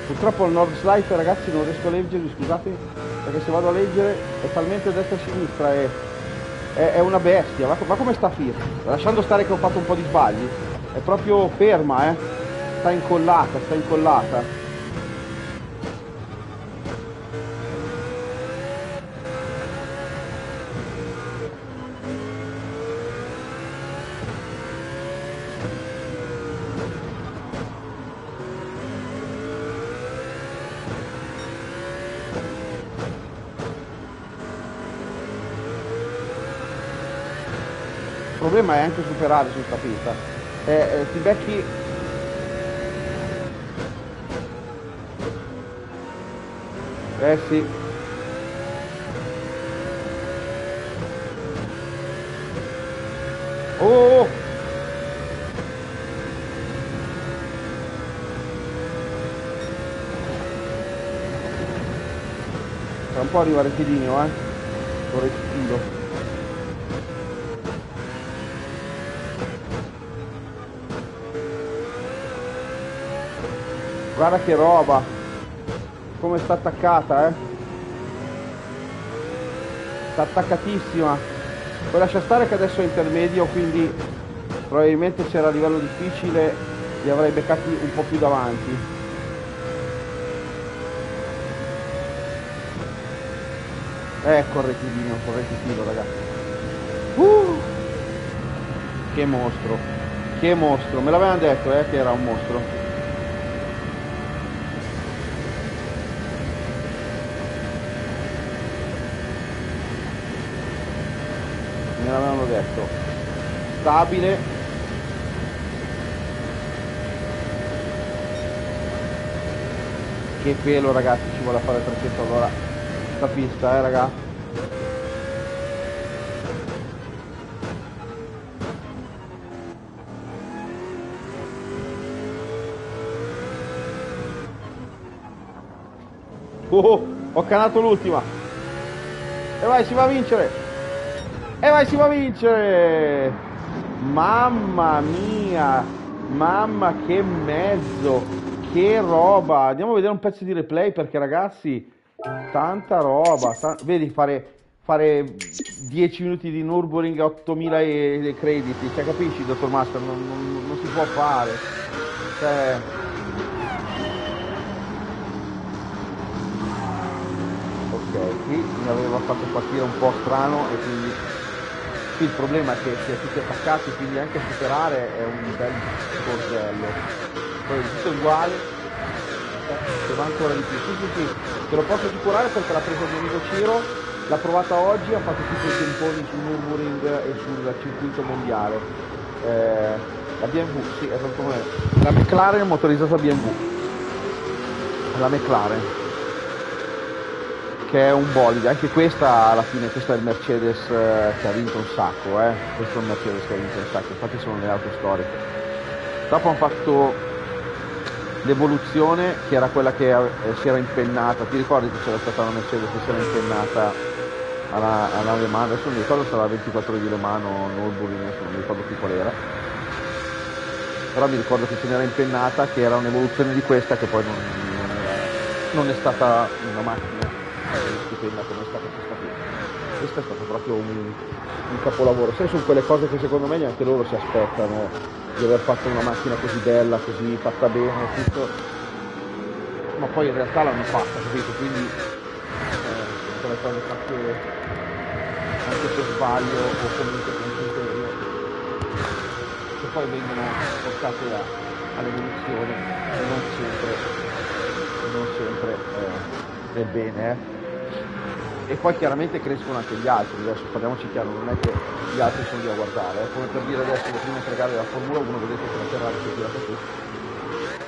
Purtroppo il Nord Slide, ragazzi, non riesco a leggervi, scusate, perché se vado a leggere è talmente destra e sinistra, è, è, è una bestia. Ma, ma come sta firma? Lasciando stare che ho fatto un po' di sbagli. È proprio ferma, eh. Sta incollata, sta incollata. Il problema è anche superare su sta pista. Eh, eh, ti becchi Eh sì. Oh! Tra un po' arriva rettilineo, eh? Con Guarda che roba! Come sta attaccata, eh? Sta attaccatissima. Poi lascia stare che adesso è intermedio, quindi probabilmente se era a livello difficile li avrei beccati un po' più davanti. Il rettilineo, il rettitino ragazzi. Uh! Che mostro, che mostro, me l'avevano detto eh, che era un mostro. Detto stabile che pelo ragazzi ci vuole fare 300 all'ora sta pista eh ragazzi Oh, ho canato l'ultima. E vai, si va a vincere. E vai, si va a vincere. Mamma mia. Mamma che mezzo. Che roba. Andiamo a vedere un pezzo di replay perché ragazzi, tanta roba. ta- Vedi fare, fare 10 minuti di Nürburgring a 8000 e- e crediti. Cioè, capisci, dottor Master? Non, non- non si può fare. Cioè... Ok, qui mi aveva fatto partire un po' strano e quindi qui il problema è che si è tutti attaccati, quindi anche superare è un bel bordello. Poi tutto uguale, se va ancora di più. Sì, sì, sì, te lo posso assicurare perché l'ha presa mio amico Ciro, l'ha provata oggi, ha fatto tutti i temponi sul Nürburgring e sul circuito mondiale. Eh, la BMW, sì, è proprio come la McLaren motorizzata BMW. La McLaren che è un bolide, anche questa alla fine, questa è il Mercedes eh, che ha vinto un sacco, eh? questo è un Mercedes che ha vinto un sacco, infatti sono le auto storiche. Dopo hanno fatto l'evoluzione che era quella che eh, si era impennata, ti ricordi che c'era stata una Mercedes che si era impennata alla, alla Le Mans, adesso non mi ricordo se era la 24 di Le Mans o Nürburgring, non mi ricordo più qual era, però mi ricordo che se n'era impennata che era un'evoluzione di questa che poi non, non non è stata una macchina stupenda come è stata questa qui. questo è stato proprio un, un capolavoro. Sai, sono quelle cose che secondo me neanche loro si aspettano di aver fatto una macchina così bella, così fatta bene, tutto. Ma poi in realtà l'hanno fatta, capito? Quindi eh, quelle cose fatte anche per sbaglio o comunque con criterio, che poi vengono portate a, all'evoluzione e non sempre, non sempre eh, nel bene. Eh e poi chiaramente crescono anche gli altri, adesso parliamoci chiaro, non è che gli altri sono lì a guardare, è come per dire adesso le prime tre gare della Formula 1 vedete che la Ferrari si è tirata su,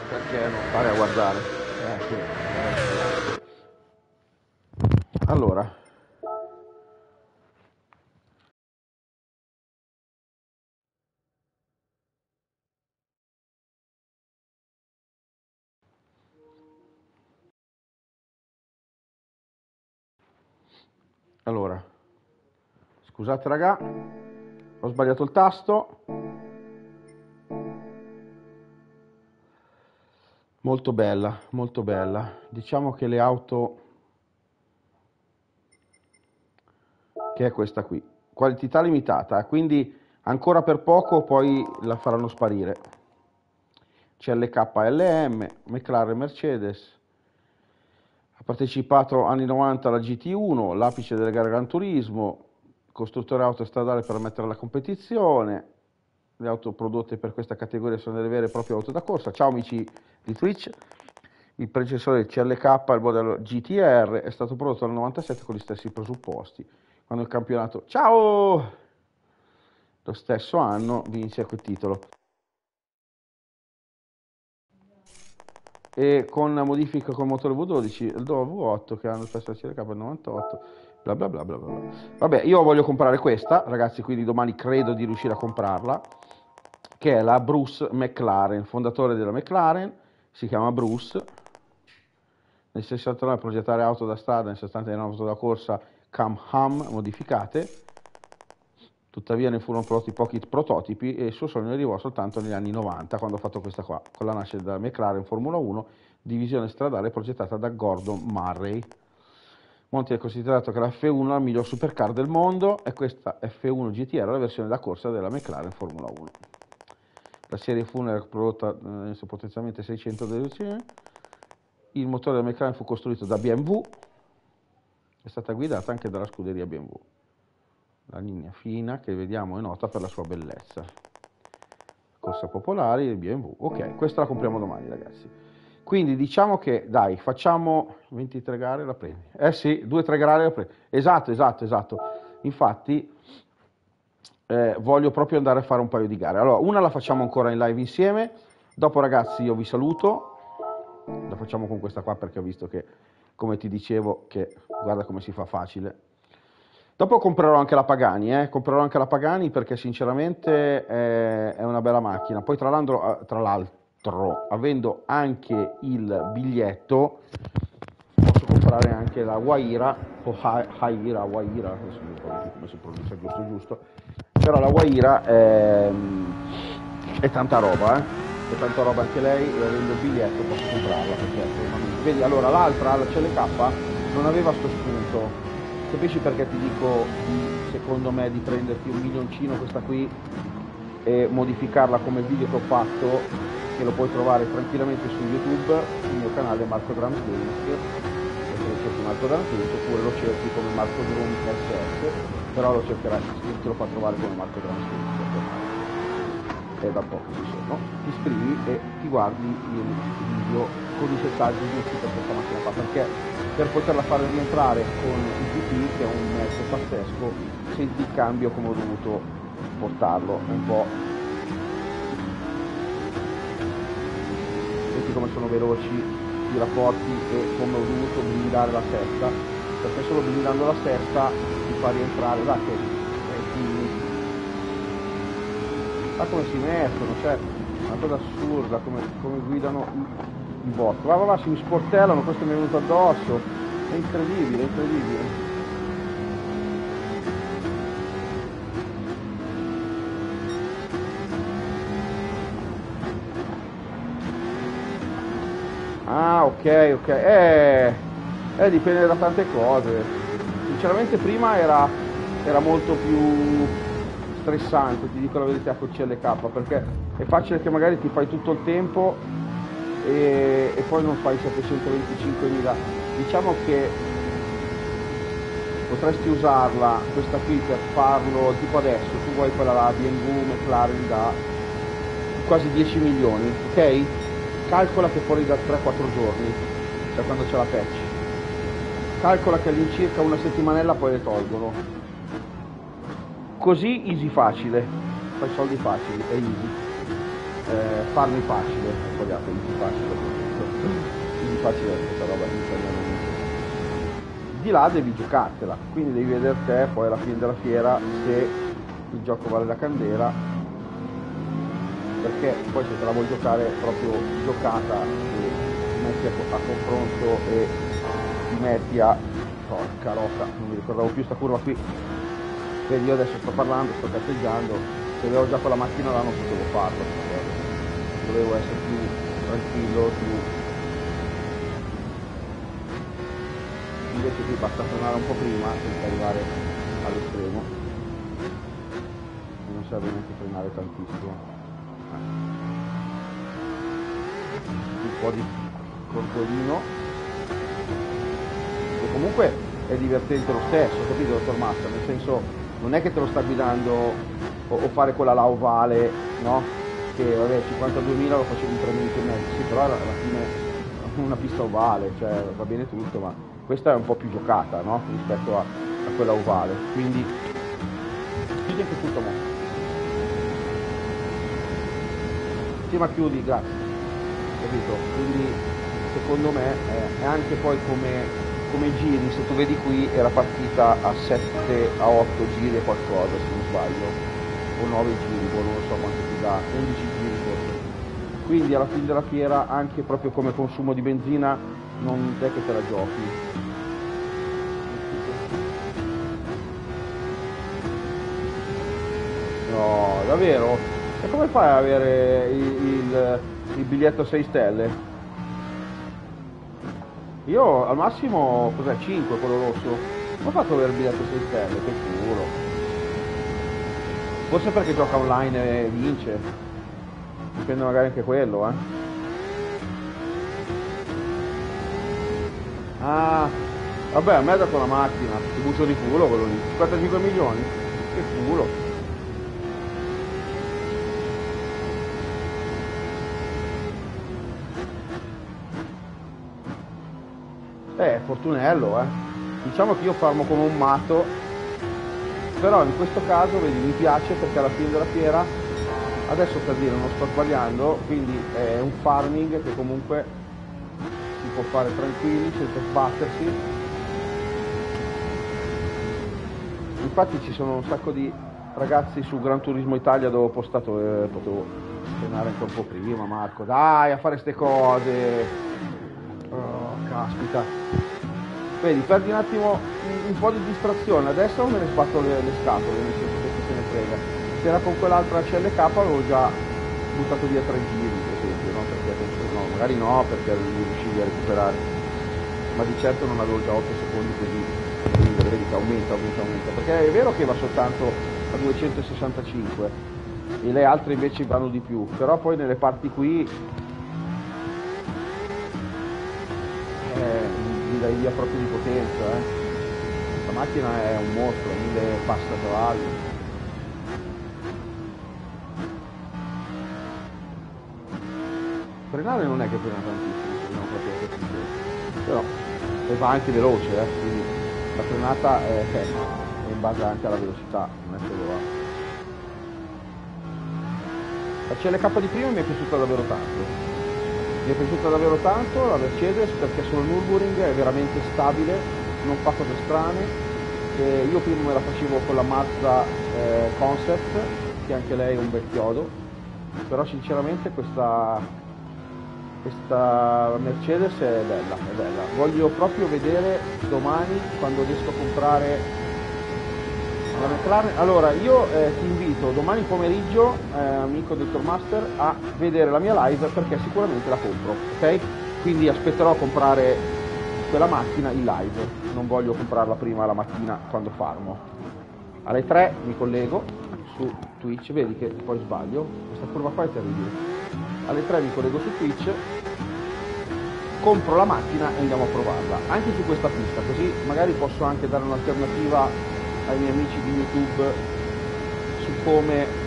perché non stare a guardare? Eh, sì. Allora, scusate raga, ho sbagliato il tasto. Molto bella, molto bella. Diciamo che le auto, che è questa qui, quantità limitata, quindi ancora per poco poi la faranno sparire. CLKLM, McLaren Mercedes, ha partecipato anni 90 alla GT1, l'apice delle gare Gran Turismo, costruttore autostradale per mettere alla competizione. Le auto prodotte per questa categoria sono delle vere e proprie auto da corsa. Ciao amici di Twitch. Il predecessore del CLK, il modello GTR, è stato prodotto nel 97 con gli stessi presupposti. Quando il campionato... Ciao! Lo stesso anno vince quel titolo. e con modifica con motore V12 il V8 che hanno spesso la CLK 98 bla bla bla bla bla vabbè io voglio comprare questa ragazzi quindi domani credo di riuscire a comprarla che è la Bruce McLaren fondatore della McLaren si chiama Bruce. Nel 69 progettare auto da strada nel 79 auto da corsa Cam Ham modificate. Tuttavia ne furono prodotti pochi prototipi e il suo sogno arrivò soltanto negli anni 90, quando ha fatto questa qua, con la nascita della McLaren Formula 1, divisione stradale progettata da Gordon Murray. Monti è considerato che la F1 è la miglior supercar del mondo e questa F1 GTR è la versione da corsa della McLaren Formula 1. La serie F1 era prodotta eh, potenzialmente 600 delusioni. Il motore della McLaren fu costruito da BMW, è stata guidata anche dalla scuderia BMW la linea fina che vediamo è nota per la sua bellezza. Corsa popolari BMW ok questa la compriamo domani ragazzi quindi diciamo che dai facciamo 23 gare la prendi. Eh sì 2-3 gare la prendi. Esatto esatto esatto. Infatti eh, voglio proprio andare a fare un paio di gare. Allora una la facciamo ancora in live insieme. Dopo ragazzi io vi saluto. La facciamo con questa qua perché ho visto che come ti dicevo che guarda come si fa facile. Dopo comprerò anche la Pagani, eh? comprerò anche la Pagani perché sinceramente è, è una bella macchina. Poi tra l'altro, tra l'altro, avendo anche il biglietto, posso comprare anche la Waira, o Haira, adesso non ricordo come si pronuncia giusto giusto, però la Waira è, è tanta roba, eh? è tanta roba anche lei e avendo il biglietto posso comprarla perché vedi allora l'altra la CLK non aveva sto spunto Capisci perché ti dico secondo me di prenderti un milioncino questa qui e modificarla come video che ho fatto, che lo puoi trovare tranquillamente su YouTube, sul mio canale Marco Drums Games, cerchi Marco Drums Games oppure lo cerchi come Marco Drum SS, però lo cercherai, te lo fa trovare come Marco Drums Games e da poco ci sono, ti iscrivi e ti guardi il video con i settaggi giusti per questa macchina qua, perché per poterla fare rientrare con il GP, che è un mezzo pazzesco, senti il cambio come ho dovuto portarlo un po'. Senti come sono veloci i rapporti e come ho dovuto blindare la sesta, perché solo blindando la sesta ti fa rientrare, là che ma come si mettono, cioè, una cosa assurda, come, come guidano i bot. Va, va, va, si mi sportellano, questo mi è venuto addosso, è incredibile, è incredibile. Ah, ok, ok. Eh, eh, dipende da tante cose. Sinceramente prima era era molto più stressante, ti dico la verità con CLK, perché è facile che magari ti fai tutto il tempo e, e poi non fai 725.000. Diciamo che potresti usarla questa qui per farlo tipo adesso, tu vuoi quella là BMW McLaren da quasi 10 milioni, ok? Calcola che fuori da 3-4 giorni, cioè quando c'è la patch. Calcola che all'incirca una settimanella poi le tolgono. Così easy facile, fai soldi facili, è easy. Eh, farmi facile, sbagliato, easy facile. easy facile è questa roba in italiano. Di là devi giocartela, quindi devi vedere te poi alla fine della fiera se il gioco vale la candela perché poi se te la vuoi giocare proprio giocata e ti metti a, a confronto e ti metti a porca roca non mi ricordavo più sta curva qui. Vedi io adesso sto parlando sto cazzeggiando. Se avevo già quella macchina là non potevo farlo dovevo essere più tranquillo più invece qui basta frenare un po' prima senza arrivare all'estremo. Non serve neanche frenare tantissimo un po' di cordolino e comunque è divertente lo stesso capito dottor Massa nel senso non è che te lo sta guidando o, o fare quella là ovale no? Che vabbè 52.000 lo facevi in 3 minuti e mezzo. Sì però alla fine una pista ovale cioè va bene tutto ma questa è un po' più giocata no? Rispetto a, a quella ovale. Quindi chiudi anche tutto mo sì ma chiudi grazie capito? Quindi secondo me è, anche poi come, come giri. Se tu vedi qui era partita a 7 a 8 giri e qualcosa se non sbaglio o 9 giri boh, non so quanto ti dà 11 giri forse. Quindi alla fine della fiera anche proprio come consumo di benzina non è che te la giochi. No davvero e come fai ad avere il, il, il biglietto 6 stelle? Io al massimo, cos'è, 5 quello rosso? Come ho fatto ad avere il biglietto 6 stelle? Che culo. Forse perché gioca online e vince. Dipende magari anche quello, eh. Ah, vabbè, a me ha dato la macchina, ti bucio di culo quello lì. 55 milioni? Che culo. Fortunello, eh. Diciamo che io farmo come un matto, però in questo caso, vedi, mi piace perché alla fine della fiera, adesso per dire non sto sbagliando, quindi è un farming che comunque si può fare tranquilli, senza sbattersi. Infatti ci sono un sacco di ragazzi su Gran Turismo Italia dove ho postato, eh, potevo frenare anche un po' prima, Marco, dai a fare ste cose caspita. Vedi, perdi un attimo un, un, po' di distrazione, adesso me ne sbatto le, le scatole, nel senso che se ne frega. Se era con quell'altra CLK avevo già buttato via tre giri, per esempio, no? Perché no, magari no, perché non riuscivi a recuperare. Ma di certo non avevo già 8 secondi così, quindi vedi che aumenta, aumenta, aumenta. Perché è vero che va soltanto a 265 e le altre invece vanno di più, però poi nelle parti qui dai via proprio di potenza, eh. Questa macchina è un mostro, 1000 passa cavalli. Frenare non è che frena tantissimo, non proprio. Però e va anche veloce, eh, quindi la frenata è, è in base anche alla velocità, non è solo va. La CLK di prima mi è piaciuta davvero tanto mi è piaciuta davvero tanto la Mercedes perché sul Nürburgring è veramente stabile, non fa cose strane. E io prima me la facevo con la Mazda eh, Concept, che anche lei è un bel chiodo, però sinceramente questa, questa Mercedes è bella, è bella. Voglio proprio vedere domani quando riesco a comprare la McLaren. Allora, io eh, ti invito domani pomeriggio, eh, amico Dottor Master, a vedere la mia live perché sicuramente la compro, ok? Quindi aspetterò a comprare quella macchina in live, non voglio comprarla prima la mattina quando farmo. Alle 3 mi collego su Twitch, vedi che poi sbaglio, questa curva qua è terribile. Alle 3 mi collego su Twitch, compro la macchina e andiamo a provarla, anche su questa pista, così magari posso anche dare un'alternativa ai miei amici di YouTube su come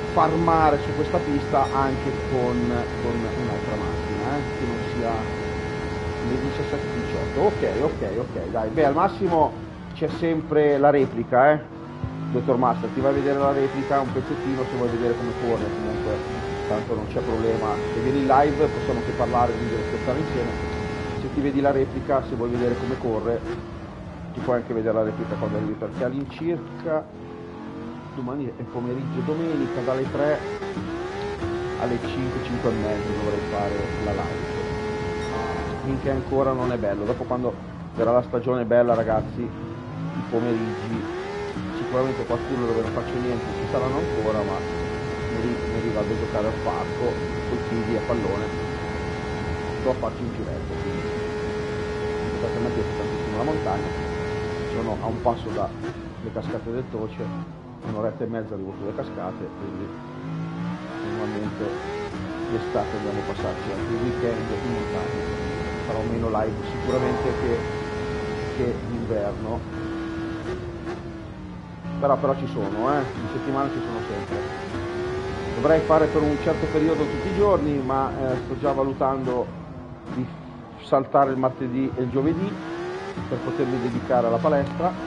farmare su questa pista anche con, con un'altra macchina, eh, che non sia le 17-18. Ok, ok, ok, dai, beh al massimo c'è sempre la replica, eh. Dottor Master, ti vai a vedere la replica un pezzettino se vuoi vedere come corre, comunque tanto non c'è problema, se vieni in live possiamo anche parlare, quindi ascoltare insieme, se ti vedi la replica, se vuoi vedere come corre, ti puoi anche vedere la replica quando arrivi perché all'incirca domani è pomeriggio domenica dalle 3 alle 5, 5 e mezzo dovrei fare la live. Finché ancora non è bello. Dopo quando verrà la stagione bella ragazzi i pomeriggi sicuramente qualcuno dove non faccio niente ci saranno ancora, ma mi, mi a giocare al parco, col figli a pallone, sto a farci un giretto, quindi. Perché a me piace tantissimo la montagna, sono a un passo dalle cascate del Toce, un'oretta e mezza arrivo sulle cascate, quindi normalmente l'estate andiamo a passarci anche il weekend in montagna, farò meno live sicuramente che, che d'inverno però, però ci sono, eh? in settimana ci sono sempre. Dovrei fare per un certo periodo tutti i giorni, ma eh, sto già valutando di saltare il martedì e il giovedì per potermi dedicare alla palestra,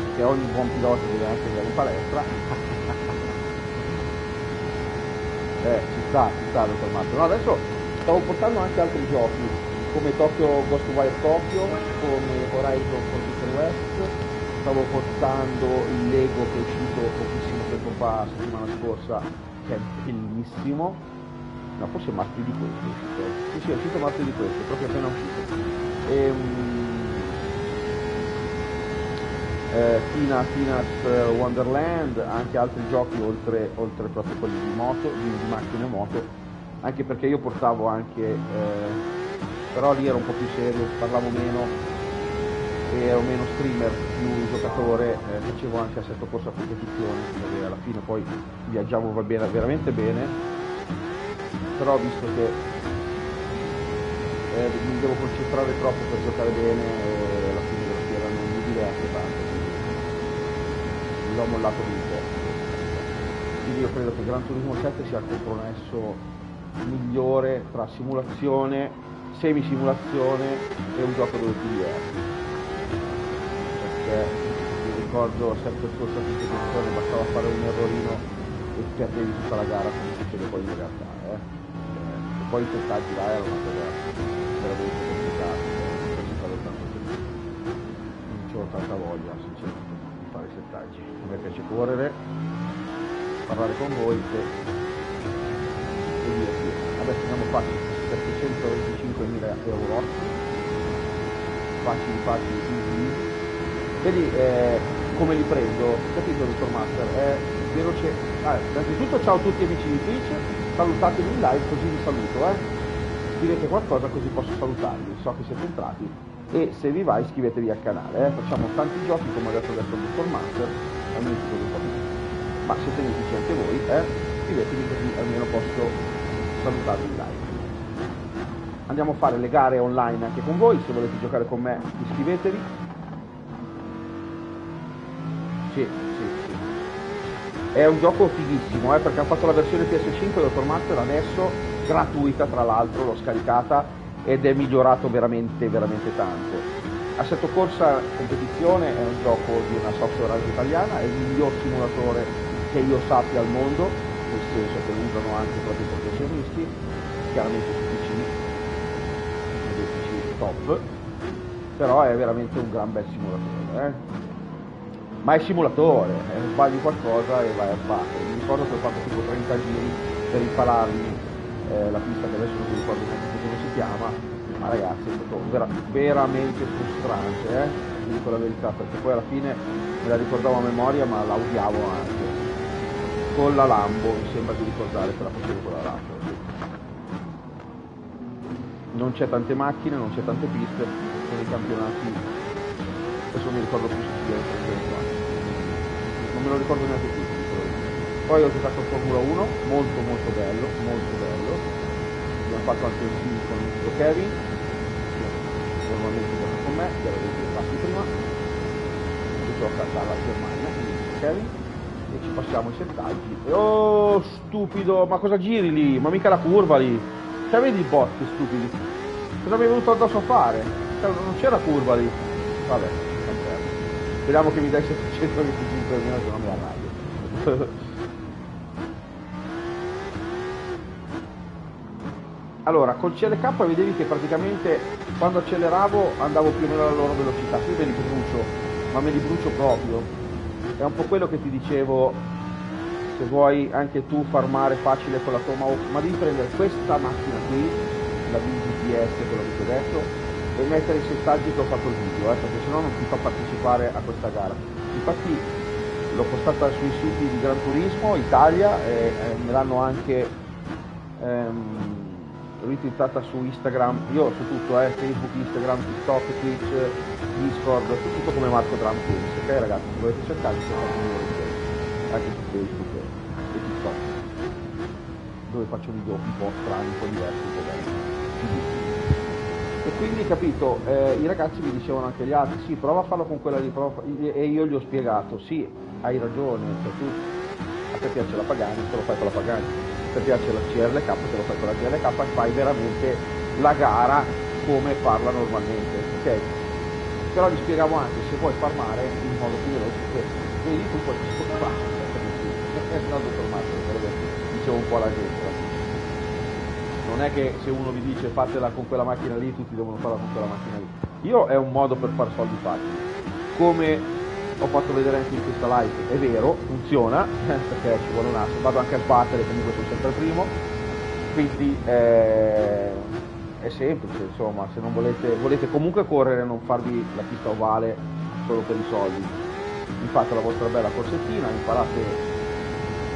perché ogni buon pilota deve anche andare in palestra. eh, ci sta, ci sta dottor Matteo. No, adesso stavo portando anche altri giochi, come Tokyo Ghostwire Tokyo, come Horizon Forbidden West, stavo portando il Lego che è uscito pochissimo tempo fa, settimana scorsa, che è bellissimo. No, forse martedì questo è uscito. Sì, sì, è uscito martedì questo, proprio appena uscito. E, Tina, Tina's Wonderland, anche altri giochi oltre, oltre proprio quelli di moto, di, di macchine moto, anche perché io portavo anche, eh, però lì era un po' più serio, parlavo meno, e ero meno streamer, più giocatore, eh, facevo anche assetto corso a competizione, dove alla fine poi viaggiavo va bene, veramente bene, però visto che eh, mi devo concentrare troppo per giocare bene e alla fine della fiera non mi diverte tanto, quindi l'ho mollato un po'. Quindi io credo che Gran Turismo 7 sia il compromesso migliore tra simulazione, semi-simulazione e un gioco dove ti diverti perché mi ricordo sempre scorsa competizione bastava fare un errorino e perdevi tutta la gara come succede poi in realtà eh? e poi i settaggi là era una cosa veramente complicata non c'ho tanta voglia sinceramente di fare settaggi a me piace correre parlare con voi e, e sì. adesso siamo fatti 725.000 euro facili facili easy Vedi eh, come li prendo, capito dottor Master? È veloce. Ah, innanzitutto ciao a tutti amici di Twitch, salutatemi in live così vi saluto, eh. Scrivete qualcosa così posso salutarvi, so che siete entrati. E se vi va iscrivetevi al canale, eh. facciamo tanti giochi come ha detto adesso il dottor Master, almeno ma siete amici anche voi, eh? iscrivetevi così almeno posso salutarvi in live. Andiamo a fare le gare online anche con voi, se volete giocare con me iscrivetevi sì, sì, sì. È un gioco fighissimo, eh, perché hanno fatto la versione PS5 del Master adesso, gratuita tra l'altro, l'ho scaricata ed è migliorato veramente, veramente tanto. Assetto Corsa Competizione è un gioco di una software house italiana, è il miglior simulatore che io sappia al mondo, nel senso che lo usano anche proprio i professionisti, chiaramente su PC, dei PC top, però è veramente un gran bel simulatore. Eh? ma è simulatore, eh, sbagli qualcosa e vai a sbattere. Mi ricordo che ho fatto tipo 30 giri per impalarmi eh, la pista che adesso non mi ricordo come si chiama, ma ragazzi è stato vera- veramente frustrante, eh? dico la verità, perché poi alla fine me la ricordavo a memoria ma la odiavo anche. Con la Lambo, mi sembra di ricordare che la facevo con la Lambo. Non c'è tante macchine, non c'è tante piste, sono i campionati adesso mi ricordo più si qua. Non me lo ricordo neanche più. Poi ho giocato Formula 1, molto molto bello, molto bello. Fatto anche un film con il mio Kevin, che normalmente gioca con me, che avete fatto prima, che gioca dalla Germania, quindi Kevin, e ci passiamo i settaggi. Oh stupido, ma cosa giri lì? Ma mica la curva lì. Cioè vedi i bot stupidi? Cosa mi è venuto addosso a fare? Cioè, non c'era curva lì. Vabbè, speriamo che mi dai 725 mila se no mi arrabbio. allora, col CLK vedevi che praticamente quando acceleravo andavo più o meno alla loro velocità, qui me li brucio, ma me li brucio proprio. È un po' quello che ti dicevo, se vuoi anche tu farmare facile con la Tomahawk, ma devi prendere questa macchina qui, la BGTS, quello che ti ho detto, e mettere i settaggi che ho fatto il video, eh, perché sennò non ti fa partecipare a questa gara. Infatti l'ho postata sui siti di Gran Turismo Italia e eh, me l'hanno anche ehm, ritwittata su Instagram, io su tutto, eh, Facebook, Instagram, TikTok, Twitch, Discord, su tutto come Marco Drum Games, ok ragazzi, se volete cercare un anche su Facebook e TikTok, dove faccio video un po' strani, un po' diversi, un po' belli. E quindi capito, eh, i ragazzi mi dicevano anche gli altri, sì, prova a farlo con quella di prova, e io gli ho spiegato, sì, hai ragione, cioè tu, a te piace la Pagani, te lo fai con la Pagani ti piace la CRLK te lo fai con la CRLK e fai veramente la gara come farla normalmente ok? Però gli spiegavo anche se vuoi farmare in modo più veloce vedi tu puoi fare. No dottor Marco dicevo un po' la gente. Non è che se uno vi dice fatela con quella macchina lì tutti devono farla con quella macchina lì. Io è un modo per fare soldi facili come ho fatto vedere anche in questa live, è vero, funziona, perché ci vuole un asso, vado anche a sbattere, comunque sono sempre primo, quindi eh, è semplice, insomma, se non volete, volete comunque correre non farvi la pista ovale solo per i soldi, vi fate la vostra bella corsettina, imparate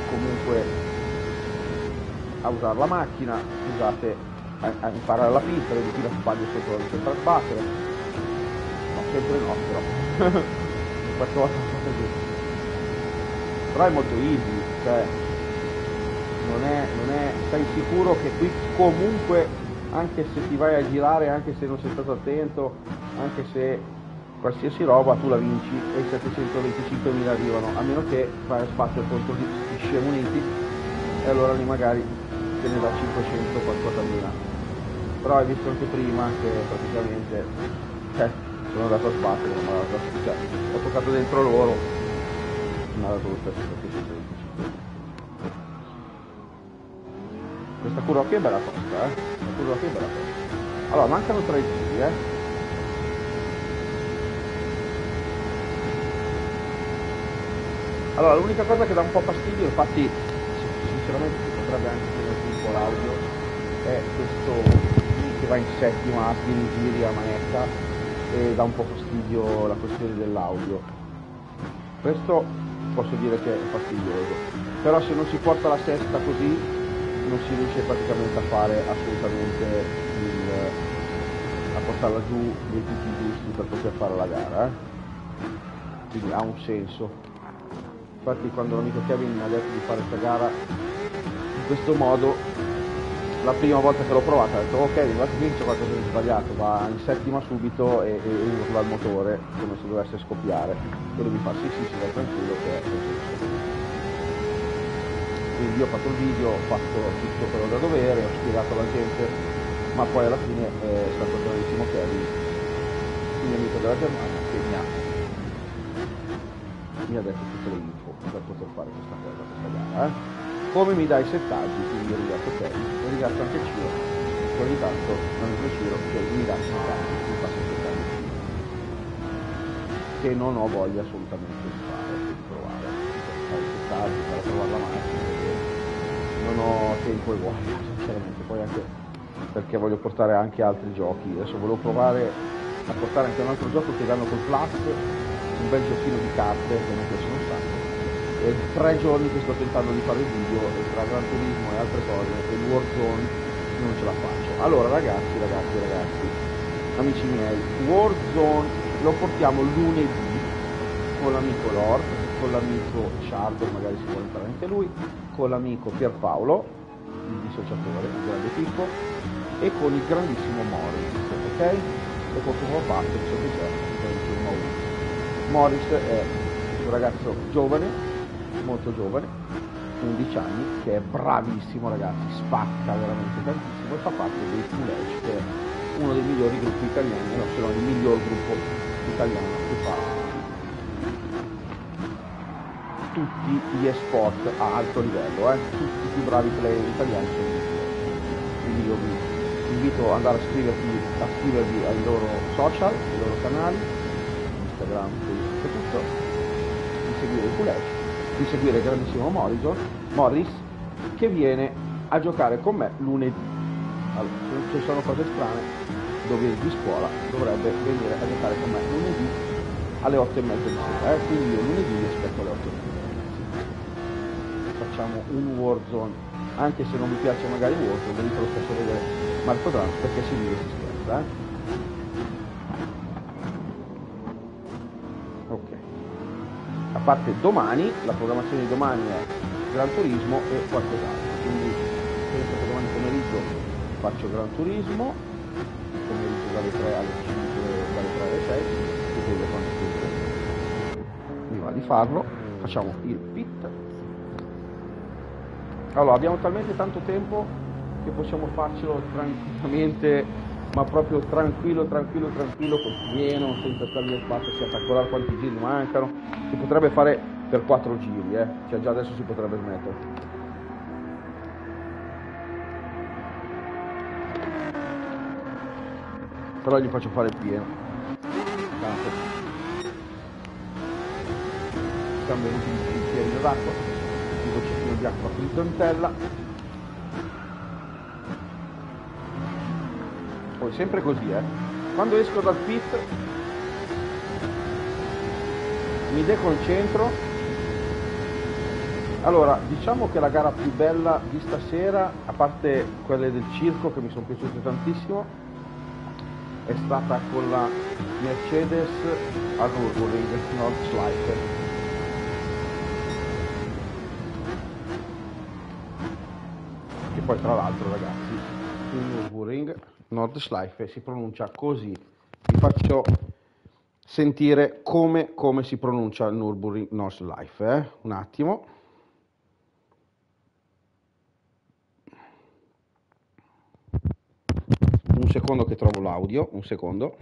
comunque a usare la macchina, usate a, a imparare la pista, vedete chi la sbaglia sotto la sempre a sbattere, no, sempre no però. Questa volta. Però è molto easy, cioè non è, non è, sei sicuro che qui comunque anche se ti vai a girare, anche se non sei stato attento, anche se qualsiasi roba tu la vinci e i 725.000 arrivano, a meno che fai spazio contro gli scemi uniti e allora lì magari te ne da 500 qualcosa mila. Però hai visto anche prima che praticamente eh, sono andato a sbattere, non dato, cioè, ho toccato dentro loro, mi ha dato lo stesso 725. Questa curva qui è bella tosta, eh? Questa curva qui è bella tosta. Allora, mancano tre giri, eh? Allora, l'unica cosa che dà un po' fastidio, infatti, sinceramente si potrebbe anche tenere un po' l'audio, è questo che va in settima a giri a manetta e dà un po' fastidio la questione dell'audio. Questo posso dire che è fastidioso, però se non si porta la sesta così non si riesce praticamente a fare assolutamente il, a portarla giù nei punti giusti per poter fare la gara. Eh? Quindi ha un senso. Infatti quando l'amico Kevin mi ha detto di fare questa gara in questo modo la prima volta che l'ho provata ho detto ok, guarda qui c'è qualcosa di sbagliato, va in settima subito e, e urla il motore come se dovesse scoppiare. E lui mi fa sì sì sì vai tranquillo che è Quindi io ho fatto il video, ho fatto tutto quello da dovere, ho spiegato alla gente, ma poi alla fine è stato bravissimo Kevin, il mio amico della Germania, che mi ha, mi ha detto tutte le info per poter fare questa cosa, questa gara. Eh? Come mi dai settaggi, quindi io ringrazio te e ringrazio anche Ciro, che ogni tanto non è Ciro che mi dà settaggi, mi fa settaggi che non ho voglia assolutamente di fare, di provare, di fare settaggi, per provare la macchina, perché non ho tempo e voglia, sinceramente, poi anche perché voglio portare anche altri giochi, adesso volevo provare a portare anche un altro gioco che danno col Plus, un bel giochino di carte che non sacco è tre giorni che sto tentando di fare il video e tra Gran Turismo e altre cose e il Warzone non ce la faccio allora ragazzi ragazzi ragazzi amici miei Warzone lo portiamo lunedì con l'amico Lord, con l'amico Shardo, magari si vuole entrare anche lui, con l'amico Pierpaolo, il dissociatore, il grande Pippo, e con il grandissimo Morris, ok? E so che c'è, il grandissimo Maurizio. Morris è un ragazzo giovane, molto giovane, 11 anni, che è bravissimo ragazzi, spacca veramente tantissimo e fa parte dei Full Edge, che è uno dei migliori gruppi italiani, no, se no il miglior gruppo italiano che fa tutti gli esport a alto livello, eh? tutti i più bravi player italiani sono in Quindi io vi invito ad andare a scrivervi, a scrivervi ai loro social, ai loro canali, Instagram, Facebook e tutto, di seguire il Full di seguire il grandissimo Morrison, Morris, che viene a giocare con me lunedì. Allora, se ci sono cose strane, dove di scuola dovrebbe venire a giocare con me lunedì alle 8 e mezza di sera, eh? quindi io lunedì vi aspetto alle 8 e mezza facciamo un Warzone, anche se non mi piace magari Warzone, vi dico lo stesso vedere Marco Drums perché si vive si scherza. Eh? A parte domani, la programmazione di domani è Gran Turismo e qualcos'altro, quindi penso che domani pomeriggio faccio Gran Turismo, pomeriggio dalle 3 alle 5, dalle 3 alle 6, dipende quando mi va di farlo, facciamo il pit. Allora, abbiamo talmente tanto tempo che possiamo farcelo tranquillamente, ma proprio tranquillo, tranquillo, tranquillo, col pieno, senza stare lì a sbattersi a calcolare quanti giri mancano. Si potrebbe fare per quattro giri, eh? cioè già adesso si potrebbe smettere. Però gli faccio fare il pieno. Tanto. Siamo venuti in bicchieri d'acqua un goccino di acqua frizzantella poi sempre così eh quando esco dal pit mi deconcentro. Allora diciamo che la gara più bella di stasera a parte quelle del circo che mi sono piaciute tantissimo è stata con la Mercedes al Nürburgring Nordschleife che poi tra l'altro ragazzi il Nürburgring Nordschleife si pronuncia così. Vi faccio sentire come, come si pronuncia il Nürburgring Nordschleife eh? un attimo un secondo che trovo l'audio un secondo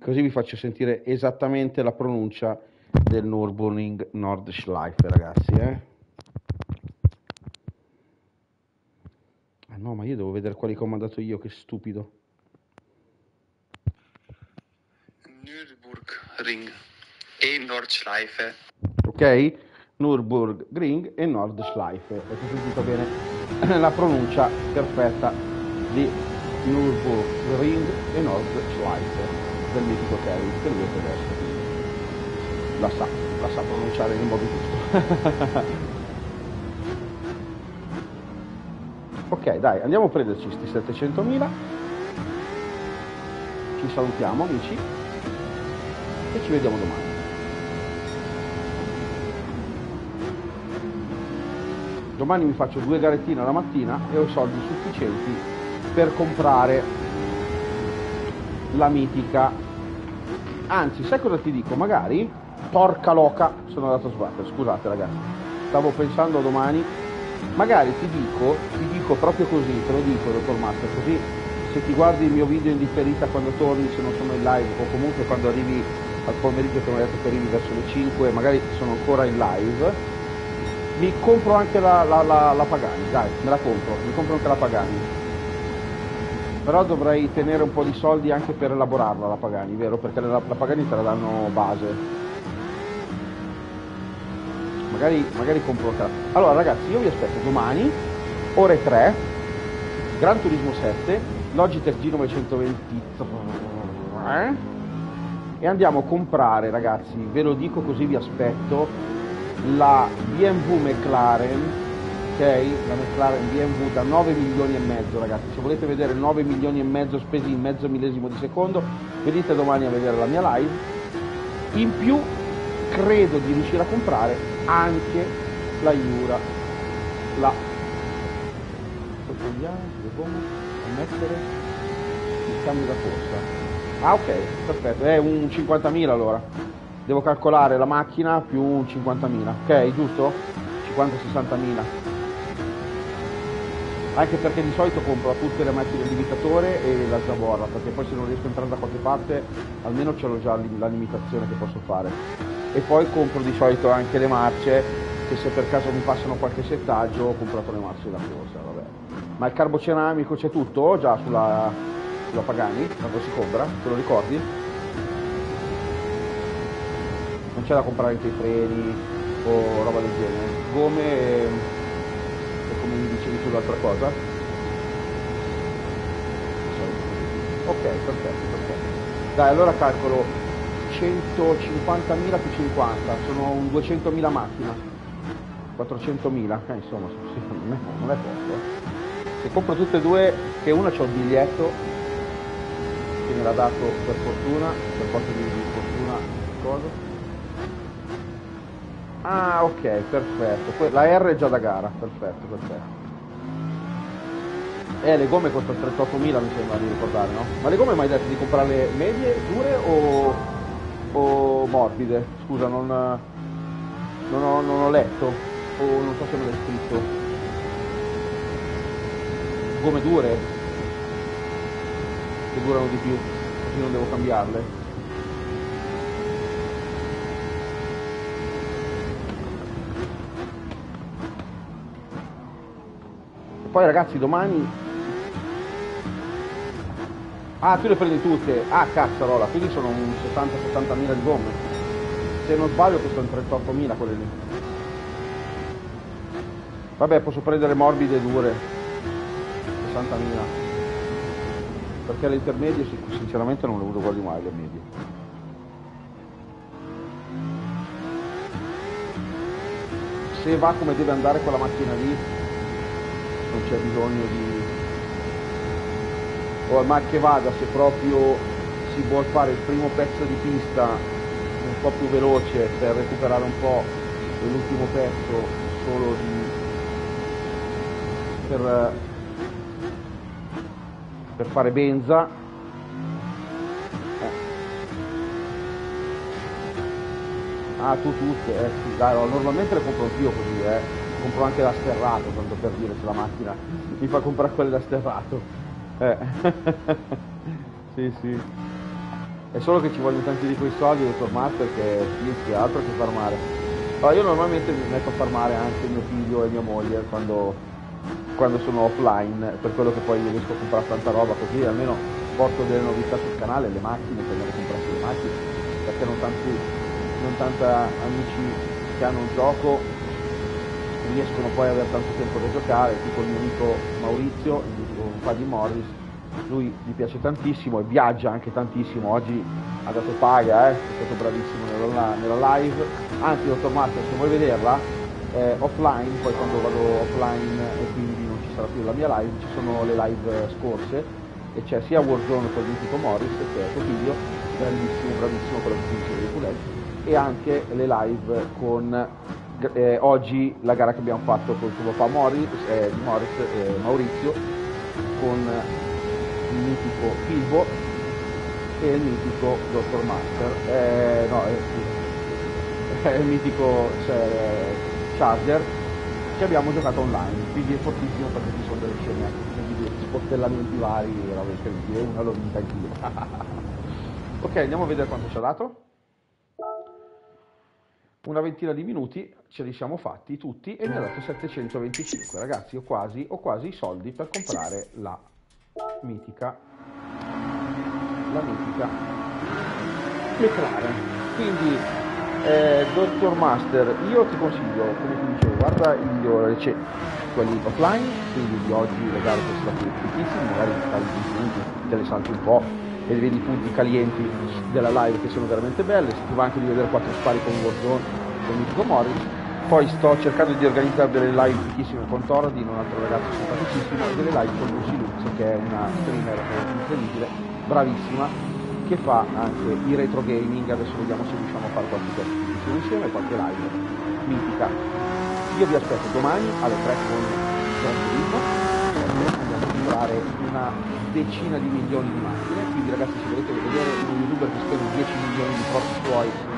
così vi faccio sentire esattamente la pronuncia del Nürburgring Nordschleife ragazzi eh? Ah no ma io devo vedere quali ho mandato io che stupido. Nürburgring e Nordschleife. Ok? Nürburgring e Nordschleife. Avete sentito bene la pronuncia perfetta di Nürburgring e Nordschleife del mitico Kevin che lui è tedesco la sa, la sa pronunciare nel modo giusto. Ok, dai, andiamo a prenderci questi 700.000. Ci salutiamo amici e ci vediamo domani. Domani mi faccio due garettine alla mattina e ho soldi sufficienti per comprare la mitica. Anzi, sai cosa ti dico? Magari porca loca, sono andato a sbattere, scusate ragazzi, stavo pensando domani, magari ti dico, ti dico proprio così, te lo dico dottor Master, così se ti guardi il mio video in differita quando torni, se non sono in live o comunque quando arrivi al pomeriggio che mi ha detto che arrivi verso le 5, magari sono ancora in live, mi compro anche la, la, la, la Pagani, dai, me la compro, mi compro anche la Pagani. Però dovrei tenere un po' di soldi anche per elaborarla la Pagani, vero? Perché la Pagani te la danno base magari, magari compro il Allora ragazzi, io vi aspetto domani, ore 3, Gran Turismo 7, Logitech G920 e andiamo a comprare ragazzi, ve lo dico così vi aspetto, la BMW McLaren ok? La McLaren BMW da 9 milioni e mezzo ragazzi, se volete vedere 9 milioni e mezzo spesi in mezzo millesimo di secondo, venite domani a vedere la mia live. In più credo di riuscire a comprare anche la Iura, la togliamo, a mettere il cambio da corsa. Ah ok, perfetto, è un 50.000 allora. Devo calcolare la macchina più un 50.000, ok, giusto? 50-60.000 anche perché di solito compro tutte le macchine limitatore e la zavorra, perché poi se non riesco a entrare da qualche parte almeno ce l'ho già la limitazione che posso fare. E poi compro di solito anche le marce, che se per caso mi passano qualche settaggio ho comprato le marce da corsa, vabbè. Ma il carboceramico c'è tutto già sulla, sulla Pagani, quando si compra, te lo ricordi? Non c'è da comprare anche i freni o roba del genere. Gomme come mi dicevi tu l'altra cosa? Ok, perfetto, perfetto. Dai, allora calcolo 150.000 più 50, sono un 200.000 macchina. 400.000, eh, insomma, non è, poco. Eh. Se compro tutte e due, che una c'ho il biglietto, che me l'ha dato per fortuna, per forza di, fortuna, cosa? Ah, ok, perfetto. La R è già da gara, perfetto, perfetto. Eh, le gomme costano 38.000 mi sembra di ricordare, no? Ma le gomme mai detto di comprarle medie, dure o, o morbide? Scusa, non, non, ho, non ho letto, o non so se me l'hai scritto. Gomme dure? Che durano di più, così non devo cambiarle. poi ragazzi domani ah tu le prendi tutte. Ah cazzarola quindi sono un 60-70 mila di gomme. Se non sbaglio costano 38 mila quelle lì. Vabbè posso prendere morbide e dure. 60 mila perché le intermedie sinceramente non le uso quasi mai le medie. Se va come deve andare quella macchina lì non c'è bisogno di o al mal che vada se proprio si vuole fare il primo pezzo di pista un po' più veloce per recuperare un po' l'ultimo pezzo solo di per, per fare benza eh. ah tu tutte eh sì dai normalmente le compro anch'io così eh compro anche la sterrato, tanto per dire se la macchina mi fa comprare quelle da sterrato. Eh. sì, sì. È solo che ci vogliono tanti di quei soldi, dottor Master, che sì, altro che farmare. Allora, io normalmente mi metto a farmare anche mio figlio e mia moglie quando, quando sono offline, per quello che poi riesco a comprare tanta roba così, almeno porto delle novità sul canale, le macchine, che le comprassi le macchine, perché non tanti, non tanta amici che hanno un gioco riescono poi ad avere tanto tempo da giocare, tipo il mio amico Maurizio, fa di Morris, lui gli piace tantissimo e viaggia anche tantissimo, oggi ha dato paga, eh? è stato bravissimo nella, nella live, anzi dottor Master se vuoi vederla, eh, offline, poi quando vado offline e quindi non ci sarà più la mia live, ci sono le live scorse e c'è sia Warzone con il mitico Morris che è suo figlio, bravissimo, bravissimo quello che dice dei puletti, e anche le live con eh, oggi la gara che abbiamo fatto con il suo papà Morris, eh, Morris eh, Maurizio con il mitico Filbo e il mitico Dr. Master. Eh, no, eh, il mitico cioè, Charger che abbiamo giocato online. Quindi è fortissimo perché ci sono delle scene di sportellamenti vari roba incredibile una l'ho vinta anch'io ok andiamo a vedere quanto ci ha dato. Una ventina di minuti ce li siamo fatti tutti e mi ha dato 725 ragazzi ho quasi, ho quasi i soldi per comprare la mitica la mitica McLaren. Quindi eh, Dottor Master io ti consiglio come ti dicevo guarda i video quelli offline quindi di oggi le gare sono state fittissime magari stavi in te le salti un po' e vedi i punti calienti della live che sono veramente belle, si trova anche di vedere quattro spari con Warzone con Mitico Morris poi sto cercando di organizzare delle live fichissime con Tordi, un altro ragazzo simpaticissimo, delle live con Lucy Lux, che è una streamer incredibile, bravissima, che fa anche i retro gaming, adesso vediamo se riusciamo a fare qualche test insieme, qualche live mitica. Io vi aspetto domani alle 3 con Tordi andiamo a comprare una decina di milioni di macchine, quindi ragazzi se volete vedere un youtuber che spende 10 milioni di propri suoi,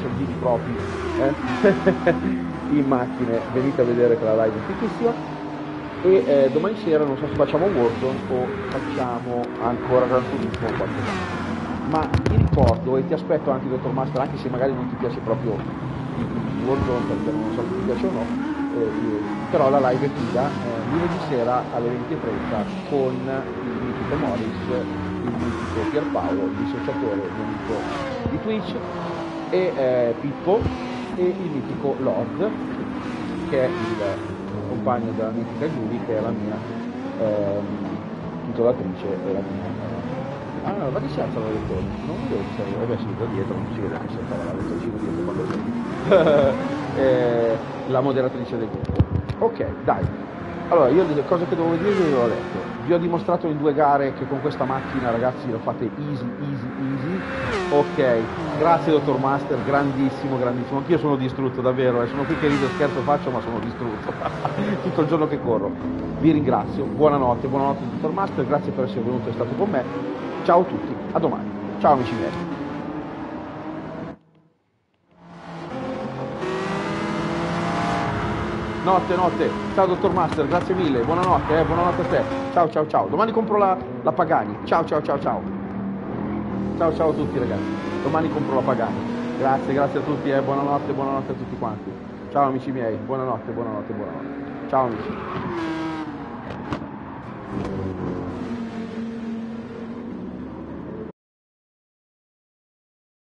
soldini propri, eh? in macchine, venite a vedere che la live è fichissima. E eh, domani sera non so se facciamo Warzone o facciamo ancora Gran Turismo o qualche cosa. Ma ti ricordo e ti aspetto anche Dottor Master, anche se magari non ti piace proprio il Warzone perché non so se ti piace o no, eh, però la live è figa, eh, lunedì sera alle 20.30 con il mitico Morris, il mitico Pierpaolo, il dissociatore, il di Twitch, e eh, Pippo e il mitico Lord, che è il compagno della mitica Giulia, che è la mia ehm, titolatrice e la mia... Ah no, ma che si alzano le lettore? Non vedo che sei, vabbè dietro, non si vede che si alzava la lettorcina dietro quando sei. eh, la moderatrice del gruppo. Ok, dai. Allora, io le cose che dovevo dire le ho detto. Vi ho dimostrato in due gare che con questa macchina, ragazzi, lo fate easy, easy, easy. Ok, grazie dottor Master, grandissimo, grandissimo. Anch'io sono distrutto, davvero. Eh. Sono qui che rido, scherzo faccio, ma sono distrutto. Tutto il giorno che corro. Vi ringrazio. Buonanotte, buonanotte dottor Master, grazie per essere venuto e stato con me. Ciao a tutti, a domani. Ciao amici miei. Notte, notte. Ciao dottor Master, grazie mille. Buonanotte, eh, buonanotte a te. Ciao, ciao, ciao. Domani compro la, la Pagani. Ciao, ciao, ciao, ciao. Ciao, ciao a tutti ragazzi. Domani compro la Pagani. Grazie, grazie a tutti, eh. buonanotte, buonanotte a tutti quanti. Ciao amici miei, buonanotte, buonanotte, buonanotte. Ciao amici.